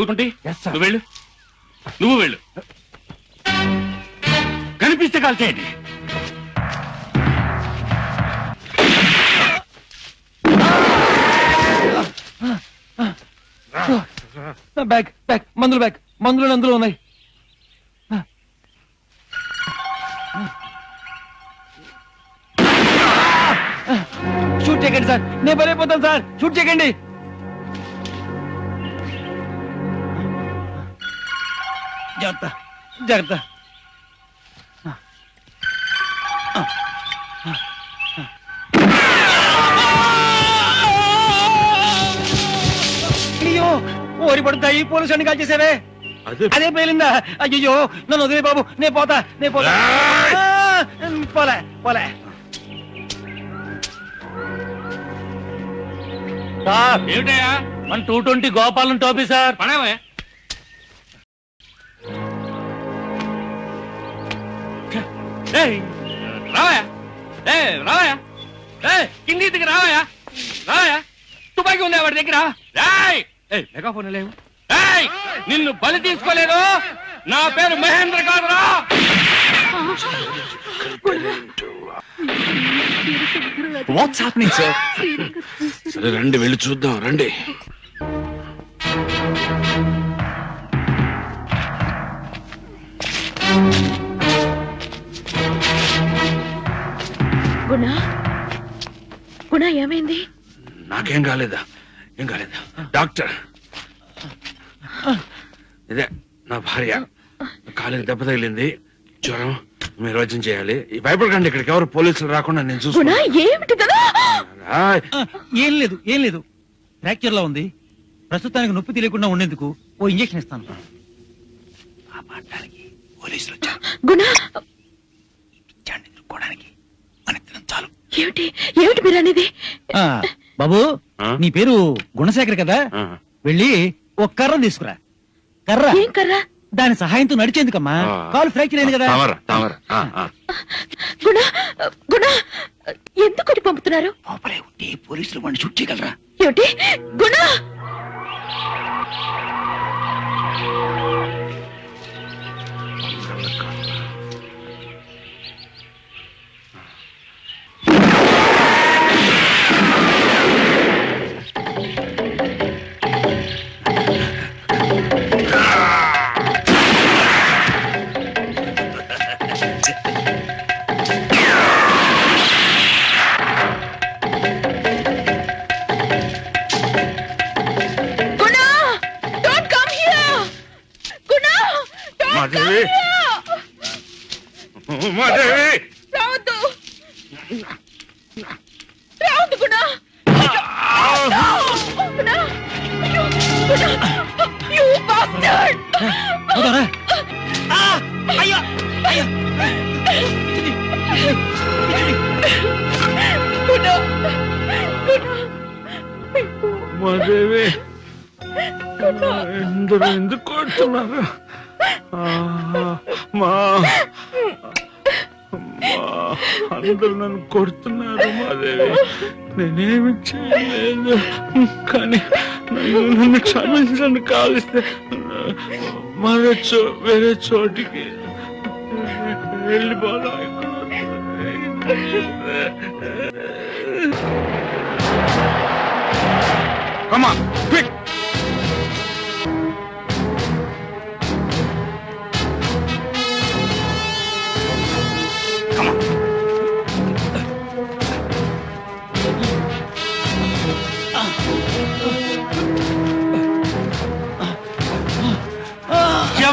చూసుకుంటే నువ్వు వెళ్ళు. నువ్వు వెళ్ళు. కనిపిస్తే కాల్ చేయండి బ్యాగ్ బ్యాగ్ మందులు బ్యాగ్ మందులు అందులో ఉన్నాయి. షూట్ చేయకండి సార్. నేను బలైపోతాను సార్. షూట్ చేయకండి. జాగ్రత్త జాగ్రత్త. అయ్యో ఓరి పడతాయి పోలీసు అన్ని కాల్ చేసావే? అదే పేలిందా? అయ్యో నన్ను వదిలే బాబు నేను పోతా నేను పోతా. ఆ, పోలే పోలే. సార్ ఏమిటయ్యా? మన టూ ట్వంటీ గోపాలం టోపీ సార్. పడవే. రావయా ఏ రావయా ఏ కింది దిగి రావయా రావయా తుపాకీ ఉంది వాడి దగ్గర? రాయ్ ఏ మెగాఫోన్ లేవు. ఏయ్! నిన్ను బలి తీసుకోలేదు. నా పేరు మహేంద్ర కాదురా. వాట్స్ హ్యాపెనింగ్ సార్ సరే రండి వెళ్ళి చూద్దాం రండి. గుణ? గుణ ఏమైంది? నాకేం కాలేదా? ఏం కాలేదా? డాక్టర్. ఇదే నా భార్య. కాలికి దెబ్బ తగిలింది. జ్వరం మీరు వైద్యం చేయాలి. ఈ భయపడకండి ఇక్కడికి ఎవరు పోలీసులు రాకుండా నేను చూసుకున్నా ఏమిటి కదా? ఏం లేదు ఏం లేదు. ఫ్రాక్చర్లో ఉంది. ప్రస్తుతానికి నొప్పి తెలియకుండా ఉండేందుకు ఓ ఇంజెక్షన్ ఇస్తాను. పోలీసులు గుణ! చాలు ఏమిటి? ఏమిటి మీరు అనేది ఆ, బాబు నీ పేరు గుణశేఖర్ కదా? వెళ్ళి ఒక కర్ర తీసుకురా. కర్ర. ఏం కర్ర? దాని సహాయంతో నడిచేందుకమ్మా. కాలు ఫ్రాక్చర్ అయింది కదా? తామర తామర. ఆ, ఆ. గుణ గుణ ఎందుకు పంపుతున్నారు? పోలీసులు వాడిని షూట్ చేయగలరా? ఏమిటి? గుణ! ఉమాదేవి రావద్దు. రావద్దు గుణా. ఉమాదేవి ఎందుకు ఎందుకు కొడుతున్నారు? మా అందరూ నన్ను కొడుతున్నారు. మాదేవి నేనేమి చేయలేదు. కానీ నన్ను క్షమించండి కాలిస్తే మరో చో వేరే చోటికి వెళ్ళిపోదా Come on, quick!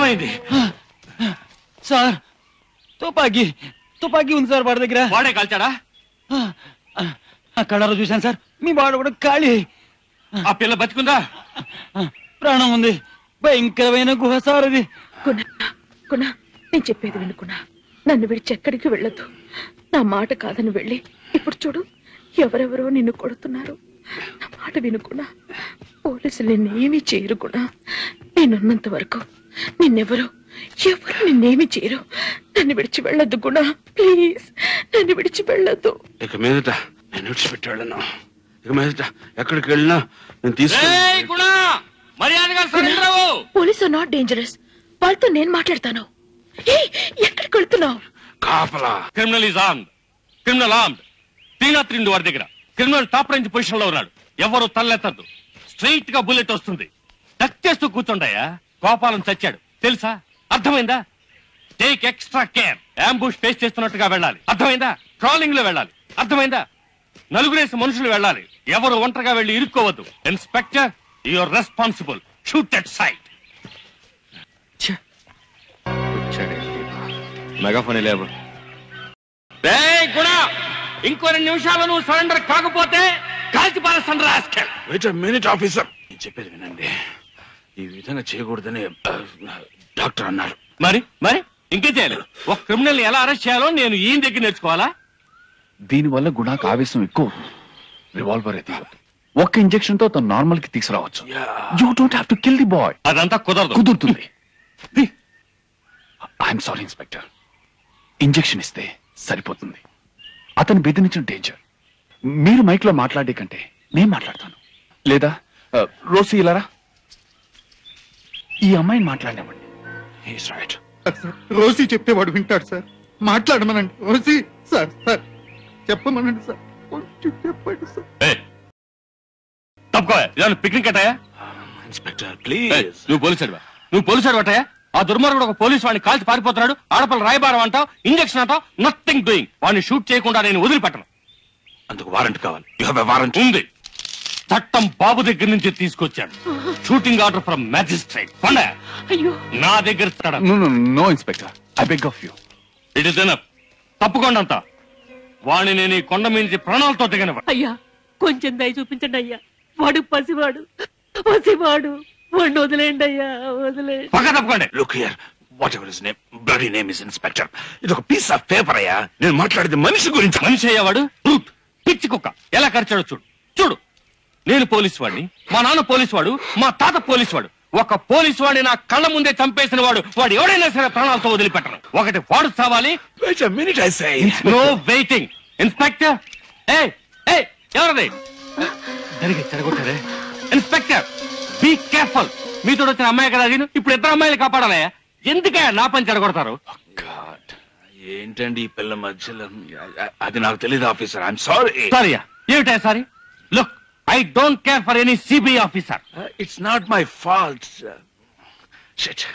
ఏమైంది? సార్ తుపాకీ తుపాకీ ఉంది సార్ వాడి దగ్గర. వాడే కాల్చాడా? ఆ కళ్ళలో చూశాను సార్. మీ వాడు కూడా ఖాళీ. ఆ పిల్ల బతికుందా? ప్రాణం ఉంది. భయంకరమైన గుహ సార్ అది గుణ నేను చెప్పేది వినుకున్నా నన్ను విడిచి ఎక్కడికి వెళ్ళొద్దు. నా మాట కాదని వెళ్ళి ఇప్పుడు చూడు ఎవరెవరో నిన్ను కొడుతున్నారు. నా మాట వినుకున్నా పోలీసులు నిన్నేమీ చేయరు కూడా నేనున్నంత వరకు నిన్నెవరు? ఎవరు నిన్నేమీ చేయరు? నన్ను విడిచి వెళ్ళొద్దు గుణ. ప్లీజ్ నన్ను విడిచి వెళ్ళొద్దు. ఇక మీదట నేను విడిచిపెట్టి వెళ్ళను ఇక మీదట ఎక్కడికి వెళ్ళినా నేను తీసుకు మర్యాదగా సరెండర్ అవ్వు పోలీస్ ఆర్ నాట్ డేంజరస్. వాళ్ళతో నేను మాట్లాడతాను. ఏయ్, ఎక్కడికి వెళ్తున్నావు? కాపలా. Criminal is armed. Criminal armed. తీనా త్రిండు వాడి దగ్గర. క్రిమినల్ టాప్ రేంజ్ పొజిషన్లో ఉన్నాడు. ఎవరు తల్లెత్తద్దు స్ట్రైట్గా బుల్లెట్ వస్తుంది. టచ్ చేస్తూ కూర్చోండయ్యా. గోపాలం చచ్చాడు. తెలుసా? అర్థమైందా? Take extra care ambush face చేస్తున్నట్టుగా వెళ్ళాలి. అర్థమైందా? ట్రాలింగ్లో వెళ్ళాలి. అర్థమైందా? నలుగురేసి మనుషులు వెళ్ళాలి. ఎవరు ఒంటరిగా వెళ్ళి ఇరుక్కోవద్దు. Inspector your responsible shoot at sight megaphone Guna! ఇంకో రెండు నిమిషాలు నువ్వు సరెండర్ కాకపోతే కాల్చి పారేస్తాను రాస్కెల్ వెయిట్ మినిట్ ఆఫీసర్ నేను చెప్పేది వినండి. ఈ విధంగా చేయకూడదని డాక్టర్ అన్నారు. మరి మరి ఇంకేం చేయాలి? ఒక క్రిమినల్ ఎలా అరెస్ట్ చేయాలో నేను ఈయన దగ్గర నేర్చుకోవాలా? దీనివల్ల గుణాకు ఆవేశం ఎక్కువ. రివాల్వర్ అయితే ఒక్క ఇంజెక్షన్తో తను నార్మల్కి తీసుకురావచ్చు. You. Don't have to kill the boy అదంతా కుదరదు. కుదురుతుంది. ఐఎమ్ సారీ ఇన్స్పెక్టర్ ఇంజెక్షన్ ఇస్తే సరిపోతుంది. అతను బెదిరించిన డేంజర్ మీరు మైక్లో మాట్లాడే కంటే నేను మాట్లాడతాను. లేదా రోసి ఇలారా? ఈ అమ్మాయిని మాట్లాడినామండి రైట్ సార్ రోసి చెప్తే వాడు వింటాడు సార్. మాట్లాడమనండి రోసి. సార్ సార్ చెప్పమనండి సార్. కొంచెం చెప్పండి సార్. తప్పుకో పిక్నిక్ ఇన్స్పెక్టర్ ప్లీజ్ నువ్వు పోలీసాడు నువ్వు అట్టయా ఆ దుర్మార్గుడు ఒక పోలీస్ వాడిని కాల్చి పారిపోతున్నాడు. ఆడపల్ల రాయబారం అంటావు ఇంజక్షన్ అంటావు నథింగ్ డూయింగ్ వాడిని షూట్ చేయకుండా నేను వదిలిపెట్టను. అందుకు వారెంట్ కావాలి. యు హావ్ ఎ వారెంట్ ఉంది. చట్టం బాబు దగ్గర నుంచి తీసుకొచ్చాడు. షూటింగ్ ఆర్డర్ ఫ్రమ్ మ్యాజిస్ట్రేట్ పండ. అయ్యో. నా దగ్గర. No no no inspector I beg of you it is enough తప్పకుండా అంతా. వాడిని నేను ఈ కొండ మీద ప్రాణాలతో దిగనివ్వ అయ్యా కొంచెం దయ చూపించండి అయ్యా. వాడు పసివాడు. పసివాడు. వాడిని వదిలేండి అయ్యా వదిలే పక్క తప్పకండి. Look here whatever is name bloody name is inspector ఇది ఒక పీస్ ఆఫ్ పేపర్ అయ్యా. నేను మాట్లాడేది మనిషి గురించి. మనిషి అయ్యేవాడు? పిచ్చి కుక్క. ఎలా ఖర్చాడో చూడు. చూడు. నేను పోలీస్ వాడిని మా నాన్న పోలీస్ వాడు మా తాత పోలీస్ వాడు ఒక పోలీస్ వాడిని నా కళ్ళ ముందే చంపేసిన వాడు వాడు ఎవడైనా సరే ప్రాణాలతో వదిలిపెట్టను ఒకటి వాడు చావాలి నో వెయిటింగ్ ఇన్స్పెక్టర్ ఏ ఏ ఎవరది? జరిగి చెడగొట్టారే. ఇన్స్పెక్టర్ బీ కేర్ఫుల్ మీతో వచ్చిన అమ్మాయి కదా అది ఇప్పుడు ఇద్దరు అమ్మాయిలు కాపాడాలయ్యా ఎందుకే నా పని చెడగొడతారు? ఏంటండి ఈ పిల్ల మధ్యలో? అది నాకు తెలియదు ఆఫీసర్ ఐఎమ్ సారీ సారీయా ఏమిటా sorry I don't care for any CBI officer it's not my fault shit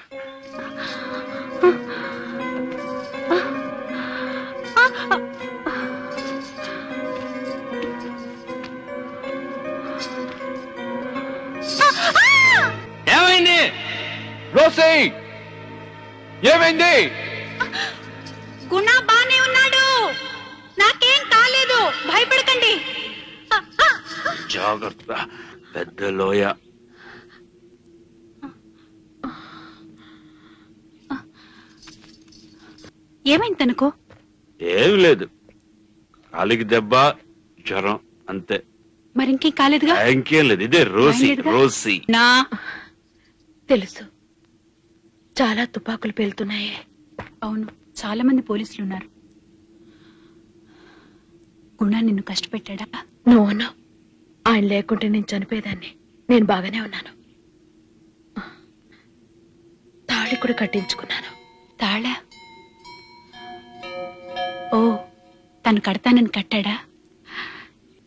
ఏమైంది? రోసే! ఏమైంది? గుణ బానే ఉన్నాడు. నాకేం కాలేదు. భయపడకండి. జాగ్రత్త పెద్ద లోయ. ఏమైంది తనకు? ఏమి లేదు. కాలికి దెబ్బ జ్వరం అంతే. మరి ఇంకేం కాలేదుగా? ఇంకేం లేదు. ఇదే రోసి? రోసి. నా తెలుసు. చాలా తుపాకులు పేలుతున్నాయే. అవును చాలా మంది పోలీసులు ఉన్నారు. గుణ నిన్ను కష్టపెట్టాడా? నోను ఆయన లేకుంటే నేను చనిపోయేదాన్ని. నేను బాగానే ఉన్నాను. తాళి కూడా కట్టించుకున్నాను. తాళా? ఓ తను కడతానని కట్టాడా?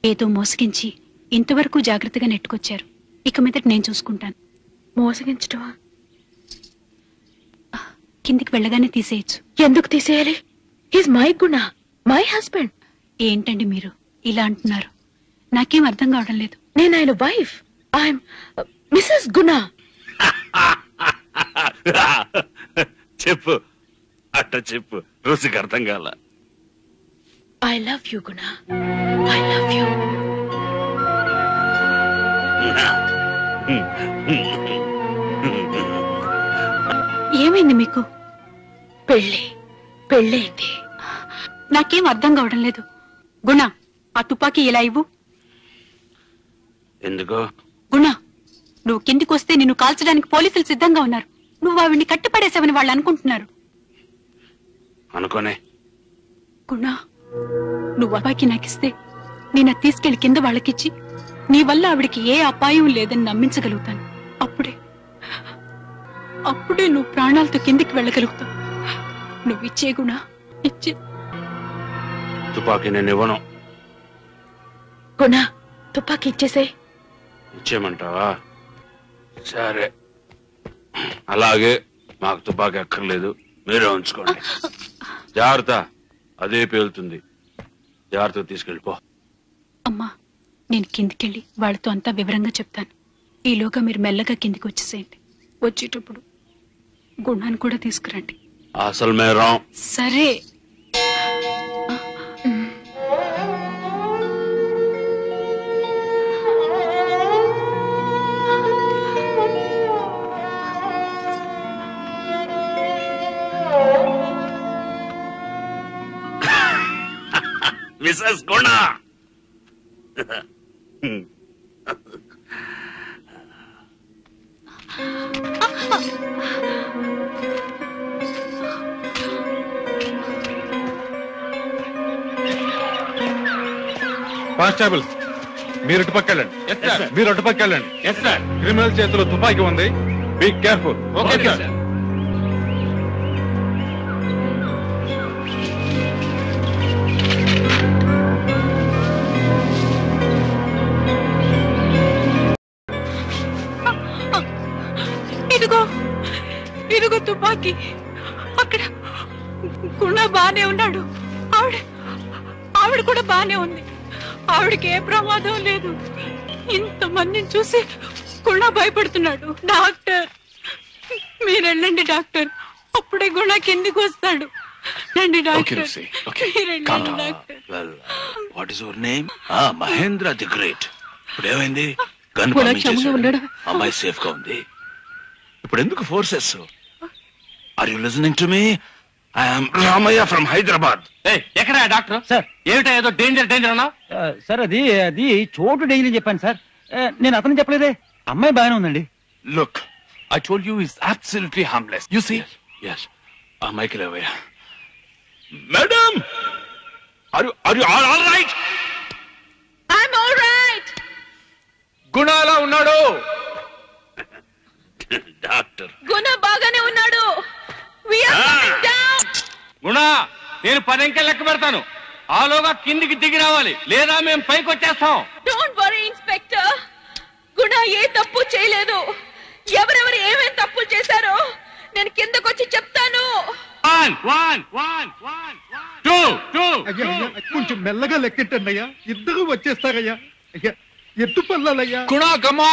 ఏదో మోసగించి ఇంతవరకు జాగ్రత్తగా నెట్టుకొచ్చారు. ఇక మీదట నేను చూసుకుంటాను. మోసగించటమా? కిందికి వెళ్ళగానే తీసేయచ్చు. ఎందుకు తీసేయాలి? He's my Guna. My husband ఏంటండి మీరు ఇలా అంటున్నారు? నాకేం అర్థం కావడం లేదు. నేను ఆయన వైఫ్ ఐఎమ్ మిస్సెస్ గుణ చెప్పు. అట్ట చెప్పు. రోసికి అర్థం కాల. I love you Guna I love you ఏమైంది మీకు? పెళ్ళి పెళ్ళైంది నాకేం అర్థం కావడం లేదు. గుణ ఆ తుపాకీ ఇలా ఇవ్వు? ఎందుకో? గుణ నువ్వు కిందికి వస్తే నిన్ను కాల్చడానికి పోలీసులు సిద్ధంగా ఉన్నారు. నువ్వు ఆవిడ్ని కట్టిపడేసావని వాళ్ళు అనుకుంటున్నారు. అనుకోనే. గుణ నువ్వు అబ్బాయికి నాకిస్తే నేను అది తీసుకెళ్ళి కింద వాళ్ళకిచ్చి నీ వల్ల ఆవిడికి ఏ అపాయం లేదని నమ్మించగలుగుతాను. అప్పుడే అప్పుడే నువ్వు ప్రాణాలతో కిందికి వెళ్ళగలుగుతావు. నువ్వు ఇచ్చే గుణ ఇచ్చే తుపాకీ నేను ఇవ్వను. గుణ తుపాకీ ఇచ్చేసే ఇచ్చేయమంటావా? సరే. అలాగే మాకు తుపాకీ అక్కర్లేదు. మీరే ఉంచుకోండి. జాగ్రత్త. అదే పేలుతుంది. జాగ్రత్తగా తీసుకెళ్ళిపో. అమ్మా నేను కిందికెళ్ళి వాళ్ళతో అంతా వివరంగా చెప్తాను. ఈలోగా మీరు మెల్లగా కిందికి వచ్చేసేయండి. వచ్చేటప్పుడు గుణాన్ని కూడా తీసుకురండి. అసలు మేరం. సరే. మిసెస్ గుణ. కానిస్టేబుల్స్ మీరు ఇటు పక్క వెళ్ళండి. మీరు అటు పక్క వెళ్ళండి. క్రిమినల్ చేతిలో తుపాకీ ఉంది. బీ కేర్ఫుల్ ఓకే సార్ తుపాకీ. అక్కడ గుణ బానే ఉన్నాడు. ఆవిడ ఆవిడ కూడా బానే ఉంది. ఆవిడకి ఏ ప్రమాదం లేదు. ఇంతమందిని చూసి గుణ భయపడుతున్నాడు. డాక్టర్ మీరు వెళ్ళండి డాక్టర్. అప్పుడే గుణ కిందికి వస్తాడు. రండి doctor. What is your name ఆ మహేంద్ర ది గ్రేట్ ఇప్పుడు ఏమైంది గన్? అమ్మాయి సేఫ్గా ఉంది. ఇప్పుడు ఎందుకు forces are you listening to me I'm Ramayya from Hyderabad ఎక్కడ డాక్టర్? సార్. ఏమిటా ఏదో డేంజర్ డేంజర్ అన్నా సార్ అది అది చోటు డేంజర్ చెప్పాను సార్. నేను అతను చెప్పలేదే. అమ్మాయి బాగానే ఉందండి. Look I told you is absolutely harmless you see yes అమ్మాయికి లేవయ్యా. Madam are are you all right I'm all right Guna ఎలా ఉన్నాడు. డాక్టర్ గుణ బాగానే ఉన్నాడు. We are coming down. గుణ నేను పది అంకెలు లెక్క పెడతాను. ఆలోగా కిందికి దిగి రావాలి. లేదా మేము పైకి వచ్చేస్తాం. డోంట్ వరీ ఇన్స్పెక్టర్ గుణ ఏ తప్పు చేయలేదు. ఎవరెవరు ఏమేం తప్పులు చేశారో నేను కిందకొచ్చి చెప్తాను. One one one one two two అయ్యా అయ్యా కొంచెం మెల్లగా లెక్కెట్టండి అయ్యా ఇద్దరు వచ్చేస్తారయ్యా. అయ్యా ఎత్తు పల్లాలయ్యా కుణాకమా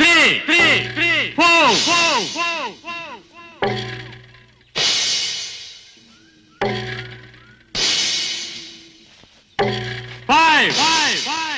three three three four four four Five. Five. Five.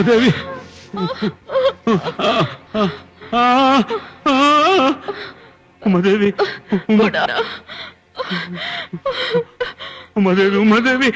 Umadevi Umadevi Umadevi Umadevi.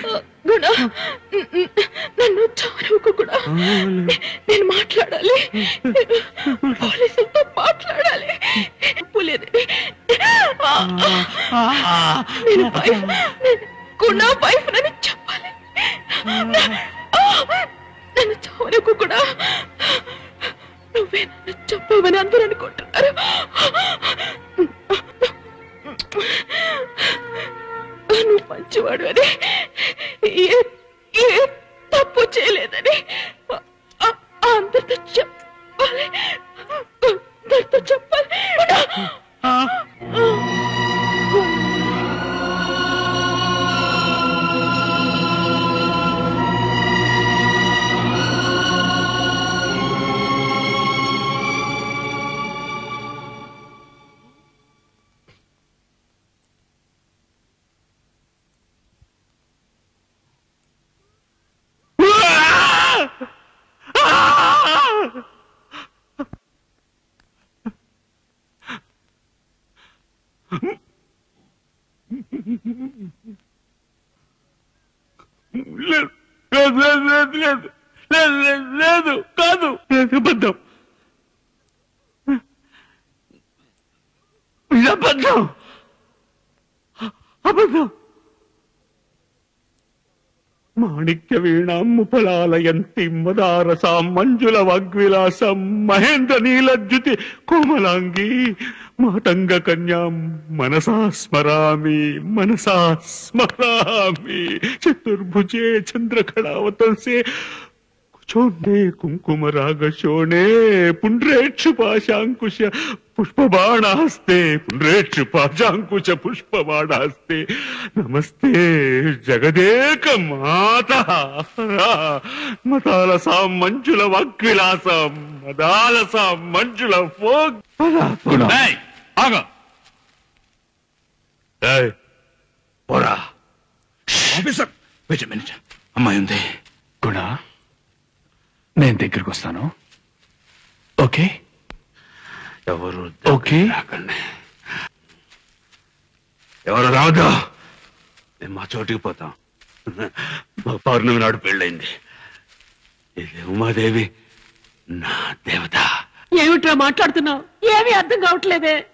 మాణిక్య వీణాం మంజుల వాగ్విలాసం మహేంద్ర నీలద్యుతి కోమలాంగి మాతంగ కన్యాం మనసా స్మరామి మనసా స్మరామి. చతుర్భుజే చంద్రకళావతంసే కుచోండే కుంకుమ రాగశోణే పుండ్రేక్షు పాశాంకుశ పుష్పబాణాస్తే పుండ్రేక్షు పాశాంకుశ పుష్పబాణాస్తే. నమస్తే జగదేక మాత. మతాలసాం మంజుల వాగ్విలాసం మదాలసాం మంజుల ఫోగ్ ఆగా. పోరా. ఆఫీసర్ వెయిట్ మినిట్ అమ్మాయి ఉంది. గుణ? నేను దగ్గరికి వస్తాను. ఓకే? ఎవరు ఓకే? ఎవరు రావద్దు. మేము మా చోటికి పోతాం. మా పౌర్ణమి నాడు పెళ్ళైంది. ఇది ఉమాదేవి నా దేవత. ఏమిట్రా మాట్లాడుతున్నావు? ఏమీ అర్థం కావట్లేదే.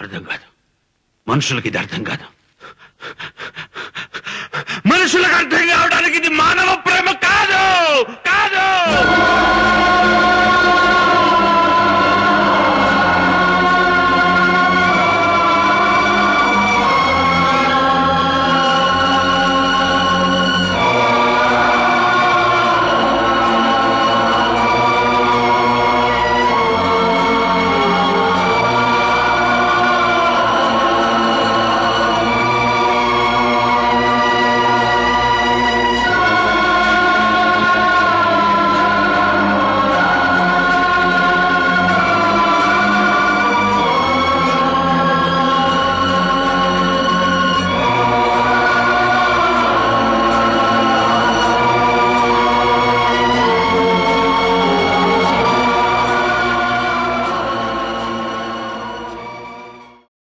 అర్థం కాదు. మనుషులకి ఇది అర్థం కాదు. మనుషులకు అర్థం కావడానికి ఇది మానవ ప్రేమ కాదు. కాదు.